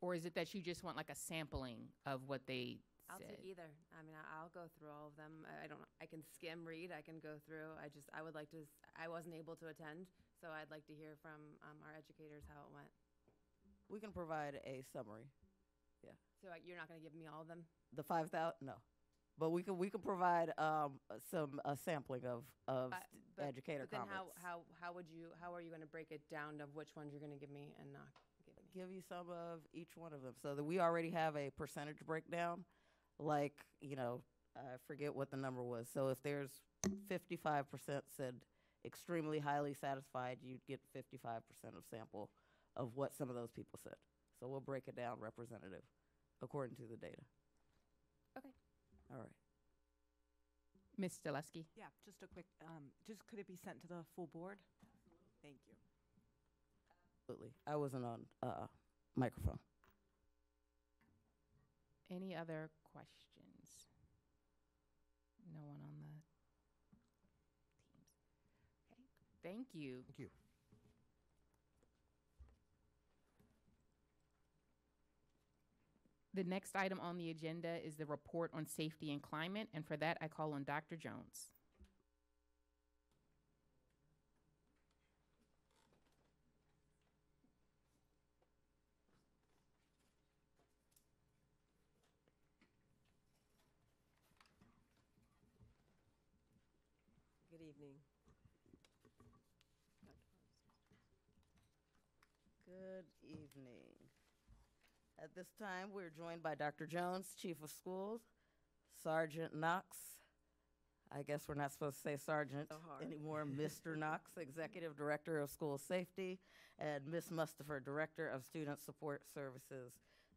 Speaker 1: Or is it that you just want like a sampling of what they
Speaker 30: I'll
Speaker 1: said?
Speaker 30: take either. I mean, I- I'll go through all of them. I I don't, I can skim read, I can go through. I just, I would like to, s- I wasn't able to attend, so I'd like to hear from um, our educators how it went.
Speaker 2: We can provide a summary. Yeah.
Speaker 30: So uh, you're not going to give me all of them?
Speaker 2: The five thousand, no. But we can, we can provide, um, some, a sampling of, of
Speaker 30: But-
Speaker 2: st-
Speaker 30: but-
Speaker 2: educator
Speaker 30: but then
Speaker 2: comments.
Speaker 30: how, how, how would you, how are you going to break it down of which ones you're going to give me and not give
Speaker 2: you some of each one of them so that we already have a percentage breakdown like you know i forget what the number was so if there's 55% said extremely highly satisfied you'd get 55% of sample of what some of those people said so we'll break it down representative according to the data
Speaker 30: Okay.
Speaker 2: all right
Speaker 1: Ms. Stolusky?
Speaker 4: Yeah, just a quick, um, just could it be sent to the full board? Thank
Speaker 2: absolutely i wasn't on uh, microphone
Speaker 1: Any other questions? No one on the teams. Okay, thank you.
Speaker 23: Thank you.
Speaker 1: The next item on the agenda is the report on safety and climate, and for that, I call on Dr. Jones.
Speaker 17: Good evening.
Speaker 2: Good evening. At this time, we're joined by Dr. Jones, Chief of Schools, Sergeant Knox. I guess we're not supposed to say Sergeant
Speaker 17: So
Speaker 2: anymore. Mr. Knox, Executive Director of School Safety, and Ms. Mustapher, Director of Student Support Services.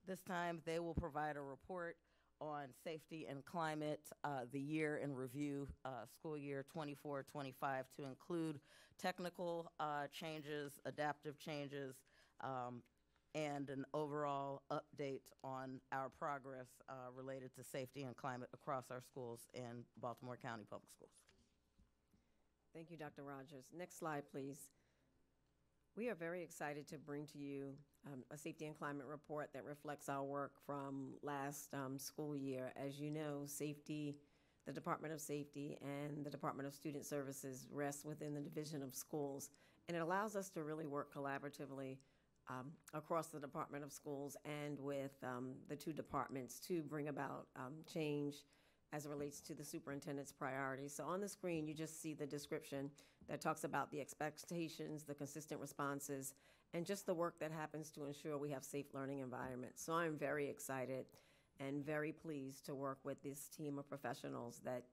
Speaker 2: This time, they will provide a report on safety and climate, uh, the year in review, uh, school year 24 25, to include technical uh, changes, adaptive changes, um, and an overall update on our progress uh, related to safety and climate across our schools in Baltimore County Public Schools.
Speaker 17: Thank you, Dr. Rogers. Next slide, please. We are very excited to bring to you um, a safety and climate report that reflects our work from last um, school year. As you know, safety, the Department of Safety and the Department of Student Services rest within the Division of Schools, and it allows us to really work collaboratively um, across the Department of Schools and with um, the two departments to bring about um, change as it relates to the superintendent's priorities. So on the screen, you just see the description that talks about the expectations, the consistent responses, and just the work that happens to ensure we have safe learning environments. So I'm very excited and very pleased to work with this team of professionals that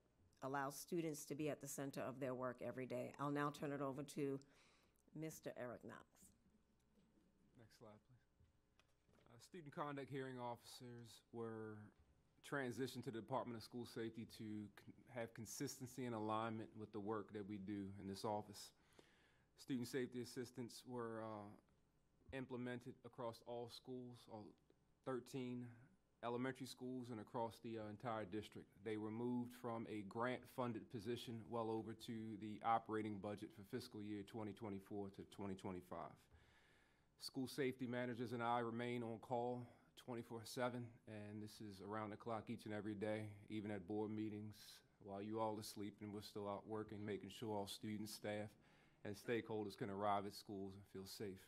Speaker 17: allows students to be at the center of their work every day. I'll now turn it over to Mr. Eric Knox.
Speaker 32: Next slide, please. Uh, Student conduct hearing officers were transitioned to the Department of School Safety to have consistency and alignment with the work that we do in this office. Student safety assistants were uh, implemented across all schools, all 13 elementary schools and across the uh, entire district. They were moved from a grant-funded position well over to the operating budget for fiscal year 2024 to 2025. School safety managers and I remain on call 24/7, and this is around the clock each and every day, even at board meetings, while you all are sleeping, we're still out working, making sure all students, staff, and stakeholders can arrive at schools and feel safe.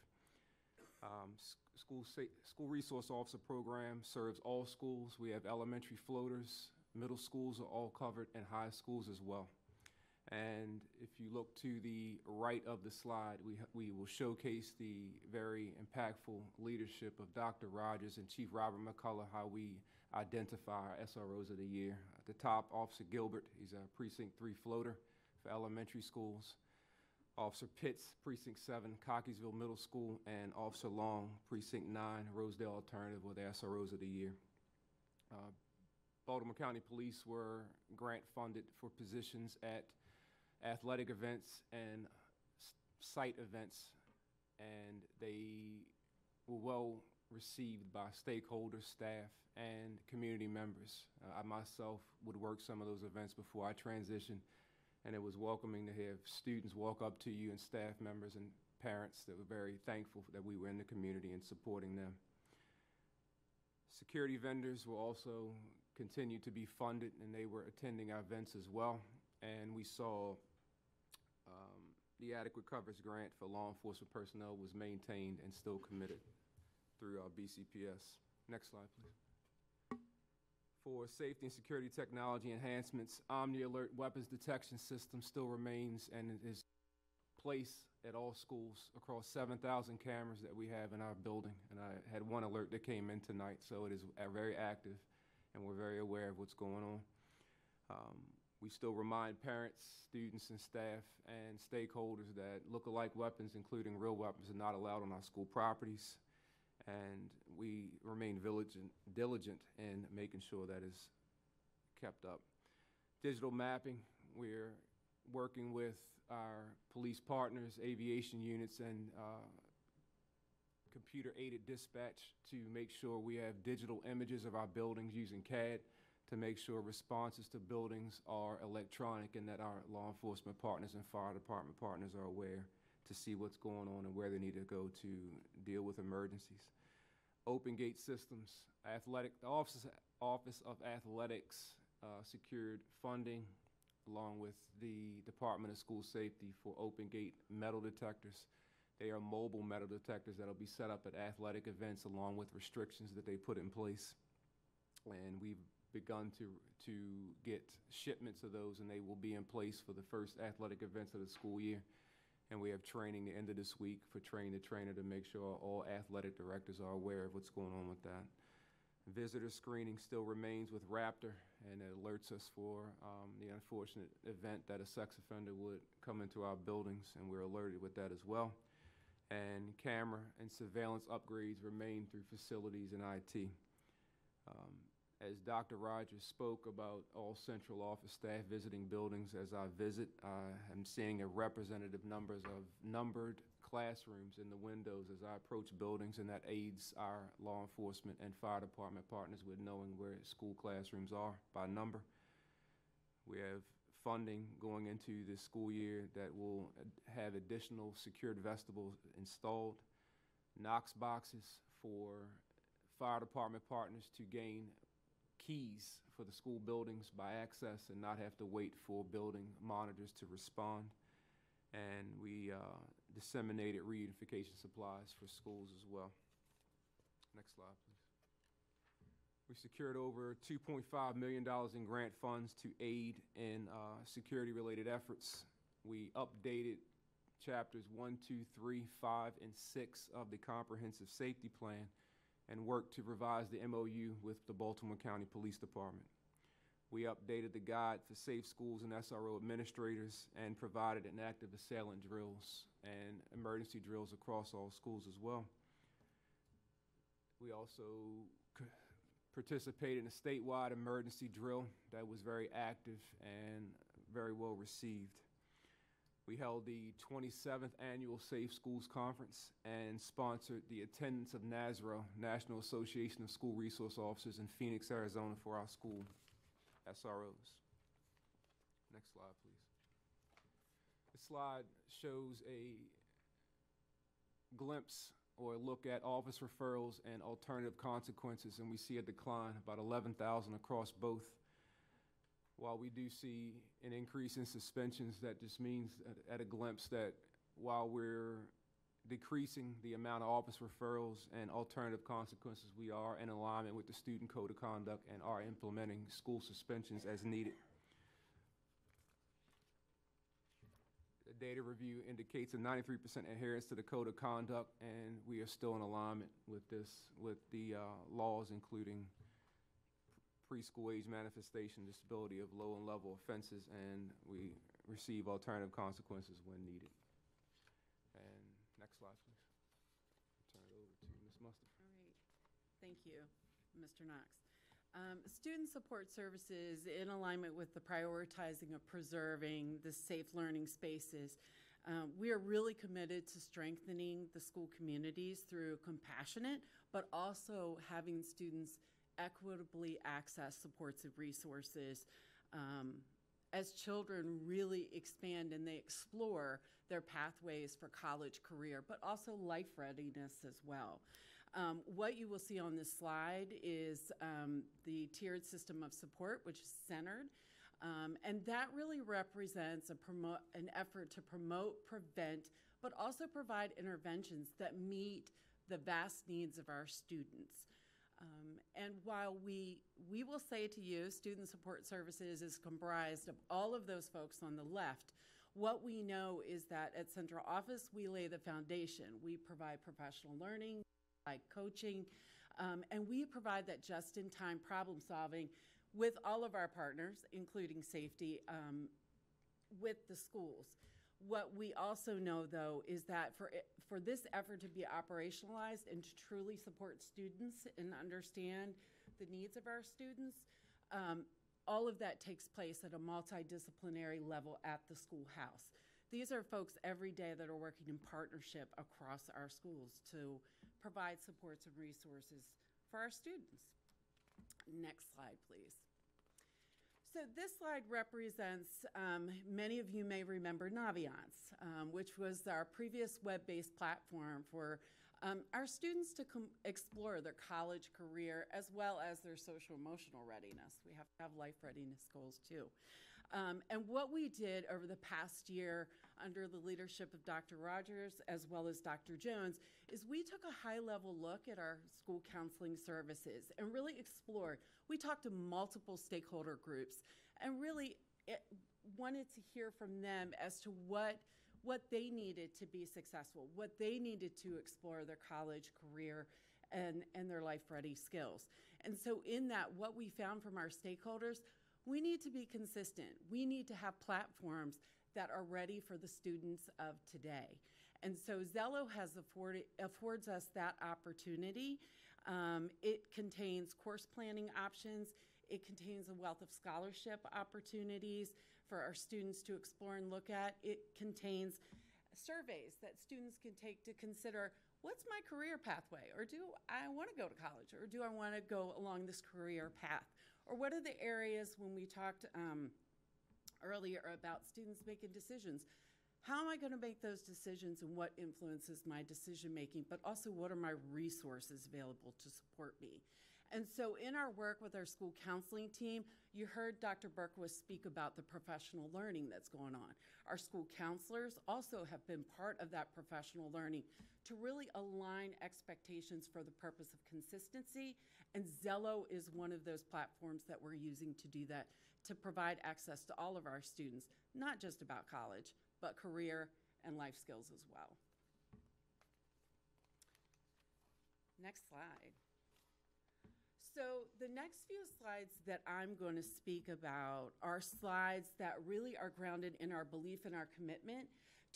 Speaker 32: Um, School sa- School Resource Officer Program serves all schools. We have elementary floaters, middle schools are all covered, and high schools as well. And if you look to the right of the slide, we, we will showcase the very impactful leadership of Dr. Rogers and Chief Robert McCullough, how we identify our SROs of the year. At the top, Officer Gilbert, he's a precinct three floater for elementary schools. Officer Pitts, Precinct 7, Cockeysville Middle School, and Officer Long, Precinct 9, Rosedale Alternative, were the SROs of the year. Uh, Baltimore County Police were grant funded for positions at athletic events and site events, and they were well received by stakeholders, staff, and community members. Uh, I myself would work some of those events before I transitioned, and it was welcoming to have students walk up to you and staff members and parents that were very thankful that we were in the community and supporting them. Security vendors will also continue to be funded, and they were attending our events as well. And we saw the adequate coverage grant for law enforcement personnel was maintained and still committed through our BCPS. Next slide, please. For safety and security technology enhancements, Omnilert weapons detection system still remains and is placed at all schools across 7,000 cameras that we have in our building. And I had one alert that came in tonight, so it is very active, and we're very aware of what's going on. Um, we still remind parents, students, and staff and stakeholders that look-alike weapons, including real weapons, are not allowed on our school properties. And we remain diligent, in making sure that is kept up. Digital mapping, we're working with our police partners, aviation units, and uh, computer-aided dispatch to make sure we have digital images of our buildings using CAD to make sure responses to buildings are electronic and that our law enforcement partners and fire department partners are aware to see what's going on and where they need to go to deal with emergencies. Open gate systems, athletic, the Office, Office of Athletics uh, secured funding along with the Department of School Safety for open gate metal detectors. They are mobile metal detectors that'll be set up at athletic events along with restrictions that they put in place. And we've begun to, to get shipments of those and they will be in place for the first athletic events of the school year. And we have training the end of this week for train the trainer to make sure all athletic directors are aware of what's going on with that. Visitor screening still remains with Raptor, and it alerts us for um, the unfortunate event that a sex offender would come into our buildings, and we're alerted with that as well. And camera and surveillance upgrades remain through facilities and IT. Um, as Dr. Rogers spoke about all central office staff visiting buildings as I visit, I am seeing a representative numbers of numbered classrooms in the windows as I approach buildings, and that aids our law enforcement and fire department partners with knowing where school classrooms are by number. We have funding going into this school year that will have additional secured vestibules installed, Knox boxes for fire department partners to gain keys for the school buildings by access and not have to wait for building monitors to respond. And we uh, disseminated reunification supplies for schools as well. Next slide, please. We secured over $2.5 million in grant funds to aid in uh, security-related efforts. We updated chapters 1, 2, 3, 5, and 6 of the Comprehensive Safety Plan and worked to revise the MOU with the Baltimore County Police Department. We updated the guide for safe schools and SRO administrators and provided inactive assailant drills and emergency drills across all schools as well. We also participated in a statewide emergency drill that was very active and very well received. We held the 27th Annual Safe Schools Conference and sponsored the attendance of NASRO, National Association of School Resource Officers, in Phoenix, Arizona for our school SROs. Next slide, please. This slide shows a glimpse or look at office referrals and alternative consequences, and we see a decline, about 11,000 across both while we do see an increase in suspensions, that just means at, at a glimpse that while we're decreasing the amount of office referrals and alternative consequences, we are in alignment with the student code of conduct and are implementing school suspensions as needed. The data review indicates a 93% adherence to the code of conduct, and we are still in alignment with this, with the uh, laws, including preschool age manifestation disability of low and level offenses, and we receive alternative consequences when needed. And next slide, please. Turn it over to Ms. Musto.
Speaker 33: All right. Thank you, Mr. Knox. Um, student support services in alignment with the prioritizing of preserving the safe learning spaces. Um, we are really committed to strengthening the school communities through compassionate, but also having students equitably access supports and resources um, as children really expand and they explore their pathways for college career, but also life readiness as well. Um, what you will see on this slide is um, the tiered system of support, which is centered. Um, and that really represents a promote, an effort to promote, prevent, but also provide interventions that meet the vast needs of our students. Um, and while we, we will say to you, Student Support Services is comprised of all of those folks on the left, what we know is that at central office, we lay the foundation. We provide professional learning, like coaching, um, and we provide that just-in-time problem solving with all of our partners, including safety, um, with the schools. What we also know, though, is that for it, for this effort to be operationalized and to truly support students and understand the needs of our students, um, all of that takes place at a multidisciplinary level at the schoolhouse. These are folks every day that are working in partnership across our schools to provide supports and resources for our students. Next slide, please. So this slide represents, um, many of you may remember Naviance, um, which was our previous web-based platform for um, our students to explore their college career as well as their social emotional readiness. We have to have life readiness goals too. Um, and what we did over the past year under the leadership of Dr. Rogers as well as Dr. Jones is we took a high level look at our school counseling services and really explored. We talked to multiple stakeholder groups and really wanted to hear from them as to what what they needed to be successful, what they needed to explore their college career and, and their life ready skills. And so, in that, what we found from our stakeholders, we need to be consistent. We need to have platforms that are ready for the students of today. And so Xello has afforded, affords us that opportunity. Um, it contains course planning options. It contains a wealth of scholarship opportunities for our students to explore and look at. It contains surveys that students can take to consider what's my career pathway? Or do I want to go to college? Or do I want to go along this career path? Or what are the areas when we talked um, earlier about students making decisions? How am I going to make those decisions and what influences my decision making? But also, what are my resources available to support me? And so, in our work with our school counseling team, you heard Dr. Berkowitz speak about the professional learning that's going on. Our school counselors also have been part of that professional learning to really align expectations for the purpose of consistency. And Xello is one of those platforms that we're using to do that, to provide access to all of our students, not just about college, but career and life skills as well. Next slide. So the next few slides that I'm going to speak about are slides that really are grounded in our belief and our commitment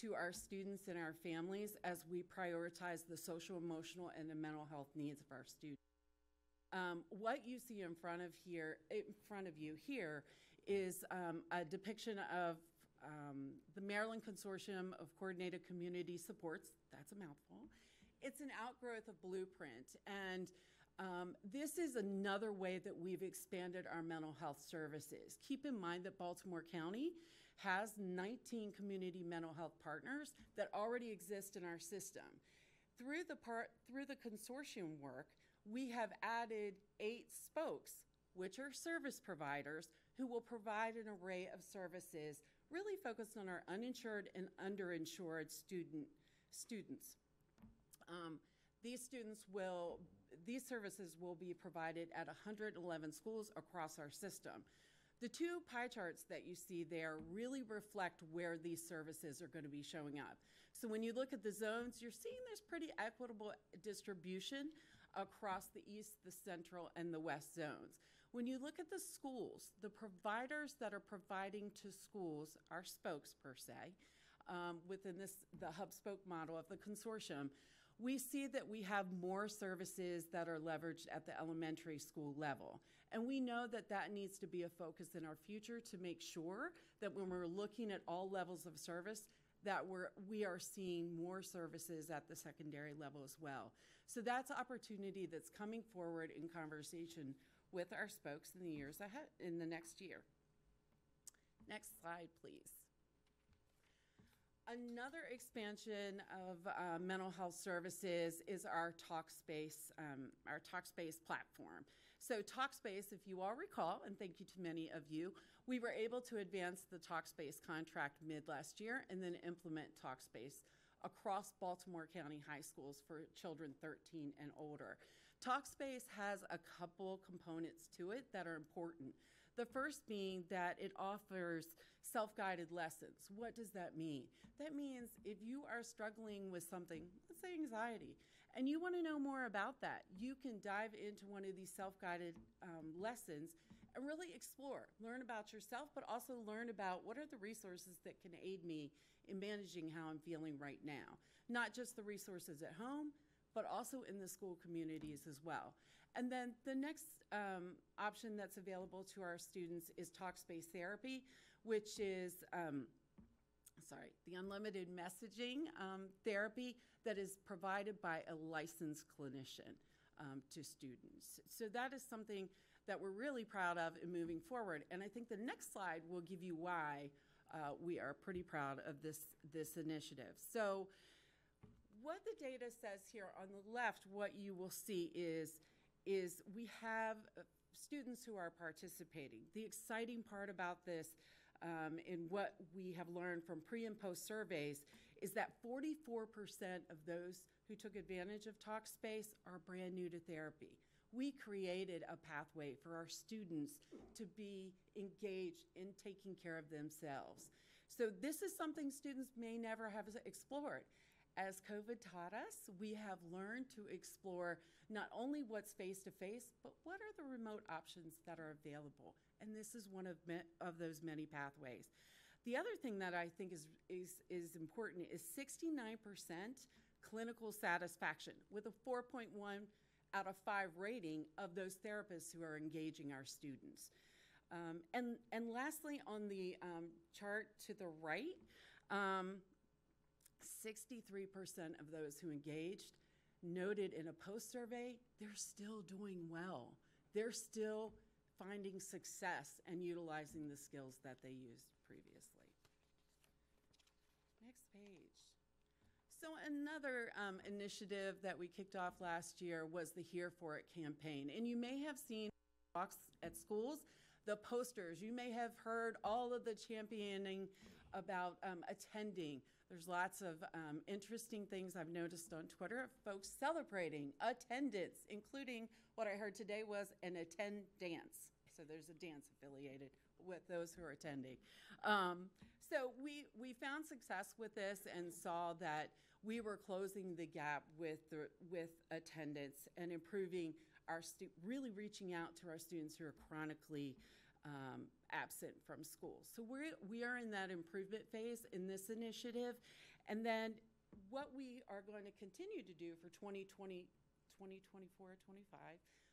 Speaker 33: to our students and our families as we prioritize the social, emotional, and the mental health needs of our students. Um, what you see in front of here, in front of you here, is um, a depiction of um, the Maryland Consortium of Coordinated Community Supports. That's a mouthful. It's an outgrowth of Blueprint, and um, this is another way that we've expanded our mental health services. Keep in mind that Baltimore County has 19 community mental health partners that already exist in our system. Through the part through the consortium work, we have added eight spokes, which are service providers who will provide an array of services really focused on our uninsured and underinsured student students. Um, these students will these services will be provided at 111 schools across our system. The two pie charts that you see there really reflect where these services are going to be showing up. So when you look at the zones, you're seeing there's pretty equitable distribution across the east, the central, and the west zones. When you look at the schools, the providers that are providing to schools are spokes per se, um, within this the hub spoke model of the consortium we see that we have more services that are leveraged at the elementary school level. And we know that that needs to be a focus in our future to make sure that when we're looking at all levels of service, that we're, we are seeing more services at the secondary level as well. So that's opportunity that's coming forward in conversation with our spokes in the years ahead, in the next year. Next slide, please. Another expansion of uh, mental health services is our Talkspace, um, our Talkspace platform. So Talkspace, if you all recall, and thank you to many of you, we were able to advance the Talkspace contract mid last year and then implement Talkspace across Baltimore County high schools for children 13 and older. Talkspace has a couple components to it that are important. The first being that it offers self guided lessons. What does that mean? That means if you are struggling with something, let's say anxiety, and you want to know more about that, you can dive into one of these self guided um, lessons and really explore, learn about yourself, but also learn about what are the resources that can aid me in managing how I'm feeling right now. Not just the resources at home, but also in the school communities as well. And then the next um, option that's available to our students is Talkspace Therapy, which is, um, sorry, the unlimited messaging um, therapy that is provided by a licensed clinician um, to students. So that is something that we're really proud of in moving forward. And I think the next slide will give you why uh, we are pretty proud of this, this initiative. So what the data says here on the left, what you will see is, is we have uh, students who are participating. The exciting part about this um, in what we have learned from pre and post surveys is that 44% of those who took advantage of Talkspace are brand new to therapy. We created a pathway for our students to be engaged in taking care of themselves. So, this is something students may never have explored. As COVID taught us, we have learned to explore not only what's face to face, but what are the remote options that are available. And this is one of, of those many pathways. The other thing that I think is, is, is important is 69% clinical satisfaction with a 4.1 out of 5 rating of those therapists who are engaging our students. Um, and, and lastly, on the um, chart to the right, um, 63% of those who engaged noted in a post survey they're still doing well. They're still finding success and utilizing the skills that they used previously. Next page. So, another um, initiative that we kicked off last year was the Here For It campaign. And you may have seen walks at schools, the posters. You may have heard all of the championing about um, attending. There's lots of um, interesting things I've noticed on Twitter of folks celebrating attendance, including what I heard today was an attend dance. So there's a dance affiliated with those who are attending. Um, so we, we found success with this and saw that we were closing the gap with, the, with attendance and improving our stu- really reaching out to our students who are chronically um, absent from school. So we're, we are in that improvement phase in this initiative. And then what we are going to continue to do for 2020, 2024, 25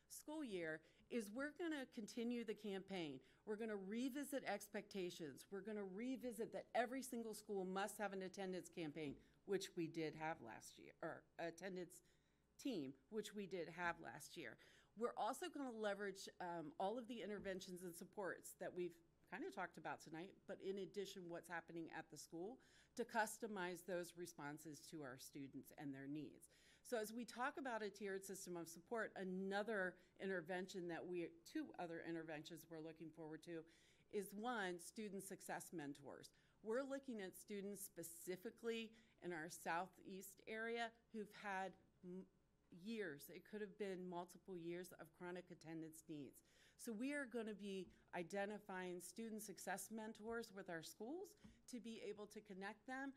Speaker 33: school year is we're going to continue the campaign. We're going to revisit expectations. We're going to revisit that every single school must have an attendance campaign, which we did have last year, or attendance team, which we did have last year. We're also going to leverage um, all of the interventions and supports that we've kind of talked about tonight, but in addition, what's happening at the school to customize those responses to our students and their needs. So as we talk about a tiered system of support, another intervention that we, two other interventions we're looking forward to is one, student success mentors. We're looking at students specifically in our southeast area who've had years, it could have been multiple years of chronic attendance needs. So we are going to be identifying student success mentors with our schools to be able to connect them.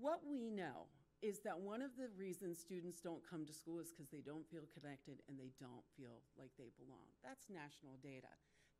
Speaker 33: What we know is that one of the reasons students don't come to school is because they don't feel connected and they don't feel like they belong. That's national data.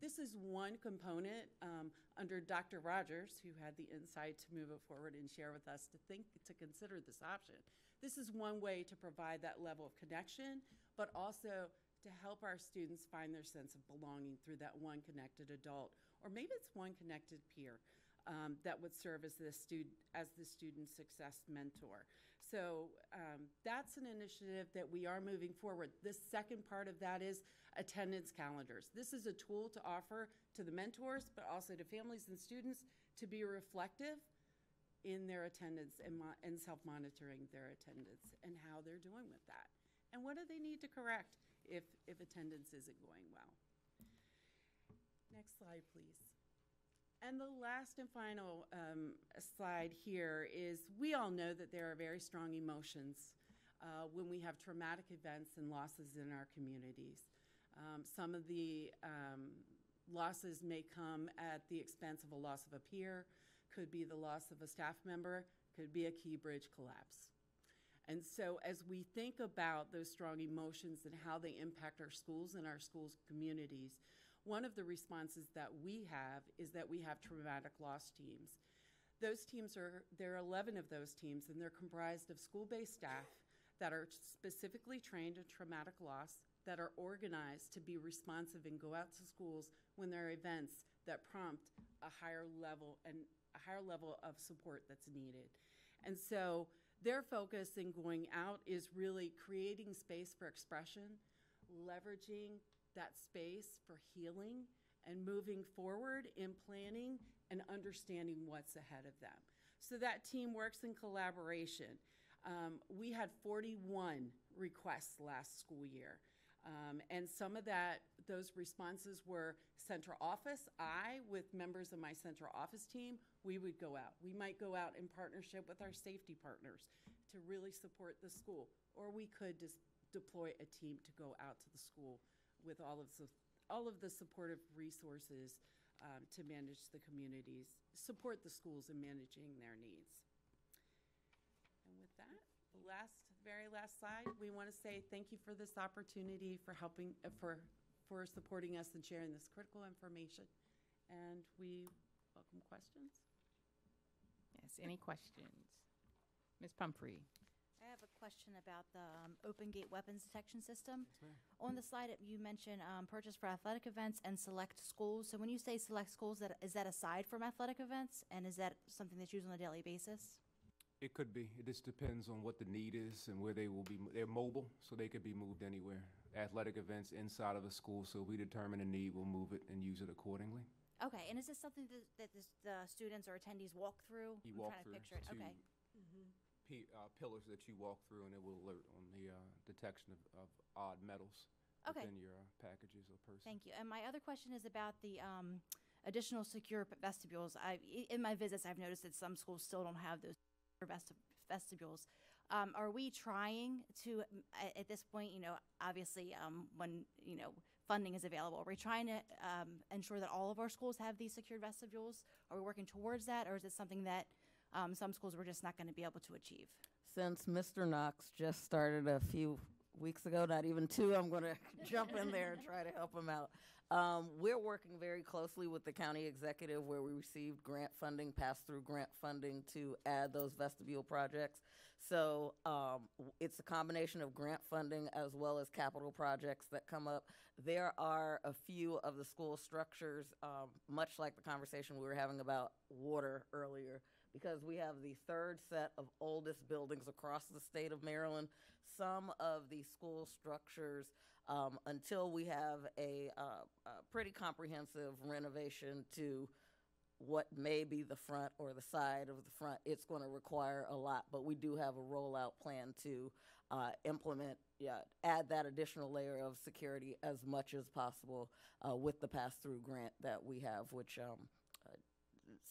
Speaker 33: This is one component um, under Dr. Rogers, who had the insight to move it forward and share with us to think to consider this option. This is one way to provide that level of connection, but also to help our students find their sense of belonging through that one connected adult, or maybe it's one connected peer. um, that would serve as the student as the student success mentor. So um, that's an initiative that we are moving forward. The second part of that is attendance calendars. This is a tool to offer to the mentors, but also to families and students to be reflective in their attendance and, mo- and self-monitoring their attendance and how they're doing with that. And what do they need to correct if, if attendance isn't going well? Next slide, please. And the last and final um, slide here is we all know that there are very strong emotions uh, when we have traumatic events and losses in our communities. Um, some of the um, losses may come at the expense of a loss of a peer, could be the loss of a staff member, could be a key bridge collapse. And so, as we think about those strong emotions and how they impact our schools and our schools' communities, one of the responses that we have is that we have traumatic loss teams. Those teams are, there are 11 of those teams, and they're comprised of school based staff that are specifically trained in traumatic loss, that are organized to be responsive and go out to schools when there are events that prompt a higher level and a higher level of support that's needed. And so their focus in going out is really creating space for expression, leveraging that space for healing and moving forward in planning and understanding what's ahead of them. So that team works in collaboration. Um, we had 41 requests last school year. Um, and some of that, those responses were central office. I, with members of my central office team, we would go out. We might go out in partnership with our safety partners to really support the school, or we could just deploy a team to go out to the school with all of the, all of the supportive resources um, to manage the communities, support the schools in managing their needs. And with that, the last, very last slide, we want to say thank you for this opportunity, for helping, for, for supporting us and sharing this critical information. And we welcome questions.
Speaker 1: Yes, any questions? Ms. Pumphrey?
Speaker 18: I have a question about the um, open gate weapons detection system.
Speaker 32: ma'am.
Speaker 18: On the slide, you mentioned um, purchase for athletic events and select schools. So when you say select schools, that is that aside from athletic events, and is that something that's used on a daily basis?
Speaker 32: It could be. It just depends on what the need is and where they will be. They're mobile, so they could be moved anywhere. Athletic events inside of a school, so we determine a need, we'll move it and use it accordingly.
Speaker 18: Okay, and is this something that, that this, the students or attendees walk through?
Speaker 32: You
Speaker 18: I'm
Speaker 32: walk
Speaker 18: trying to
Speaker 32: through
Speaker 18: picture it.
Speaker 32: to
Speaker 18: Okay.
Speaker 32: P, uh, pillars that you walk through, and it will alert on the uh, detection of, of odd metals
Speaker 18: Okay.
Speaker 32: within your uh, packages or person.
Speaker 18: Thank you. And my other question is about the um, additional secure p- vestibules. I, i- in my visits, I've noticed that some schools still don't have those secure vesti- vestibules. Um, are we trying to, m- a- at this point, you know, obviously, um, when you know funding is available, are we trying to um, ensure that all of our schools have these secured vestibules? Are we working towards that, or is it something that um, some schools were just not going to be able to achieve?
Speaker 2: Since Mr. Knox just started a few weeks ago, not even two, I'm going to jump in there and try to help him out. Um, we're working very closely with the county executive where we received grant funding, pass-through grant funding to add those vestibule projects. So um, it's a combination of grant funding as well as capital projects that come up. There are a few of the school structures, um, much like the conversation we were having about water earlier, because we have the third set of oldest buildings across the state of Maryland. Some of the school structures, um, until we have a, uh, a pretty comprehensive renovation to what may be the front or the side of the front, it's going to require a lot. But we do have a rollout plan to uh, implement, yeah, add that additional layer of security as much as possible uh, with the pass-through grant that we have, which um,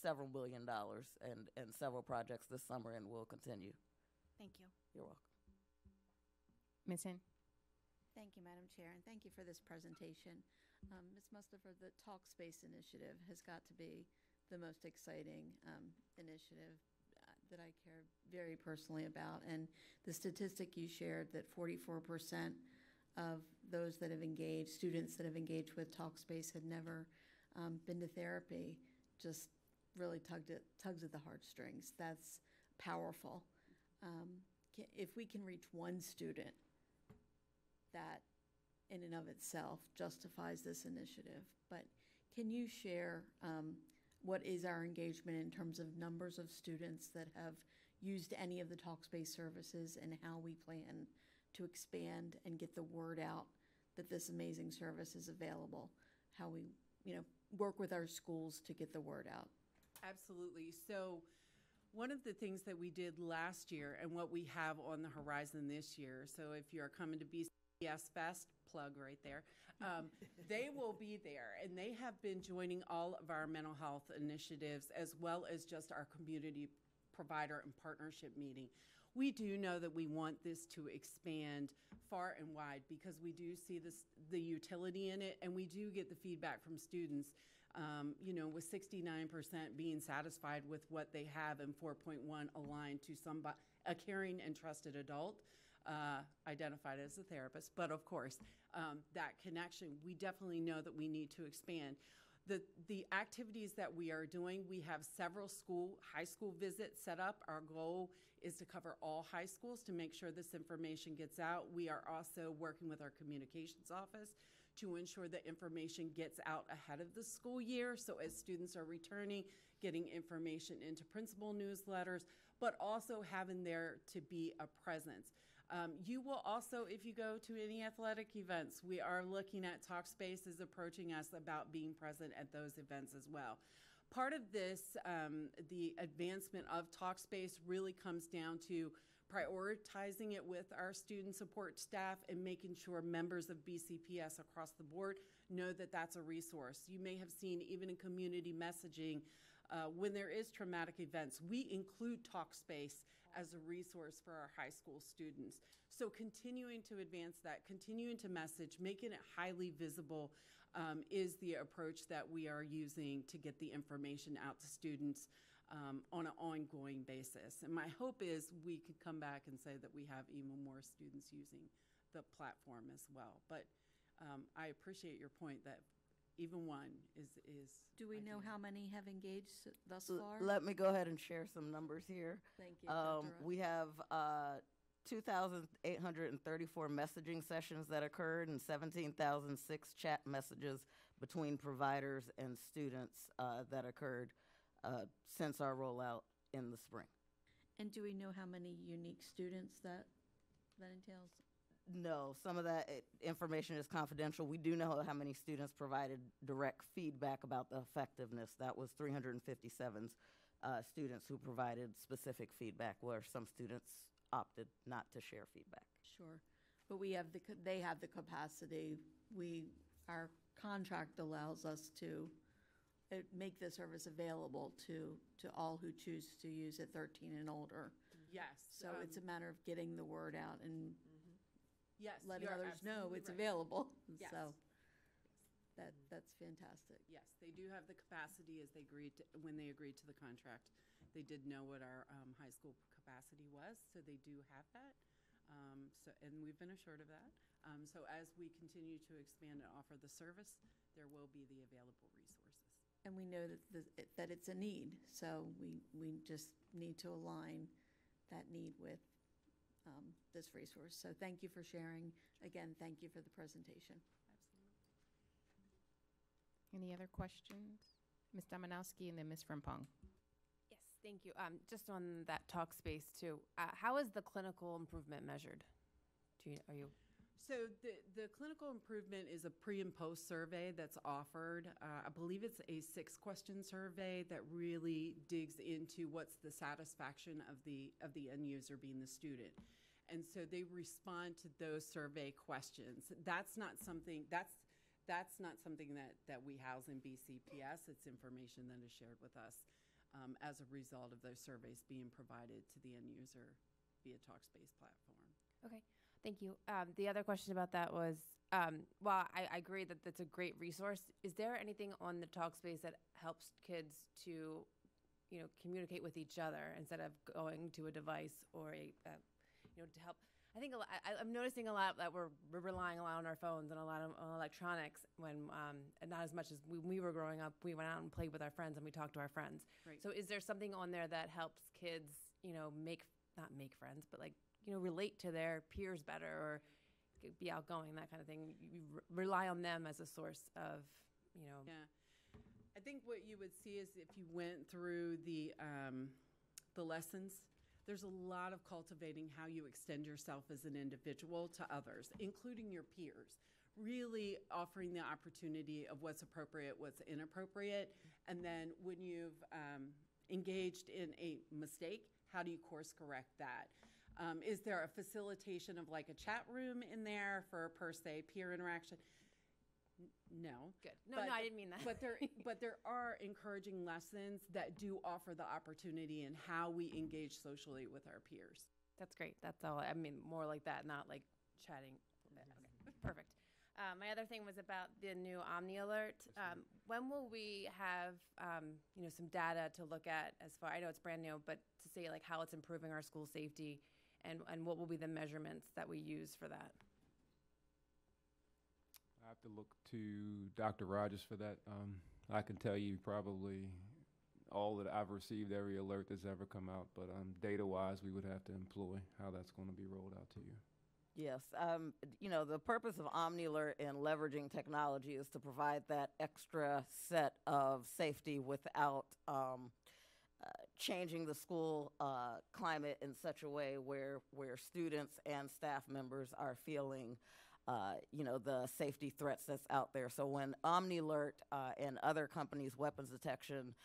Speaker 2: several million dollars and, and several projects this summer and will continue.
Speaker 18: Thank you.
Speaker 2: You're welcome.
Speaker 1: Ms. Henn?
Speaker 34: Thank you, Madam Chair, and thank you for this presentation. Um, Ms. Mustapher, the Talkspace Initiative has got to be the most exciting um, initiative uh, that I care very personally about. And the statistic you shared that 44% of those that have engaged, students that have engaged with Talkspace had never um, been to therapy, just really tugged at, tugs at the heartstrings. That's powerful. Um, if we can reach one student that in and of itself justifies this initiative. But can you share um, what is our engagement in terms of numbers of students that have used any of the Talkspace services and how we plan to expand and get the word out that this amazing service is available. How we, you know, work with our schools to get the word out.
Speaker 33: Absolutely. So, one of the things that we did last year and what we have on the horizon this year, so if you're coming to BCS Fest, plug right there, um, they will be there and they have been joining all of our mental health initiatives as well as just our community provider and partnership meeting. We do know that we want this to expand far and wide because we do see this the utility in it and we do get the feedback from students um, you know, with 69% being satisfied with what they have and 4.1 aligned to somebody, a caring and trusted adult, uh, identified as a therapist. But of course, um, that connection, we definitely know that we need to expand. The, the activities that we are doing, we have several school, high school visits set up. Our goal is to cover all high schools to make sure this information gets out. We are also working with our communications office to ensure that information gets out ahead of the school year. So as students are returning, getting information into principal newsletters, but also having there to be a presence. Um, you will also, if you go to any athletic events, we are looking at Talkspace is approaching us about being present at those events as well. Part of this, um, the advancement of Talkspace really comes down to prioritizing it with our student support staff and making sure members of BCPS across the board know that that's a resource. You may have seen even in community messaging, uh, when there is traumatic events, we include Talkspace as a resource for our high school students. So continuing to advance that, continuing to message, making it highly visible um, is the approach that we are using to get the information out to students um, on an ongoing basis. And my hope is we could come back and say that we have even more students using the platform as well. But um, I appreciate your point that even one is is.
Speaker 34: Do we know how many have engaged thus far?
Speaker 2: Let me go ahead and share some numbers here.
Speaker 34: Thank you,
Speaker 2: Um, we have, uh, two thousand eight hundred and thirty-four messaging sessions that occurred and seventeen thousand six chat messages between providers and students, uh, that occurred, uh, since our rollout in the spring.
Speaker 34: And do we know how many unique students that, that entails?
Speaker 2: No, some of that information is confidential. We do know how many students provided direct feedback about the effectiveness. That was 357 uh, students who provided specific feedback, where some students opted not to share feedback.
Speaker 34: Sure, but we have the, they have the capacity, we, our contract allows us to uh, make the service available to, to all who choose to use it thirteen and older.
Speaker 33: Yes.
Speaker 34: So it's a
Speaker 33: um,
Speaker 34: matter of getting the word out and
Speaker 33: Yes,
Speaker 34: letting
Speaker 33: you're
Speaker 34: others know
Speaker 33: absolutely
Speaker 34: it's
Speaker 33: right.
Speaker 34: available,
Speaker 33: Yes.
Speaker 34: so that, that's fantastic.
Speaker 33: Yes, they do have the capacity as they agreed, to- when they agreed to the contract. They did know what our um, high school capacity was, so they do have that. Um, So, and we've been assured of that. Um, So as we continue to expand and offer the service, there will be the available resources.
Speaker 34: And we know that, the- that it's a need, so we, we just need to align that need with um, this resource. So thank you for sharing. Again, thank you for the presentation. Absolutely.
Speaker 1: Any other questions? Ms. Domanowski and then Ms. Frempong.
Speaker 30: Yes, thank you. Um, just on that Talkspace too, uh, how is the clinical improvement measured? Do you, are you?
Speaker 33: So the, the clinical improvement is a pre and post survey that's offered. Uh, I believe it's a six question survey that really digs into what's the satisfaction of the of the end user being the student. And so they respond to those survey questions. That's not something that's that's not something that, that we house in BCPS. It's information that is shared with us um, as a result of those surveys being provided to the end user via Talkspace platform.
Speaker 30: Okay, thank you. Um, the other question about that was, um, well, I, I agree that that's a great resource. Is there anything on the Talkspace that helps kids to, you know, communicate with each other instead of going to a device or a, uh, you know, to help? I think a lot, I, I'm noticing a lot that we're, we're relying a lot on our phones and a lot of on electronics when, um, not as much as we, we were growing up. We went out and played with our friends and we talked to our friends.
Speaker 33: Right.
Speaker 30: So is there something on there that helps kids, you know, make not make friends, but like you know, relate to their peers better or be outgoing, that kind of thing? You re- rely on them as a source of, you know.
Speaker 33: Yeah. I think what you would see is if you went through the, um, the lessons, there's a lot of cultivating how you extend yourself as an individual to others, including your peers. Really offering the opportunity of what's appropriate, what's inappropriate, and then when you've um, engaged in a mistake, how do you course correct that? Um, is there a facilitation of like a chat room in there for per se peer interaction? N- No.
Speaker 8: Good. No, no, I didn't mean that.
Speaker 33: But there, but there are encouraging lessons that do offer the opportunity in how we engage socially with our peers.
Speaker 8: That's great. That's all. I mean, more like that, not like chatting. Okay, perfect. Uh, my other thing was about the new Omnilert. Um, when will we have, um, you know, some data to look at as far? I know it's brand new, but to see like how it's improving our school safety, and and what will be the measurements that we use for that?
Speaker 32: I have to look to Dr. Rogers for that. Um, I can tell you probably all that I've received, every alert that's ever come out, but um, data-wise, we would have to employ how that's going to be rolled out to you.
Speaker 2: Yes, um, you know, the purpose of Omnilert and leveraging technology is to provide that extra set of safety without um, changing the school uh, climate in such a way where where students and staff members are feeling, uh, you know, the safety threats that's out there. So when Omnilert uh, and other companies' weapons detection,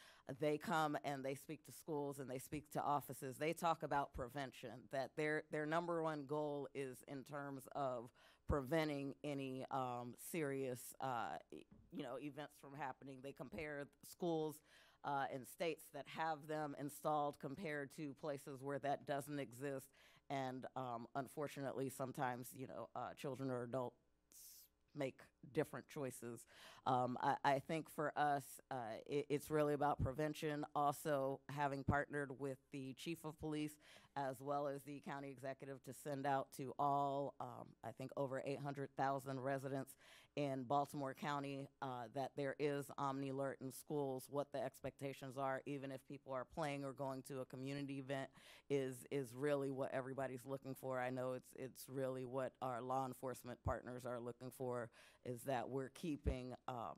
Speaker 2: they come and they speak to schools and they speak to offices. They talk about prevention. That their their number one goal is in terms of preventing any um, serious, uh, you know, events from happening. They compare schools uh, in states that have them installed compared to places where that doesn't exist. And um, unfortunately, sometimes, you know, uh, children or adults make different choices. Um, I, I think for us, uh, it, it's really about prevention. Also, having partnered with the chief of police as well as the county executive to send out to all, um, I think, over 800,000 residents in Baltimore County uh, that there is Omnilert in schools. What the expectations are, even if people are playing or going to a community event, is is really what everybody's looking for. I know it's it's really what our law enforcement partners are looking for is that we're keeping um,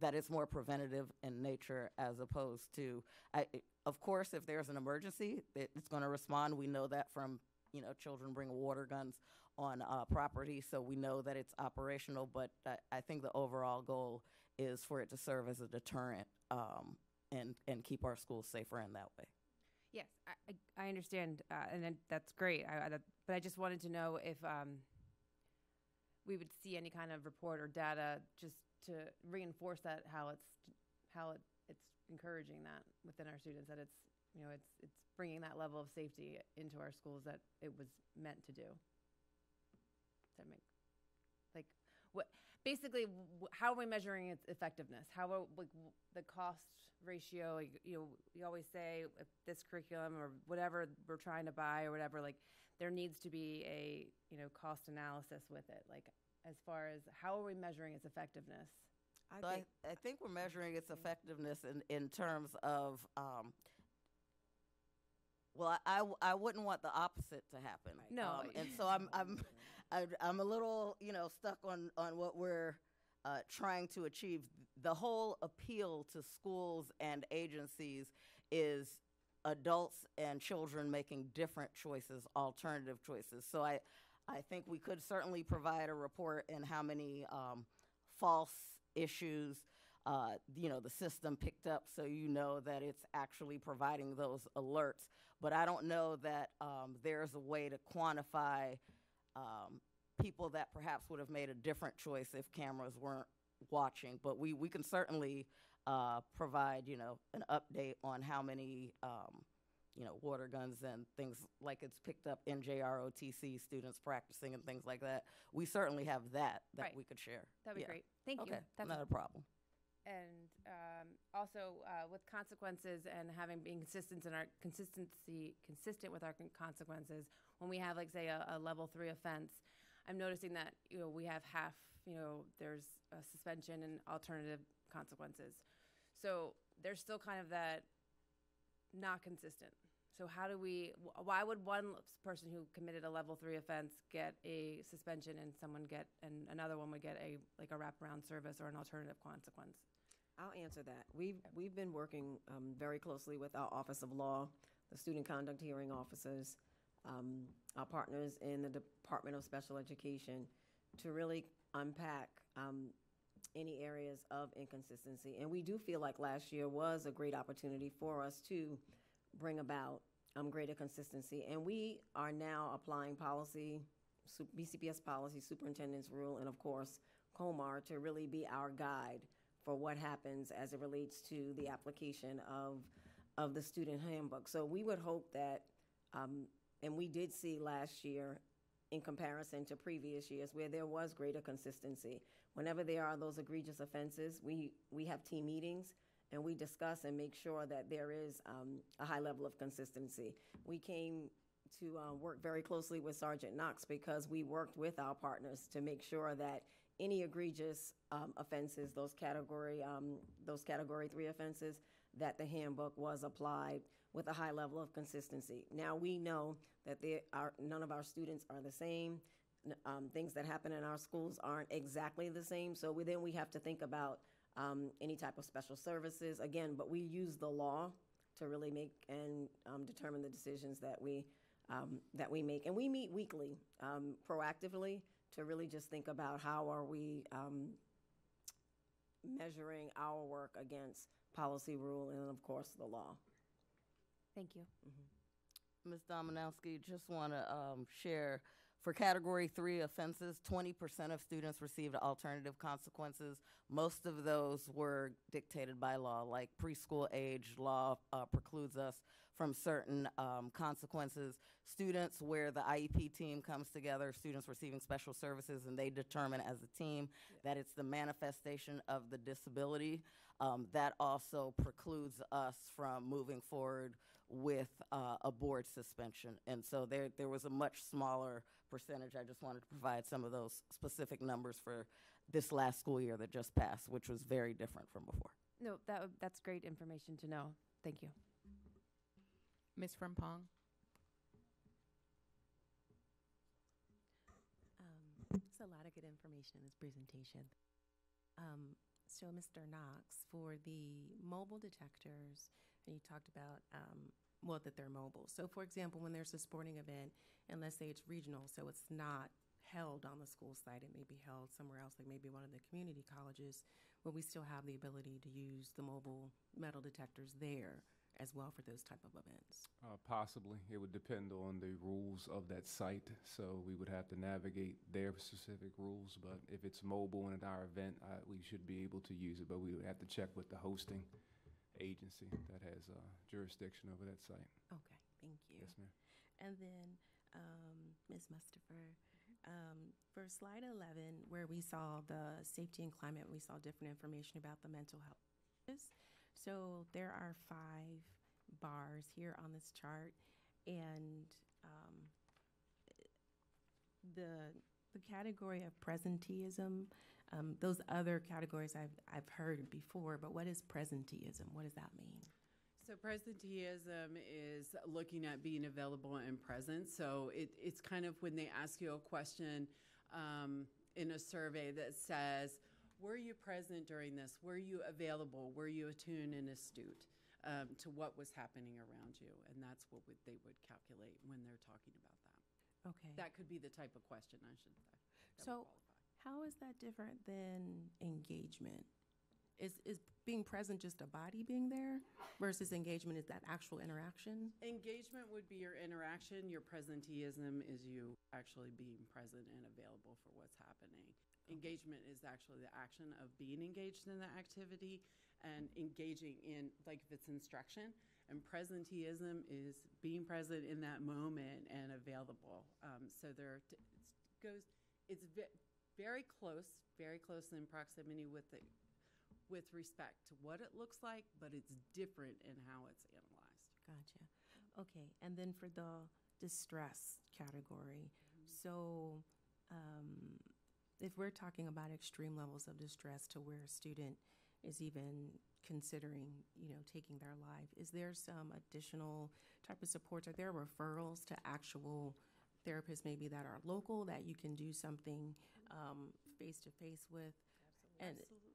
Speaker 2: that it's more preventative in nature as opposed to. I, of course, if there's an emergency, it, it's going to respond. We know that from you know children bring water guns on uh, property, so we know that it's operational. But I, I think the overall goal is for it to serve as a deterrent um, and and keep our schools safer in that way.
Speaker 8: Yes, I, I, understand, uh, and that's great. I, but I just wanted to know if um, we would see any kind of report or data just to reinforce that how it's how it, it's encouraging that within our students that it's you know it's it's bringing that level of safety into our schools that it was meant to do. Does that make like what basically how are we measuring its effectiveness how are like the cost ratio you know we always say this curriculum or whatever we're trying to buy or whatever like there needs to be a you know cost analysis with it like as far as how are we measuring its effectiveness
Speaker 2: I, so I, I think we're measuring its effectiveness in, in terms of, um, well, I, I w- I wouldn't want the opposite to happen.
Speaker 8: No.
Speaker 2: Um, and so I'm, I'm, I, I'm a little, you know, stuck on, on what we're uh, trying to achieve. The whole appeal to schools and agencies is adults and children making different choices, alternative choices. So I, I think we could certainly provide a report in how many um, false issues, uh, you know, the system picked up, so you know that it's actually providing those alerts. But I don't know that um, there's a way to quantify um, people that perhaps would have made a different choice if cameras weren't watching. But we, we can certainly uh, provide, you know, an update on how many, um, you know, water guns and things like it's picked up NJROTC students practicing and things like that. We certainly have that that
Speaker 8: Right.
Speaker 2: we could share.
Speaker 8: that'd be
Speaker 2: Yeah.
Speaker 8: great thank
Speaker 2: okay.
Speaker 8: you That's
Speaker 2: not a problem.
Speaker 8: and um, also uh, with consequences and having being consistent in our consistency consistent with our con- consequences when we have like say a, a level three offense i'm noticing that you know we have half you know there's a suspension and alternative consequences so there's still kind of that not consistent so how do we wh- why would one person who committed a level three offense get a suspension and someone get and another one would get a like a wraparound service or an alternative consequence
Speaker 17: I'll answer that. We've, we've been working um, very closely with our Office of Law, the Student Conduct Hearing Officers, um, our partners in the Department of Special Education to really unpack um, any areas of inconsistency. And we do feel like last year was a great opportunity for us to bring about um, greater consistency. And we are now applying policy, BCPS policy, superintendent's rule, and of course, COMAR to really be our guide for what happens as it relates to the application of, of the student handbook. So we would hope that, um, and we did see last year in comparison to previous years where there was greater consistency. Whenever there are those egregious offenses, we, we have team meetings and we discuss and make sure that there is um, a high level of consistency. We came to uh, work very closely with Sergeant Knox because we worked with our partners to make sure that any egregious um, offenses, those category, um, those category three offenses, that the handbook was applied with a high level of consistency. Now we know that are none of our students are the same. N- Um, things that happen in our schools aren't exactly the same. So we, then we have to think about um, any type of special services again. But we use the law to really make and um, determine the decisions that we um, that we make. And we meet weekly, um, proactively, to really just think about how are we um, measuring our work against policy, rule, and of course the law.
Speaker 30: Thank you.
Speaker 2: Ms. Domanowski, just want to um, share, for Category 3 offenses, 20% of students received alternative consequences. Most of those were dictated by law, like preschool age law uh, precludes us from certain um, consequences. Students where the IEP team comes together, students receiving special services, and they determine as a team that it's the manifestation of the disability. Um, that also precludes us from moving forward with uh, a board suspension. And so there, there was a much smaller percentage. I just wanted to provide some of those specific numbers for this last school year that just passed, which was very different from before.
Speaker 30: No, that, that's great information to know. Thank you.
Speaker 1: Ms. Frempong?
Speaker 21: Um, There's a lot of good information in this presentation. Um, So, Mr. Knox, for the mobile detectors, and you talked about, um, well, that they're mobile. So, for example, when there's a sporting event, and let's say it's regional, so it's not held on the school site, it may be held somewhere else, like maybe one of the community colleges, will we still have the ability to use the mobile metal detectors there as well for those type of events?
Speaker 32: Uh, possibly. It would depend on the rules of that site. So we would have to navigate their specific rules. But if it's mobile and at our event, we should be able to use it. But we would have to check with the hosting agency that has uh, jurisdiction over that site.
Speaker 21: Okay, thank you.
Speaker 32: Yes, ma'am.
Speaker 21: And then, um, Ms. Mustafer, um, for slide 11, where we saw the safety and climate, we saw different information about the mental health. issues. So there are five bars here on this chart, and um, the the category of presenteeism, um, those other categories I've I've heard before, but what is presenteeism? What does that mean?
Speaker 33: So presenteeism is looking at being available and present. So it, it's kind of when they ask you a question um, in a survey that says, were you present during this? Were you available? Were you attuned and astute um, to what was happening around you? And that's what would, they would calculate when they're talking about that.
Speaker 21: Okay.
Speaker 33: That could be the type of question, I should say.
Speaker 21: So. How is that different than engagement? Is is being present just a body being there versus engagement is that actual interaction?
Speaker 33: Engagement would be your interaction. Your presenteeism is you actually being present and available for what's happening. Engagement is actually the action of being engaged in the activity and engaging in, like if it's instruction. And presenteeism is being present in that moment and available. Um, so there t- it's goes, it's very close, very close in proximity with the, with respect to what it looks like, but it's different in how it's analyzed.
Speaker 21: Gotcha. Okay, and then for the distress category, so um, if we're talking about extreme levels of distress to where a student is even considering, you know, taking their life, is there some additional type of supports? Are there referrals to actual therapists maybe that are local that you can do something face to face with? And
Speaker 33: Absolutely.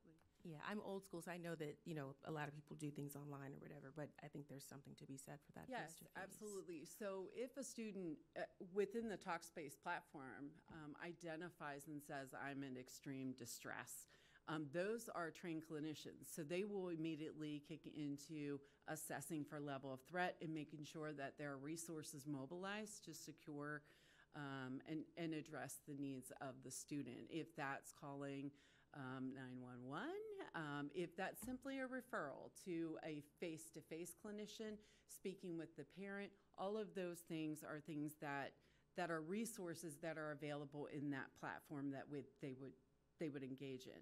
Speaker 21: Yeah, I'm old school, so I know that, you know, a lot of people do things online or whatever, but I think there's something to be said for that
Speaker 33: Yes,
Speaker 21: face-to-face.
Speaker 33: absolutely. So if a student uh, within the Talkspace platform um, identifies and says, I'm in extreme distress, um, those are trained clinicians. So they will immediately kick into assessing for level of threat and making sure that there are resources mobilized to secure um, and, and address the needs of the student. If that's calling um, 911, um, if that's simply a referral to a face to face clinician, speaking with the parent, all of those things are things that, that are resources that are available in that platform that they, would, they would engage in.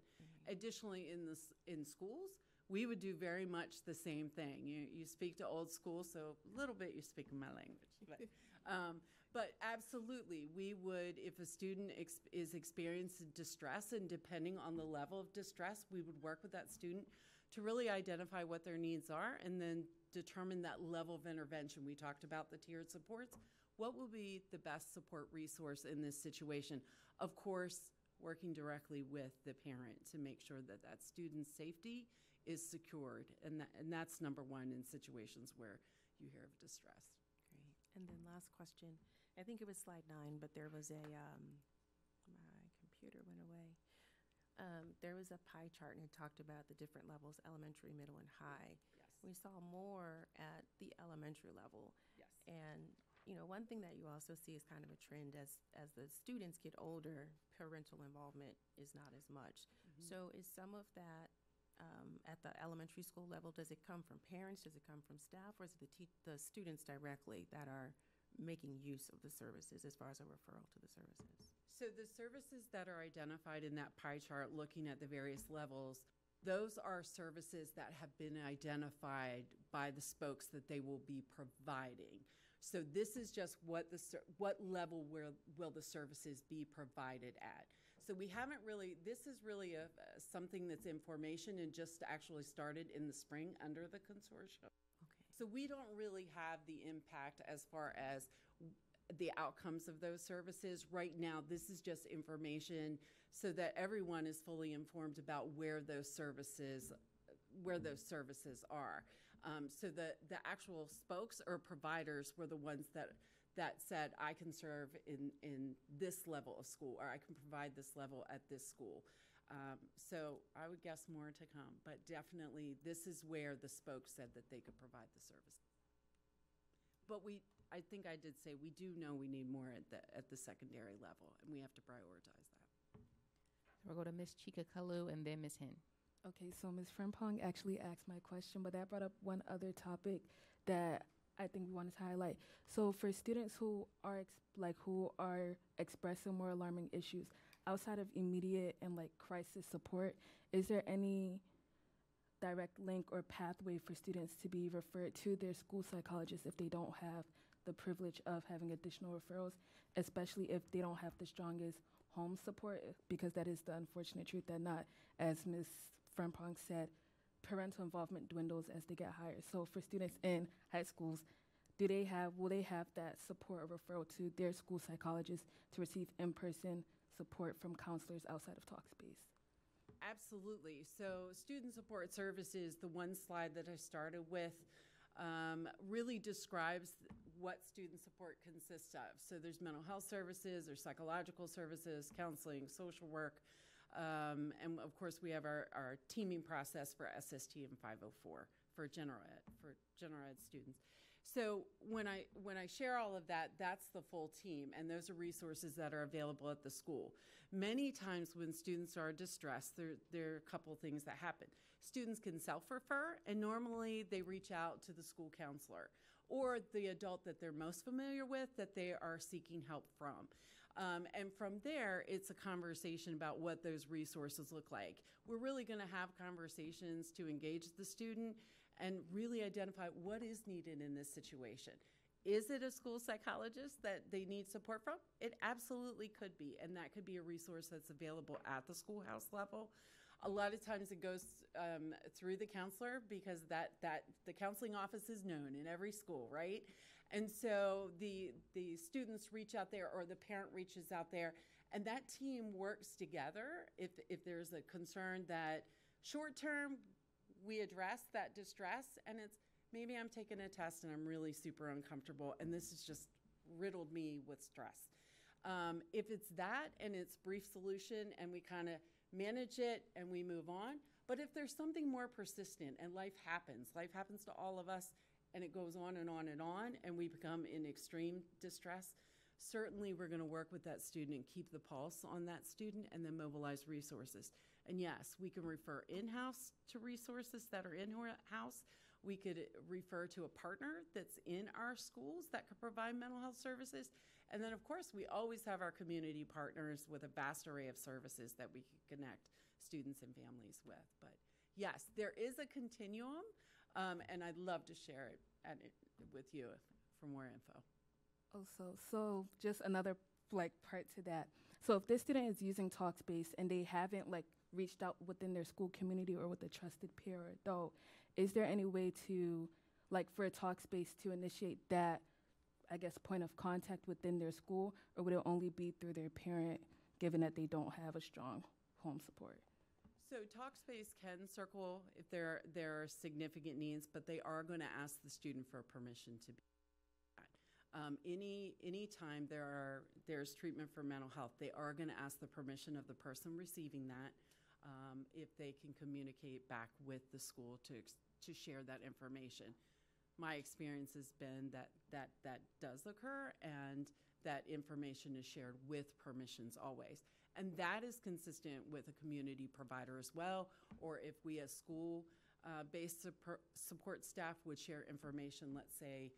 Speaker 33: Additionally, in, this, in schools, we would do very much the same thing. You, you speak to old school, so a little bit you speak my language. But, um, but absolutely, we would, if a student ex- is experiencing distress, and depending on the level of distress, we would work with that student to really identify what their needs are and then determine that level of intervention. We talked about the tiered supports. What will be the best support resource in this situation? Of course, working directly with the parent to make sure that that student's safety is secured. And, that, and that's number one in situations where you hear of distress.
Speaker 21: Great. And then last question, I think it was slide nine, but there was a, um, my computer went away. Um, there was a pie chart and it talked about the different levels, elementary, middle, and high.
Speaker 33: Yes.
Speaker 21: We saw more at the elementary level.
Speaker 33: Yes.
Speaker 21: And, you know, one thing that you also see is kind of a trend as, as the students get older, parental involvement is not as much.
Speaker 33: Mhm.
Speaker 21: So is some of that um, at the elementary school level, does it come from parents, does it come from staff, or is it the, te- the students directly that are making use of the services as far as a referral to the services?
Speaker 33: So the services that are identified in that pie chart, looking at the various levels, those are services that have been identified by the spokes that they will be providing. So this is just what the ser- what level will will the services be provided at. So we haven't really. This is really a, a- something that's information and just actually started in the spring under the consortium. Okay. So we don't really have the impact as far as the outcomes of those services. Right now, this is just information so that everyone is fully informed about where those services, where those services are. Um, so the, the actual spokes or providers were the ones that, that said, I can serve in, in this level of school, or I can provide this level at this school. Um, so I would guess more to come, but definitely this is where the spokes said that they could provide the service. But we, I think I did say, we do know we need more at the, at the secondary level, and we have to prioritize that.
Speaker 1: We'll go to Ms. Chika Kalu and then Ms. Henn.
Speaker 35: Okay, so Ms. Frempong actually asked my question, but that brought up one other topic that I think we wanted to highlight. So for students who are like who are expressing more alarming issues outside of immediate and like crisis support, is there any direct link or pathway for students to be referred to their school psychologist if they don't have the privilege of having additional referrals, especially if they don't have the strongest home support, because that is the unfortunate truth that not, as Ms. Frempong said, parental involvement dwindles as they get higher. So for students in high schools, do they have, will they have that support or referral to their school psychologist to receive in-person support from counselors outside of Talkspace?
Speaker 33: Absolutely. So, student support services, the one slide that I started with, um, really describes what student support consists of. So, there's mental health services, there's psychological services, counseling, social work, um, and of course, we have our, our teaming process for SST and 504 for general ed, for general ed students. So when I when I share all of that, that's the full team, and those are resources that are available at the school. Many times when students are distressed, there there are a couple things that happen. Students can self-refer, and normally they reach out to the school counselor or the adult that they're most familiar with that they are seeking help from. Um, and from there, it's a conversation about what those resources look like. We're really going to have conversations to engage the student and really identify what is needed in this situation. Is it a school psychologist that they need support from? It absolutely could be, and that could be a resource that's available at the schoolhouse level. A lot of times it goes um, through the counselor because that, that the counseling office is known in every school, right? And so the the students reach out there or the parent reaches out there and that team works together if if there's a concern that short term, we address that distress, and it's maybe I'm taking a test and I'm really super uncomfortable, and this is just riddled me with stress. Um, if it's that and it's brief solution and we kind of manage it and we move on, but if there's something more persistent and life happens, life happens to all of us and it goes on and on and on and we become in extreme distress, certainly we're going to work with that student and keep the pulse on that student and then mobilize resources. And yes, we can refer in-house to resources that are in-house. We could refer to a partner that's in our schools that could provide mental health services. And then, of course, we always have our community partners with a vast array of services that we can connect students and families with. But yes, there is a continuum, um, and I'd love to share it, with you for more info.
Speaker 35: Oh, also, so just another like part to that. So if this student is using Talkspace and they haven't like reached out within their school community or with a trusted peer or adult, is there any way to like for a Talkspace to initiate that I guess point of contact within their school or would it only be through their parent given that they don't have a strong home support?
Speaker 33: So Talkspace can circle if there there are significant needs, but they are going to ask the student for permission to be. Um, any any time there are there's treatment for mental health, they are going to ask the permission of the person receiving that um, if they can communicate back with the school to to share that information. My experience has been that that that does occur and that information is shared with permissions always. And that is consistent with a community provider as well, or if we as school uh, based support, support staff would share information, let's say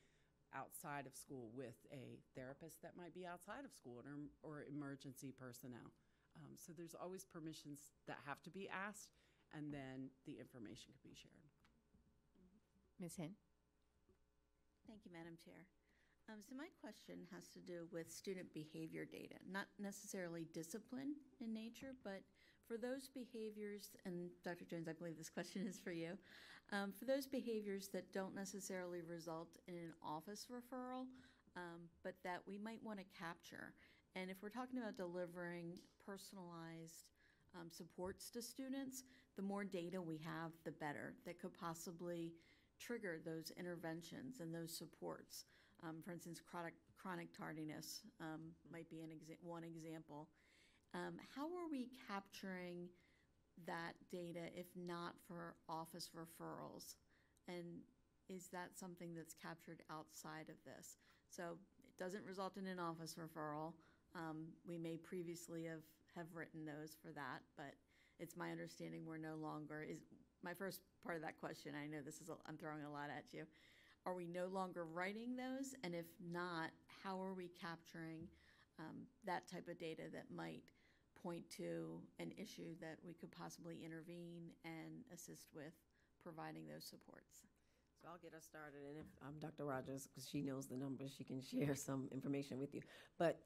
Speaker 33: outside of school with a therapist that might be outside of school or, or emergency personnel. Um, so there's always permissions that have to be asked, and then the information can be shared.
Speaker 1: Ms. Henn?
Speaker 34: Thank you, Madam Chair. Um, so my question has to do with student behavior data, not necessarily discipline in nature, but for those behaviors, and Dr. Jones, I believe this question is for you, um, for those behaviors that don't necessarily result in an office referral, um, but that we might want to capture. And if we're talking about delivering personalized um, supports to students, the more data we have, the better that could possibly trigger those interventions and those supports. Um, for instance, chronic, chronic tardiness um, might be an exa- one example. Um, how are we capturing that data if not for office referrals? And is that something that's captured outside of this? So it doesn't result in an office referral. Um, we may previously have, have written those for that, but it's my understanding we're no longer is my first part of that question. I know this is a, I'm throwing a lot at you. Are we no longer writing those? And if not, how are we capturing um, that type of data that might point to an issue that we could possibly intervene and assist with providing those supports?
Speaker 17: So I'll get us started, and if um, Dr. Rogers, because she knows the numbers, she can share some information with you. But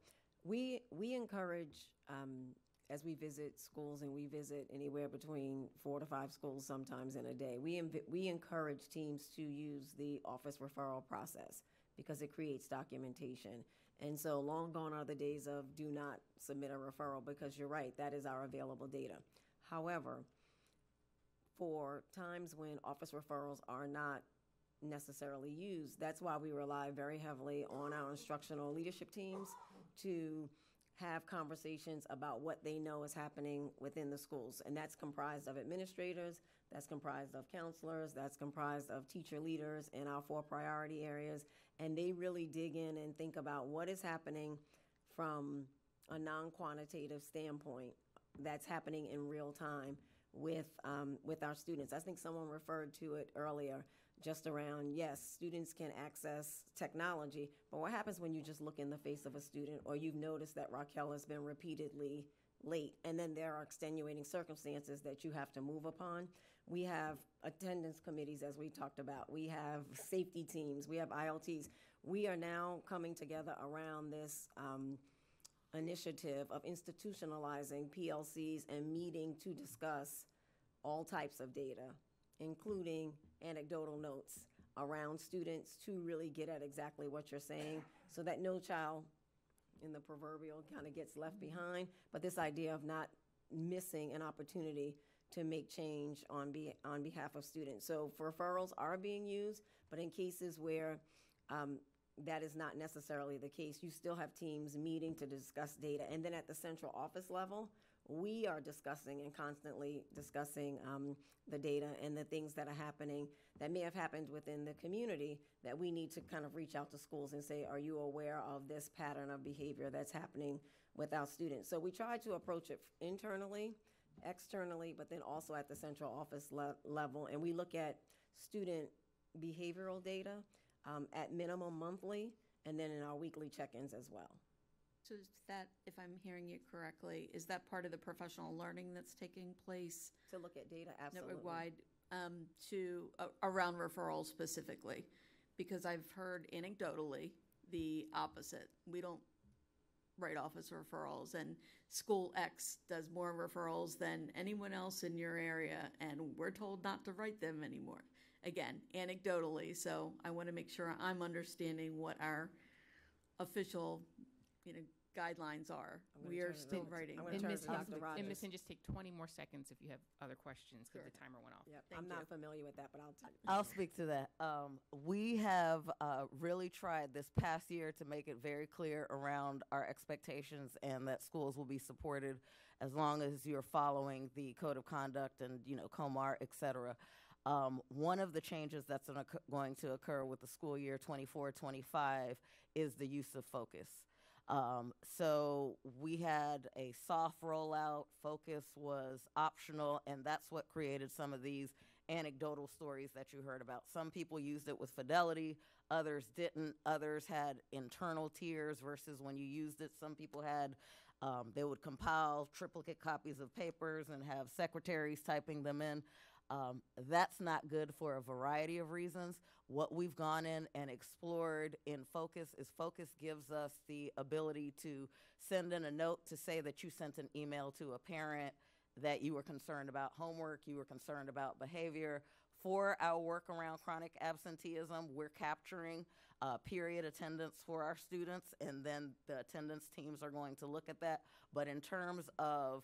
Speaker 17: we we encourage um, as we visit schools, and we visit anywhere between four to five schools sometimes in a day. We inv- we encourage teams to use the office referral process because it creates documentation. And so long gone are the days of do not submit a referral because you're right, that is our available data. However, for times when office referrals are not necessarily used. That's why we rely very heavily on our instructional leadership teams to have conversations about what they know is happening within the schools. And that's comprised of administrators, that's comprised of counselors, that's comprised of teacher leaders in our four priority areas. And they really dig in and think about what is happening from a non quantitative standpoint that's happening in real time with, um, with our students. I think someone referred to it earlier just around yes, students can access technology, but what happens when you just look in the face of a student or you've noticed that Raquel has been repeatedly late and then there are extenuating circumstances that you have to move upon? We have attendance committees, as we talked about. We have safety teams. We have ILTs. We are now coming together around this um, initiative of institutionalizing PLCs and meeting to discuss all types of data, including anecdotal notes around students to really get at exactly what you're saying so that no child in the proverbial kind of gets left behind. But this idea of not missing an opportunity to make change on be, on behalf of students. So referrals are being used, but in cases where um, that is not necessarily the case, you still have teams meeting to discuss data. And then at the central office level, we are discussing and constantly discussing um, the data and the things that are happening that may have happened within the community that we need to kind of reach out to schools and say, are you aware of this pattern of behavior that's happening with our students? So we try to approach it internally, externally, but then also at the central office le- level. And we look at student behavioral data um, at minimum monthly and then in our weekly check-ins as well.
Speaker 34: So is that, if I'm hearing you correctly, is that part of the professional learning that's taking place?
Speaker 17: To look at data, absolutely.
Speaker 34: Network-wide, um, to, uh, around referrals specifically? Because I've heard anecdotally the opposite. We don't write office referrals, and School X does more referrals than anyone else in your area, and we're told not to write them anymore. Again, anecdotally, so I want to make sure I'm understanding what our official, you know, guidelines are. We are still writing.
Speaker 17: I'm gonna
Speaker 1: And
Speaker 17: turn
Speaker 1: Ms.
Speaker 17: to Dr.
Speaker 1: Hinton, and Ms. Just take 20 more seconds if you have other questions, because the timer went off.
Speaker 17: Yep, I'm
Speaker 34: you.
Speaker 17: not familiar with that, but I'll tell you.
Speaker 2: I'll speak to that. Um, we have uh, really tried this past year to make it very clear around our expectations and that schools will be supported as long as you're following the code of conduct and you know COMAR, et cetera. Um, one of the changes that's gonna occur- going to occur with the school year 24-25 is the use of focus. Um, so we had a soft rollout. Focus was optional, and that's what created some of these anecdotal stories that you heard about. Some people used it with fidelity, others didn't. Others had internal tiers versus when you used it, some people had, um, they would compile triplicate copies of papers and have secretaries typing them in. Um, that's not good for a variety of reasons. What we've gone in and explored in Focus is Focus gives us the ability to send in a note to say that you sent an email to a parent that you were concerned about homework, you were concerned about behavior. For our work around chronic absenteeism, we're capturing uh, period attendance for our students, and then the attendance teams are going to look at that. But in terms of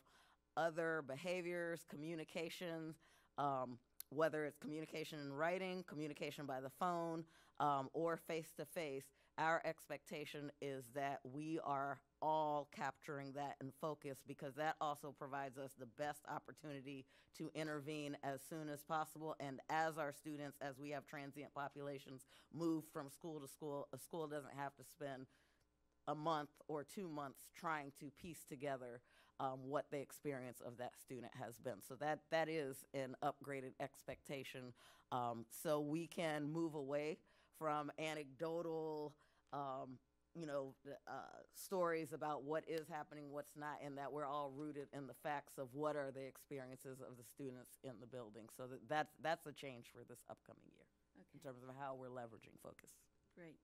Speaker 2: other behaviors, communications, um, whether it's communication in writing, communication by the phone, um, or face to face, our expectation is that we are all capturing that in focus because that also provides us the best opportunity to intervene as soon as possible. And as our students, as we have transient populations, move from school to school, a school doesn't have to spend a month or two months trying to piece together um, what the experience of that student has been. So that that is an upgraded expectation. Um, so we can move away from anecdotal, um, you know, uh, stories about what is happening, what's not, and that we're all rooted in the facts of what are the experiences of the students in the building. So that that's that's a change for this upcoming year in terms of how we're leveraging focus.
Speaker 34: Great.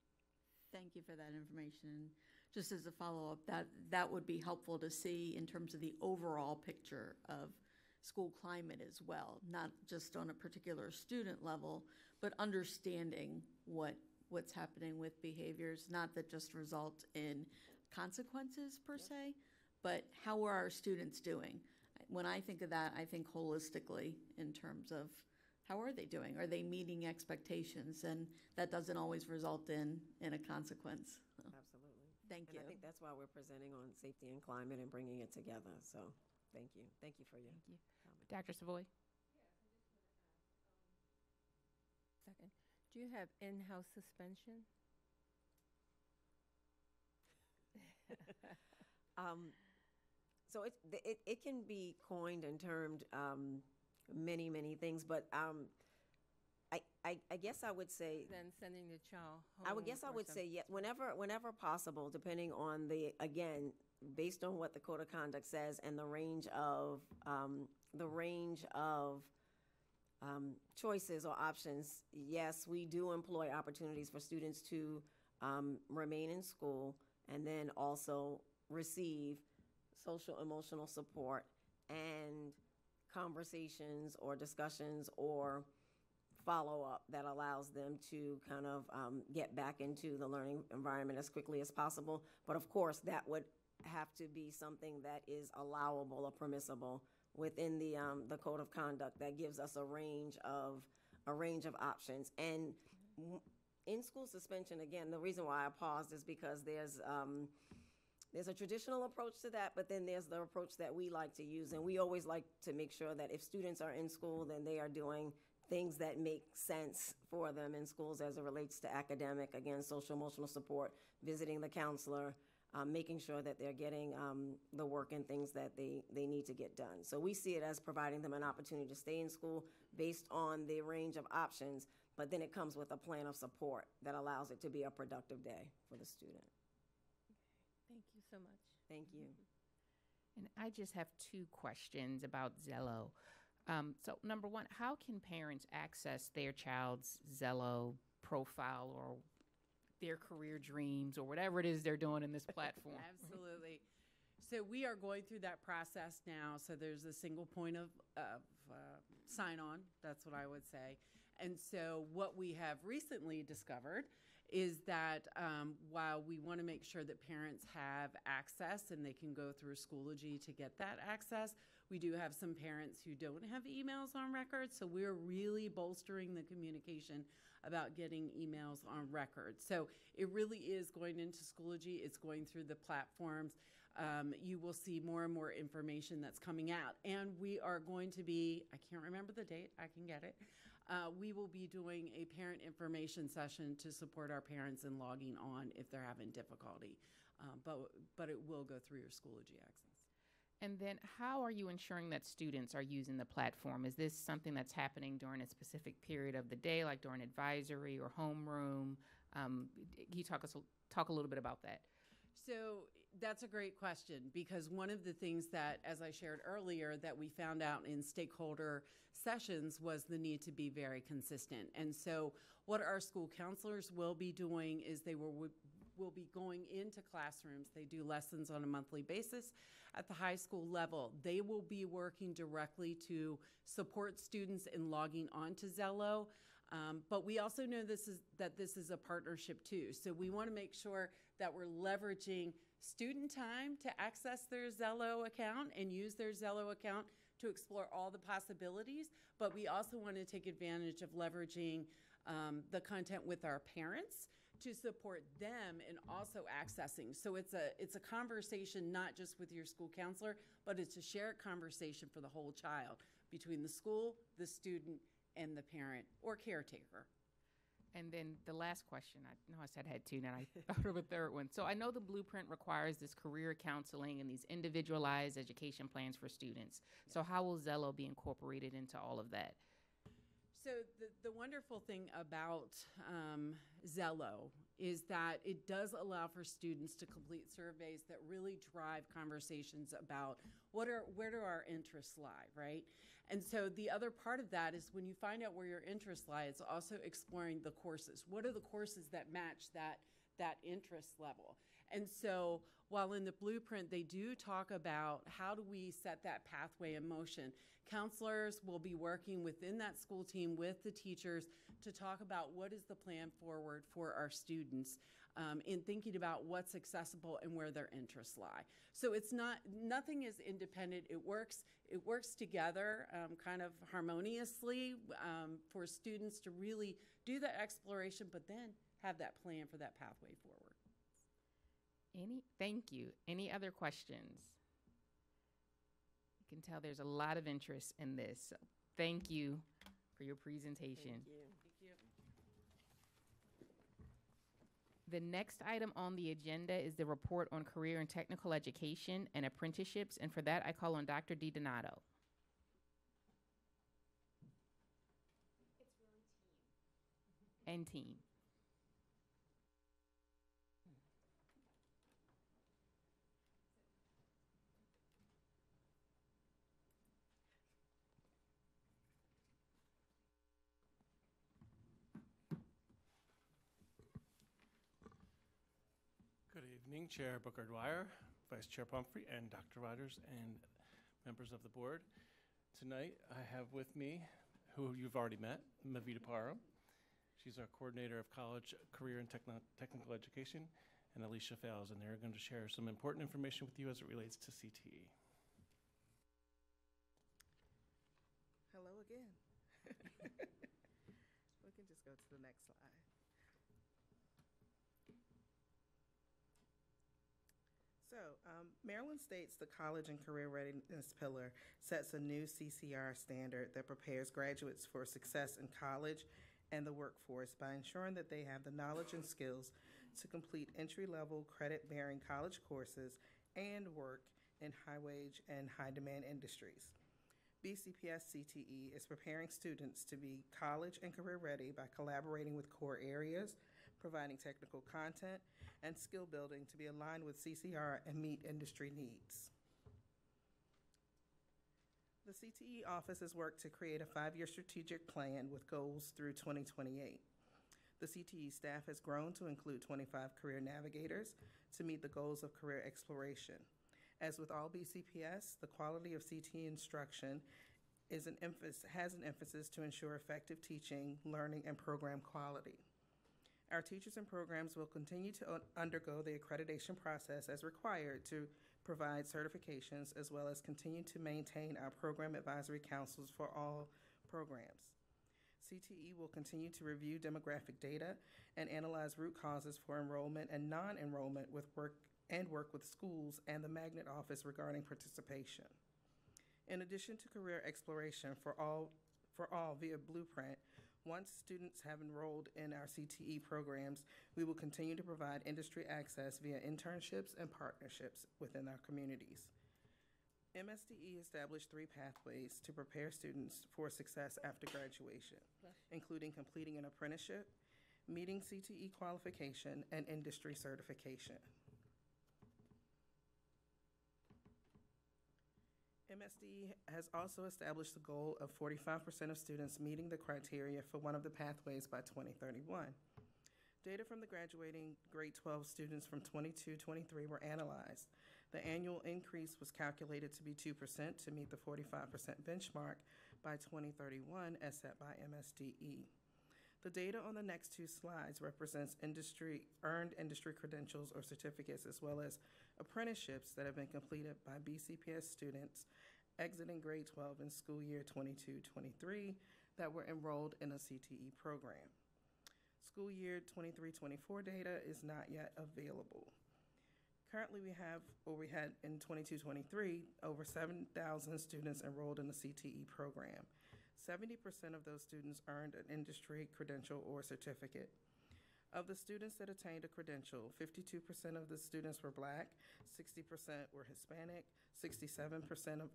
Speaker 34: Thank you for that information. Just as a follow-up, that, that would be helpful to see in terms of the overall picture of school climate as well, not just on a particular student level, but understanding what, what's happening with behaviors, not that just result in consequences per se, but how are our students doing? When I think of that, I think holistically in terms of how are they doing? Are they meeting expectations? And that doesn't always result in, in a consequence. So. Thank
Speaker 17: And I think that's why we're presenting on safety and climate and bringing it together. So, thank you. Thank you for your Thank
Speaker 1: you. Dr. Savoy?
Speaker 29: Second, do you have in-house suspension?
Speaker 17: Um, so it, it, it can be coined and termed um, many, many things, but um, I, I, guess I would say.
Speaker 29: Then sending the child home?
Speaker 17: I would guess I
Speaker 29: or
Speaker 17: would
Speaker 29: some-
Speaker 17: say yes, whenever, whenever possible, depending on the, again, based on what the code of conduct says and the range of, um, the range of um, choices or options, yes, we do employ opportunities for students to um, remain in school and then also receive social emotional support and conversations or discussions or follow up that allows them to kind of um, get back into the learning environment as quickly as possible. But of course, that would have to be something that is allowable or permissible within the, um, the code of conduct that gives us a range of, a range of options. And w- in-school suspension, again, the reason why I paused is because there's, um, there's a traditional approach to that, but then there's the approach that we like to use. And we always like to make sure that if students are in school, then they are doing things that make sense for them in schools as it relates to academic, again, social emotional support, visiting the counselor, um, making sure that they're getting um, the work and things that they, they need to get done. So we see it as providing them an opportunity to stay in school based on the range of options, but then it comes with a plan of support that allows it to be a productive day for the student.
Speaker 29: Thank you so much.
Speaker 17: Thank you.
Speaker 1: And I just have two questions about Xello. Um, so, number one, how can parents access their child's Xello profile or their career dreams or whatever it is they're doing in this platform?
Speaker 33: Absolutely. So we are going through that process now. So there's a single point of, of uh, sign on. That's what I would say. And so what we have recently discovered is that um, while we want to make sure that parents have access and they can go through Schoology to get that access, we do have some parents who don't have emails on record. So we're really bolstering the communication about getting emails on record. So it really is going into Schoology. It's going through the platforms. Um, you will see more and more information that's coming out. And we are going to be, I can't remember the date, I can get it. Uh, we will be doing a parent information session to support our parents in logging on if they're having difficulty. Um, but, but it will go through your Schoology access.
Speaker 1: And then, how are you ensuring that students are using the platform? Is this something that's happening during a specific period of the day, like during advisory or homeroom? Um, can you talk us talk a little bit about that?
Speaker 33: So that's a great question because one of the things that, as I shared earlier, that we found out in stakeholder sessions was the need to be very consistent. And so, what our school counselors will be doing is they will will be going into classrooms. They do lessons on a monthly basis at the high school level. They will be working directly to support students in logging on to Xello. Um, but we also know this is that this is a partnership too. So we want to make sure that we're leveraging student time to access their Xello account and use their Xello account to explore all the possibilities. But we also want to take advantage of leveraging um, the content with our parents to support them and also accessing. So it's a it's a conversation not just with your school counselor, but it's a shared conversation for the whole child between the school, the student, and the parent or caretaker.
Speaker 1: And then the last question, I know I said I had two, now I thought of a third one. So I know the blueprint requires this career counseling and these individualized education plans for students. So how will Xello be incorporated into all of that?
Speaker 33: So the, the wonderful thing about um, Xello is that it does allow for students to complete surveys that really drive conversations about what are where do our interests lie, right? And so the other part of that is when you find out where your interests lie, it's also exploring the courses. What are the courses that match that that interest level? And so while in the blueprint they do talk about how do we set that pathway in motion, counselors will be working within that school team with the teachers to talk about what is the plan forward for our students um, in thinking about what's accessible and where their interests lie. So it's not nothing is independent. It works. It works together, um, kind of harmoniously um, for students to really do that exploration, but then have that plan for that pathway forward.
Speaker 1: Any? Thank you. Any other questions? You can tell there's a lot of interest in this. So thank you for your presentation.
Speaker 17: Thank you.
Speaker 1: The next item on the agenda is the report on career and technical education and apprenticeships, and for that, I call on Dr. DiDonato. And team.
Speaker 36: Good evening, Chair Booker Dwyer, Vice Chair Pumphrey, and Dr. Rogers, and members of the board. Tonight, I have with me, who you've already met, Mavita Parham. She's our coordinator of college career and technical education, and Alicia Fales, and they're going to share some important information with you as it relates to CTE.
Speaker 37: Hello again. We can just go to the next slide. So, um, Maryland states the college and career readiness pillar sets a new CCR standard that prepares graduates for success in college and the workforce by ensuring that they have the knowledge and skills to complete entry-level credit-bearing college courses and work in high-wage and high-demand industries. BCPS CTE is preparing students to be college and career ready by collaborating with core areas, providing technical content, and skill building to be aligned with CCR and meet industry needs. The CTE office has worked to create a five-year strategic plan with goals through 2028. The CTE staff has grown to include 25 career navigators to meet the goals of career exploration. As with all BCPS, the quality of CTE instruction is an emphasis, has an emphasis to ensure effective teaching, learning, and program quality. Our teachers and programs will continue to un- undergo the accreditation process as required to provide certifications as well as continue to maintain our program advisory councils for all programs. CTE will continue to review demographic data and analyze root causes for enrollment and non-enrollment with work and work with schools and the magnet office regarding participation. In addition to career exploration for all for all via Blueprint, once students have enrolled in our CTE programs, we will continue to provide industry access via internships and partnerships within our communities. MSDE established three pathways to prepare students for success after graduation, including completing an apprenticeship, meeting CTE qualification, and industry certification. MSD has also established the goal of 45% of students meeting the criteria for one of the pathways by 2031. Data from the graduating grade 12 students from 22 23 were analyzed. The annual increase was calculated to be 2% to meet the 45% benchmark by 2031 as set by MSDE. The data on the next two slides represents industry earned industry credentials or certificates as well as apprenticeships that have been completed by BCPS students exiting grade 12 in school year 22-23 that were enrolled in a CTE program. School year 23-24 data is not yet available. Currently, we have, or we had in 22-23, over 7,000 students enrolled in the CTE program. 70% of those students earned an industry credential or certificate. Of the students that attained a credential, 52% of the students were black, 60% were Hispanic, 67% of,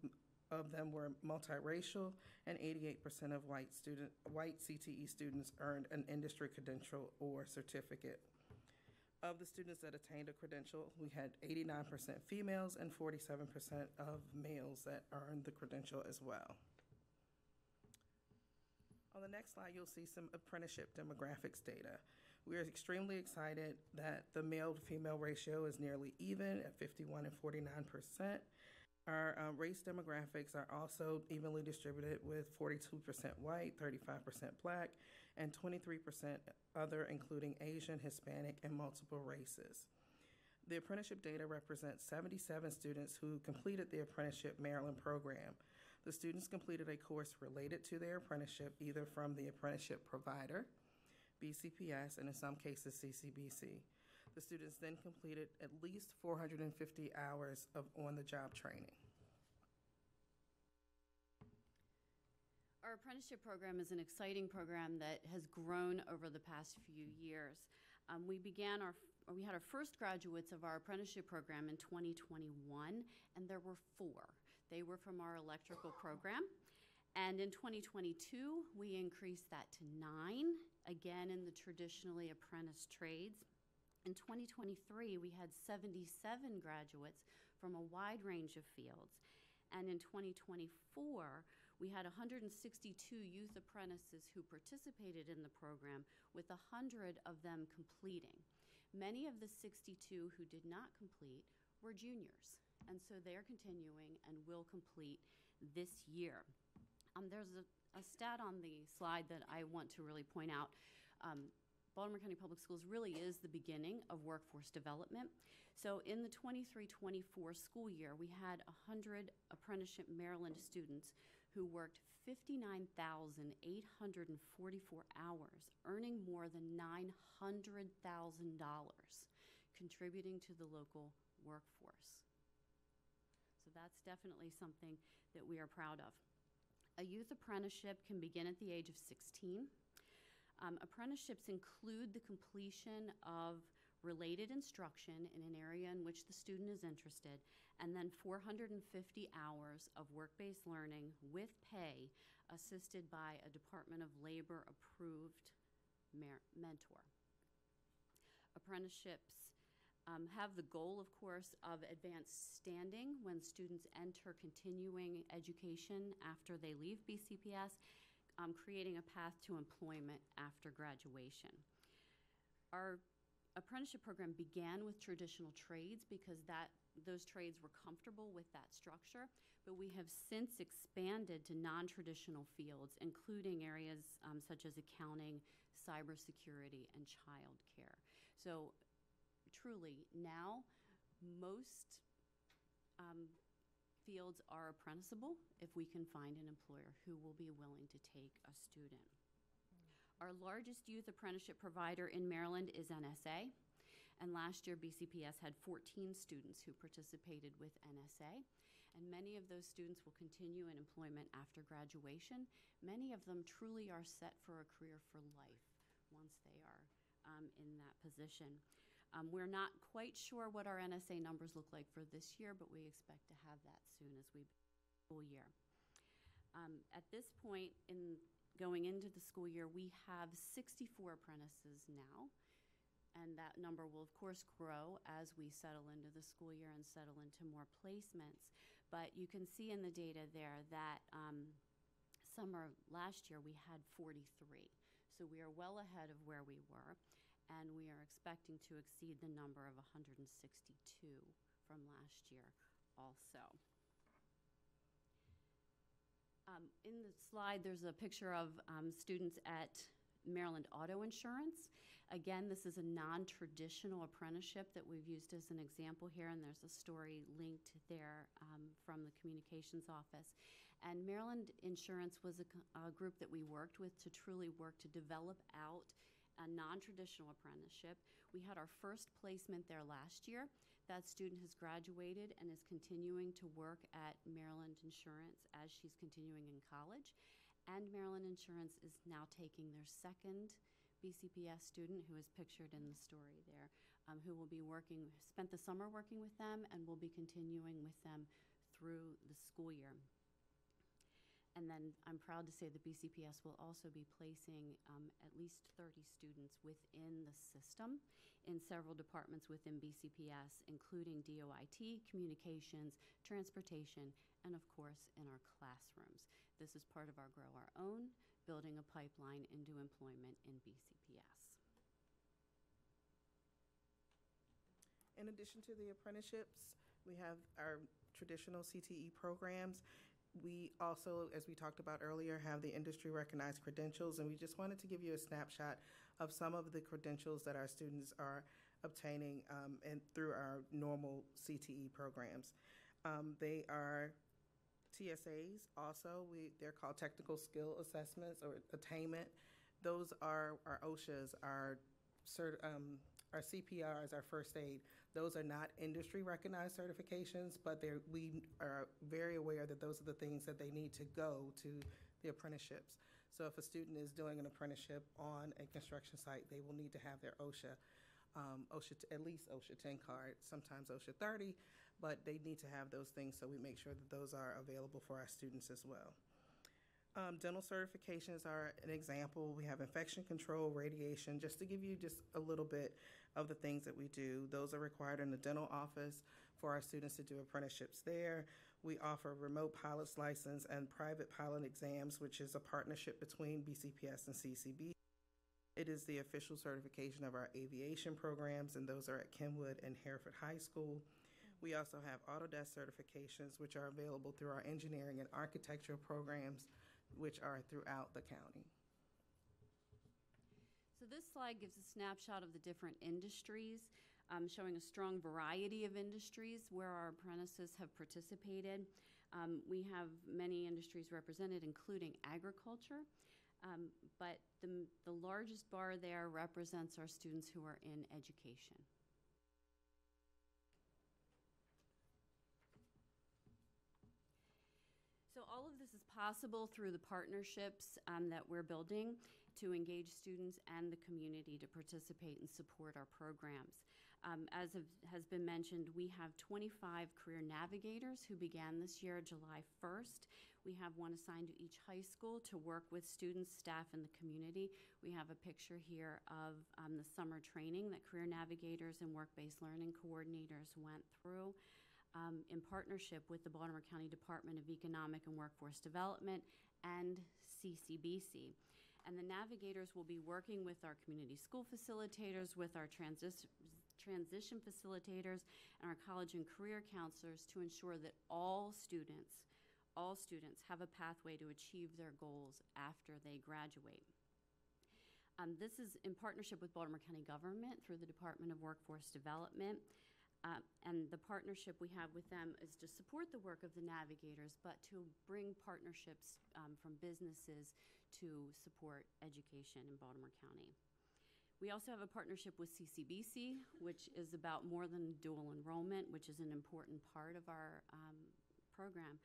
Speaker 37: of them were multiracial, and 88% of white student white CTE students earned an industry credential or certificate. Of the students that attained a credential, we had 89% females and 47% of males that earned the credential as well. On the next slide, you'll see some apprenticeship demographics data. We are extremely excited that the male to female ratio is nearly even at 51 and 49 percent. Our uh, race demographics are also evenly distributed with 42% white, 35% black, and 23% other, including Asian, Hispanic, and multiple races. The apprenticeship data represents 77 students who completed the Apprenticeship Maryland program. The students completed a course related to their apprenticeship either from the apprenticeship provider, BCPS, and in some cases CCBC. The students then completed at least 450 hours of on-the-job training.
Speaker 38: Our apprenticeship program is an exciting program that has grown over the past few years. Um, we began our we had our first graduates of our apprenticeship program in 2021, and there were four. They were from our electrical program. And in 2022, we increased that to nine, again in the traditionally apprentice trades. In 2023, we had 77 graduates from a wide range of fields. And in 2024, we had 162 youth apprentices who participated in the program, with 100 of them completing. Many of the 62 who did not complete were juniors, and so they're continuing and will complete this year. Um, there's a, a, stat on the slide that I want to really point out. Um, Baltimore County Public Schools really is the beginning of workforce development. So in the 23-24 school year, we had 100 apprenticeship Maryland students who worked 59,844 hours, earning more than $900,000, contributing to the local workforce. So that's definitely something that we are proud of. A youth apprenticeship can begin at the age of 16. Um, apprenticeships include the completion of related instruction in an area in which the student is interested, and then 450 hours of work-based learning with pay assisted by a Department of Labor approved mentor. Apprenticeships um, have the goal, of course, of advanced standing when students enter continuing education after they leave BCPS, um, creating a path to employment after graduation. Our apprenticeship program began with traditional trades because that those trades were comfortable with that structure, but we have since expanded to non-traditional fields, including areas um, such as accounting, cybersecurity, and childcare. So truly, now most um, fields are apprenticeable if we can find an employer who will be willing to take a student. Our largest youth apprenticeship provider in Maryland is NSA. And last year, BCPS had 14 students who participated with NSA. And many of those students will continue in employment after graduation. Many of them truly are set for a career for life once they are um, in that position. Um, we're not quite sure what our NSA numbers look like for this year, but we expect to have that soon as we school year. Um, at this point in going into the school year, we have 64 apprentices now. And that number will, of course, grow as we settle into the school year and settle into more placements. But you can see in the data there that um, summer last year we had 43. So we are well ahead of where we were. And we are expecting to exceed the number of 162 from last year also. Um, in the slide, there's a picture of um, students at Maryland Auto Insurance. Again, this is a non-traditional apprenticeship that we've used as an example here, and there's a story linked there um, from the communications office. And Maryland Insurance was a, a group that we worked with to truly work to develop out a non-traditional apprenticeship. We had our first placement there last year. That student has graduated and is continuing to work at Maryland Insurance as she's continuing in college. And Maryland Insurance is now taking their second BCPS student, who is pictured in the story there, um, who will be working, spent the summer working with them, and will be continuing with them through the school year. And then I'm proud to say the BCPS will also be placing um, at least 30 students within the system in several departments within BCPS, including DOIT, communications, transportation, and of course in our classrooms. This is part of our Grow Our Own, building a pipeline into employment in BCPS.
Speaker 37: In addition to the apprenticeships, we have our traditional CTE programs. We also, as we talked about earlier, have the industry recognized credentials, and we just wanted to give you a snapshot of some of the credentials that our students are obtaining um, and through our normal CTE programs. Um, they are TSAs also. We, they're called technical skill assessments or attainment. Those are our OSHAs, our, cert, um, our CPRs, our first aid. Those are not industry recognized certifications, but we are very aware that those are the things that they need to go to the apprenticeships. So if a student is doing an apprenticeship on a construction site, they will need to have their OSHA, um, OSHA, at least OSHA 10 card, sometimes OSHA 30, but they need to have those things, so we make sure that those are available for our students as well. Um, dental certifications are an example. We have infection control, radiation, just to give you just a little bit of the things that we do. Those are required in the dental office for our students to do apprenticeships there. We offer remote pilot's license and private pilot exams, which is a partnership between BCPS and CCB. It is the official certification of our aviation programs, and those are at Kenwood and Hereford High School. We also have Autodesk certifications, which are available through our engineering and architectural programs, which are throughout the county.
Speaker 38: So this slide gives a snapshot of the different industries, um, showing a strong variety of industries where our apprentices have participated. Um, we have many industries represented, including agriculture. Um, but the, the largest bar there represents our students who are in education. So all of this is possible through the partnerships um, that we're building to engage students and the community to participate and support our programs. Um, as of, has been mentioned, we have 25 career navigators who began this year, July 1st. We have one assigned to each high school to work with students, staff, and the community. We have a picture here of um, the summer training that career navigators and work-based learning coordinators went through um, in partnership with the Baltimore County Department of Economic and Workforce Development and CCBC. And the navigators will be working with our community school facilitators, with our transis- transition facilitators, and our college and career counselors to ensure that all students, all students have a pathway to achieve their goals after they graduate. Um, this is in partnership with Baltimore County Government through the Department of Workforce Development. Uh, and the partnership we have with them is to support the work of the navigators, but to bring partnerships um, from businesses to support education in Baltimore County. We also have a partnership with CCBC, which is about more than dual enrollment, which is an important part of our um, program.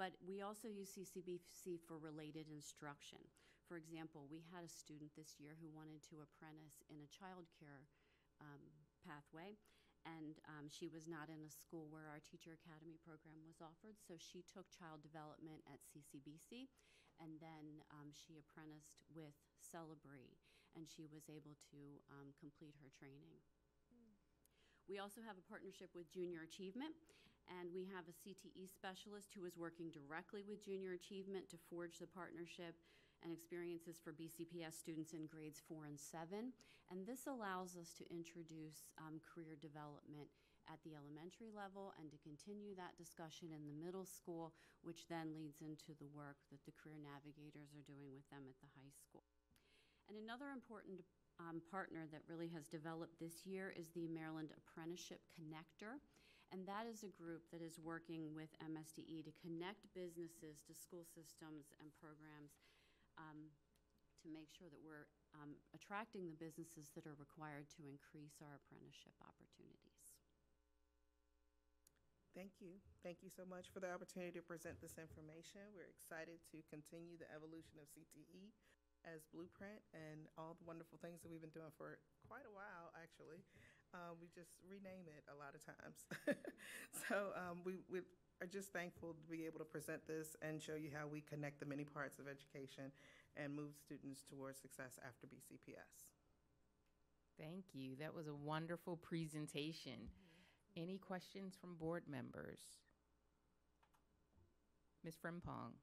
Speaker 38: But we also use CCBC for related instruction. For example, we had a student this year who wanted to apprentice in a child care um, pathway, and um, she was not in a school where our Teacher Academy program was offered, so she took child development at CCBC, and then um, she apprenticed with Celebree, and she was able to um, complete her training. We also have a partnership with Junior Achievement, and we have a CTE specialist who is working directly with Junior Achievement to forge the partnership and experiences for BCPS students in grades four and seven. And this allows us to introduce um, career development at the elementary level and to continue that discussion in the middle school, which then leads into the work that the career navigators are doing with them at the high school. And another important um, partner that really has developed this year is the Maryland Apprenticeship Connector. And that is a group that is working with MSDE to connect businesses to school systems and programs um, to make sure that we're um, attracting the businesses that are required to increase our apprenticeship opportunities.
Speaker 37: Thank you. Thank you so much for the opportunity to present this information. We're excited to continue the evolution of CTE as Blueprint and all the wonderful things that we've been doing for quite a while, actually. Uh, we just rename it a lot of times. so um, we, we are just thankful to be able to present this and show you how we connect the many parts of education and move students towards success after BCPS.
Speaker 1: Thank you. That was a wonderful presentation. Mm-hmm. Any questions from board members? Ms. Frempong?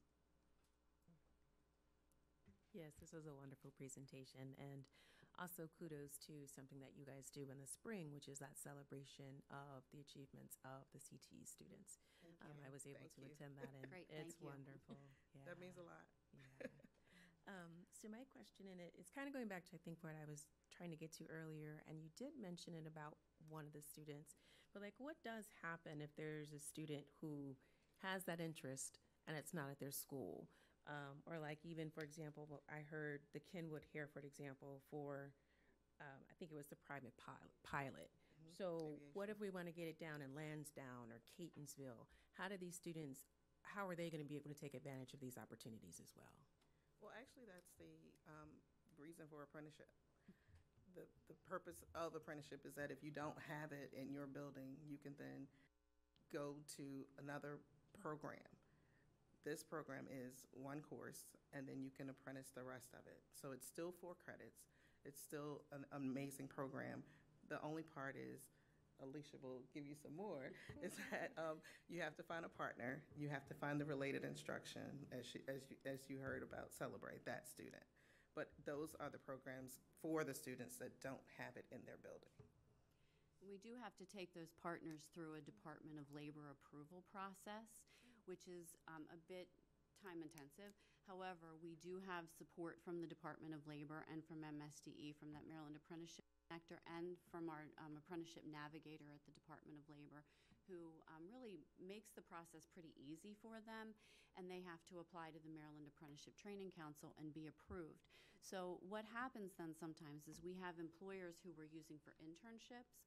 Speaker 21: Yes, this was a wonderful presentation, and also kudos to something that you guys do in the spring, which is that celebration of the achievements of the CTE students.
Speaker 37: Thank
Speaker 21: Um. I was able
Speaker 37: Thank
Speaker 21: to
Speaker 37: you.
Speaker 21: attend that, and
Speaker 38: Great,
Speaker 21: it's
Speaker 38: you.
Speaker 21: wonderful.
Speaker 37: That means a lot.
Speaker 21: Yeah. Um, so my question in it's kind of going back to I think what I was trying to get to earlier, and you did mention it about one of the students. But like, what does happen if there's a student who has that interest and it's not at their school, um, or like even for example, what I heard the Kenwood Hereford for example for, um, I think it was the private pilot. pilot. So what if we want to get it down in Lansdowne or Catonsville? How do these students? How are they going to be able to take advantage of these opportunities as well?
Speaker 37: Well, actually, that's the um, reason for apprenticeship. The, the purpose of apprenticeship is that if you don't have it in your building, you can then go to another program. This program is one course, and then you can apprentice the rest of it. So it's still four credits. It's still an amazing program. The only part is, Alicia will give you some more, is that um, you have to find a partner. You have to find the related instruction, as, she, as, you, as you heard about Celebree that student. But those are the programs for the students that don't have it in their building.
Speaker 38: We do have to take those partners through a Department of Labor approval process, which is um, a bit time intensive. However, we do have support from the Department of Labor and from MSDE, from that Maryland Apprenticeship And from our um, apprenticeship navigator at the Department of Labor, who um, really makes the process pretty easy for them, and they have to apply to the Maryland Apprenticeship Training Council and be approved. So what happens then sometimes is we have employers who we're using for internships,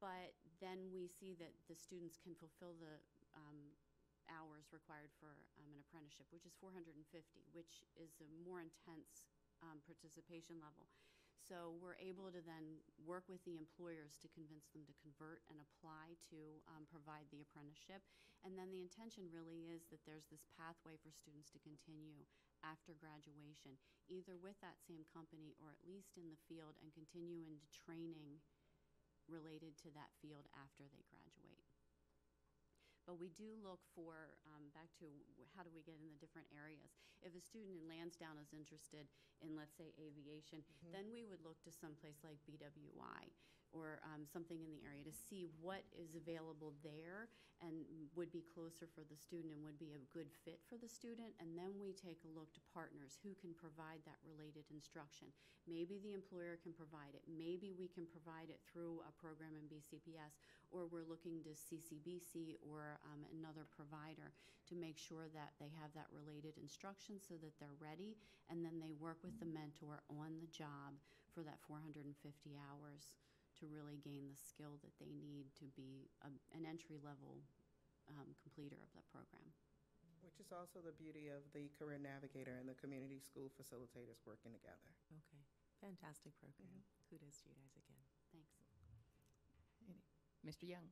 Speaker 38: but then we see that the students can fulfill the um, hours required for um, an apprenticeship, which is 450, which is a more intense um, participation level. So we're able to then work with the employers to convince them to convert and apply to um, provide the apprenticeship. And then the intention really is that there's this pathway for students to continue after graduation, either with that same company or at least in the field and continue into training related to that field after they graduate. But we do look for, um, back to how do we get in the different areas? If a student in Lansdowne is interested in, let's say, aviation, then we would look to someplace like BWI or um, something in the area to see what is available there and would be closer for the student and would be a good fit for the student. And then we take a look to partners who can provide that related instruction. Maybe the employer can provide it. Maybe we can provide it through a program in BCPS, or we're looking to CCBC or um, another provider to make sure that they have that related instruction so that they're ready, and then they work with the mentor on the job for that 450 hours to really gain the skill that they need to be a, an entry level um, completer of the program.
Speaker 37: Which is also the beauty of the career navigator and the community school facilitators working together.
Speaker 21: Okay, fantastic program. Kudos to you guys again.
Speaker 38: Thanks.
Speaker 1: Mr. Young?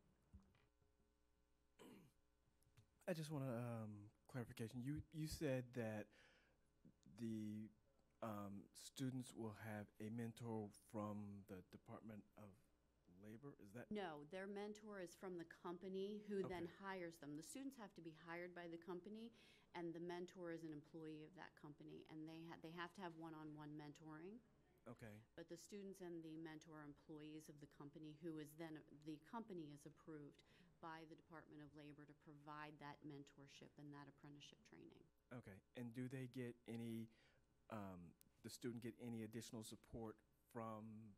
Speaker 20: I just want a um, clarification. You you said that the um, students will have a mentor from the Department of Labor. Is that
Speaker 38: No, their mentor is from the company who then hires them. The students have to be hired by the company, and the mentor is an employee of that company, and they ha- they have to have one-on-one mentoring.
Speaker 20: Okay?
Speaker 38: But the students and the mentor employees of the company, who is then, the company is approved by the Department of Labor to provide that mentorship and that apprenticeship training.
Speaker 20: Okay. And do they get any? Um, the student get any additional support from,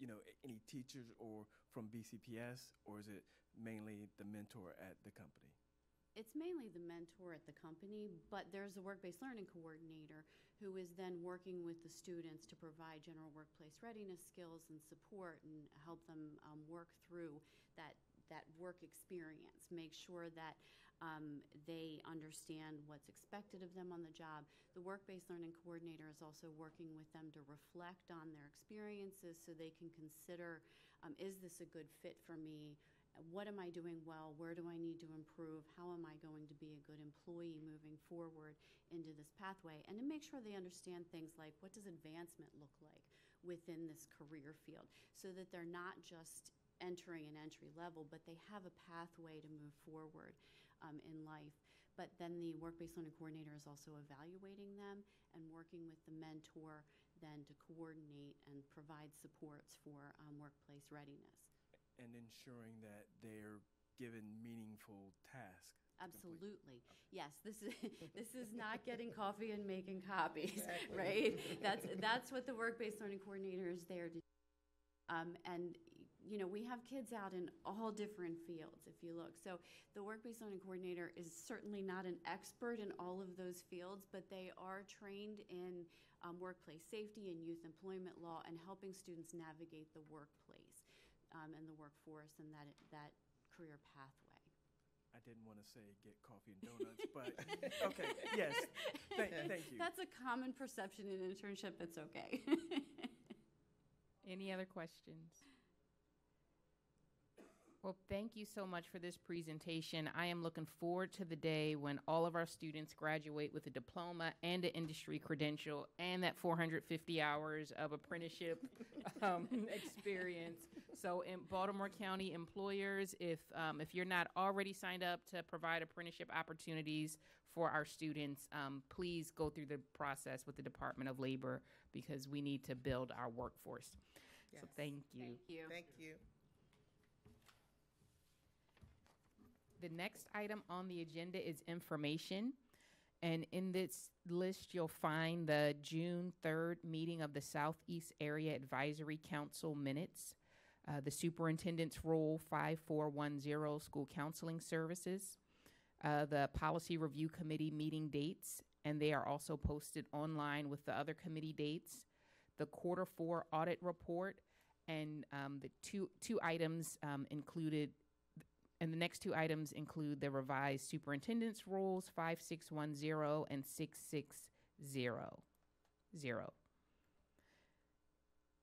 Speaker 20: you know, a- any teachers or from BCPS, or is it mainly the mentor at the company?
Speaker 38: It's mainly the mentor at the company, but there's a work-based learning coordinator who is then working with the students to provide general workplace readiness skills and support and help them um, work through that, that work experience. Make sure that um, they understand what's expected of them on the job. The work-based learning coordinator is also working with them to reflect on their experiences so they can consider, um, is this a good fit for me? What am I doing well? Where do I need to improve? How am I going to be a good employee moving forward into this pathway? And to make sure they understand things like what does advancement look like within this career field so that they're not just entering an entry level, but they have a pathway to move forward um, in life. But then the work-based learning coordinator is also evaluating them and working with the mentor then to coordinate and provide supports for um, workplace readiness.
Speaker 20: And ensuring that they're given meaningful tasks.
Speaker 38: Absolutely. Yes, this is, this is not getting coffee and making copies,
Speaker 20: Exactly.
Speaker 38: right? That's, that's what the work-based learning coordinator is there to do. Um, and, you know, we have kids out in all different fields, if you look. So the work-based learning coordinator is certainly not an expert in all of those fields, but they are trained in um, workplace safety and youth employment law and helping students navigate the workplace um, and the workforce and that, that career pathway.
Speaker 20: I didn't want to say get coffee and donuts, but okay, yes. Thank, thank you.
Speaker 38: That's a common perception in internship. It's okay.
Speaker 1: Any other questions? Well, thank you so much for this presentation. I am looking forward to the day when all of our students graduate with a diploma and an industry credential and that 450 hours of apprenticeship um, experience. So, in Baltimore County employers, if um, if you're not already signed up to provide apprenticeship opportunities for our students, um, please go through the process with the Department of Labor because we need to build our workforce. So, thank you.
Speaker 38: Thank you.
Speaker 37: Thank you.
Speaker 1: The next item on the agenda is information. And in this list, you'll find the June 3rd meeting of the Southeast Area Advisory Council minutes. Uh, the superintendent's role 5410 school counseling services, uh, the policy review committee meeting dates, and they are also posted online with the other committee dates. The quarter four audit report, and um, the two two items um, included, and the next two items include the revised superintendent's rules 5610 and 6600.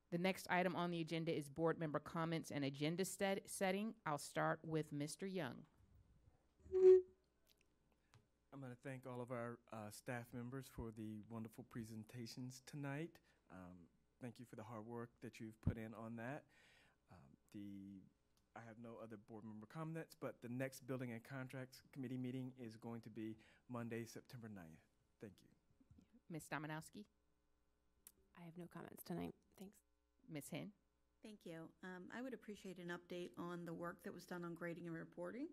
Speaker 1: The next item on the agenda is board member comments and agenda set- setting. I'll start with Mr. Young.
Speaker 20: I'm going to thank all of our uh, staff members for the wonderful presentations tonight. Um, thank you for the hard work that you've put in on that. Um, the I have no other board member comments, but the next Building and Contracts Committee meeting is going to be Monday, September 9th. Thank you.
Speaker 1: Ms. Domanowski,
Speaker 30: I have no comments tonight. Thanks.
Speaker 1: Ms. Henn.
Speaker 34: Thank you. Um, I would appreciate an update on the work that was done on grading and reporting.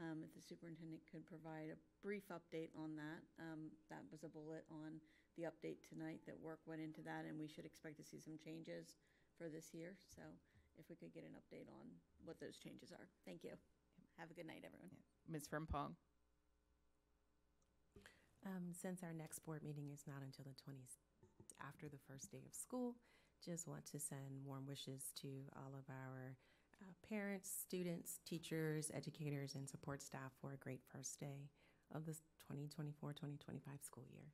Speaker 34: Um, if the superintendent could provide a brief update on that. Um, that was a bullet on the update tonight, that work went into that, and we should expect to see some changes for this year. So if we could get an update on what those changes are. Thank you. Have a good night, everyone.
Speaker 1: Ms. Frempong.
Speaker 21: Um, since our next board meeting is not until the 20th, after the first day of school, just want to send warm wishes to all of our uh, parents, students, teachers, educators, and support staff for a great first day of the 2024-2025 school year.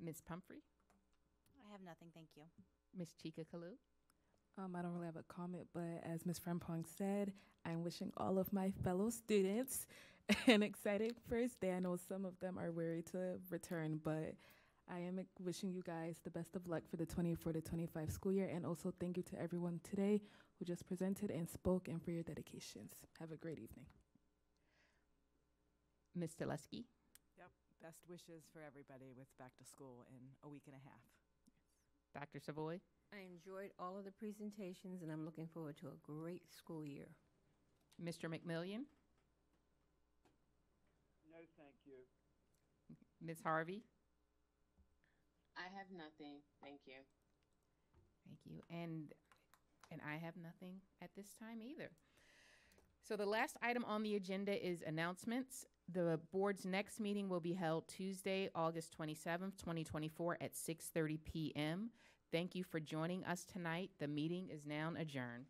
Speaker 1: Ms. Pumphrey.
Speaker 18: I have nothing, thank you.
Speaker 1: Ms. Chika Kalu.
Speaker 35: Um, I don't really have a comment, but as Ms. Frempong said, I'm wishing all of my fellow students an exciting first day. I know some of them are weary to return, but I am wishing you guys the best of luck for the 24 to 25 school year. And also thank you to everyone today who just presented and spoke and for your dedications. Have a great evening.
Speaker 1: Ms. Stolusky.
Speaker 4: Yep. Best wishes for everybody with back to school in a week and a half.
Speaker 1: Dr. Savoy.
Speaker 29: I enjoyed all of the presentations, and I'm looking forward to a great school year.
Speaker 1: Mr. McMillion.
Speaker 39: No, thank you.
Speaker 1: Ms. Harvey.
Speaker 40: I have nothing. Thank you.
Speaker 1: Thank you. And and I have nothing at this time either. So the last item on the agenda is announcements. The board's next meeting will be held Tuesday, August 27th, 2024 at 6:30 p.m. Thank you for joining us tonight. The meeting is now adjourned.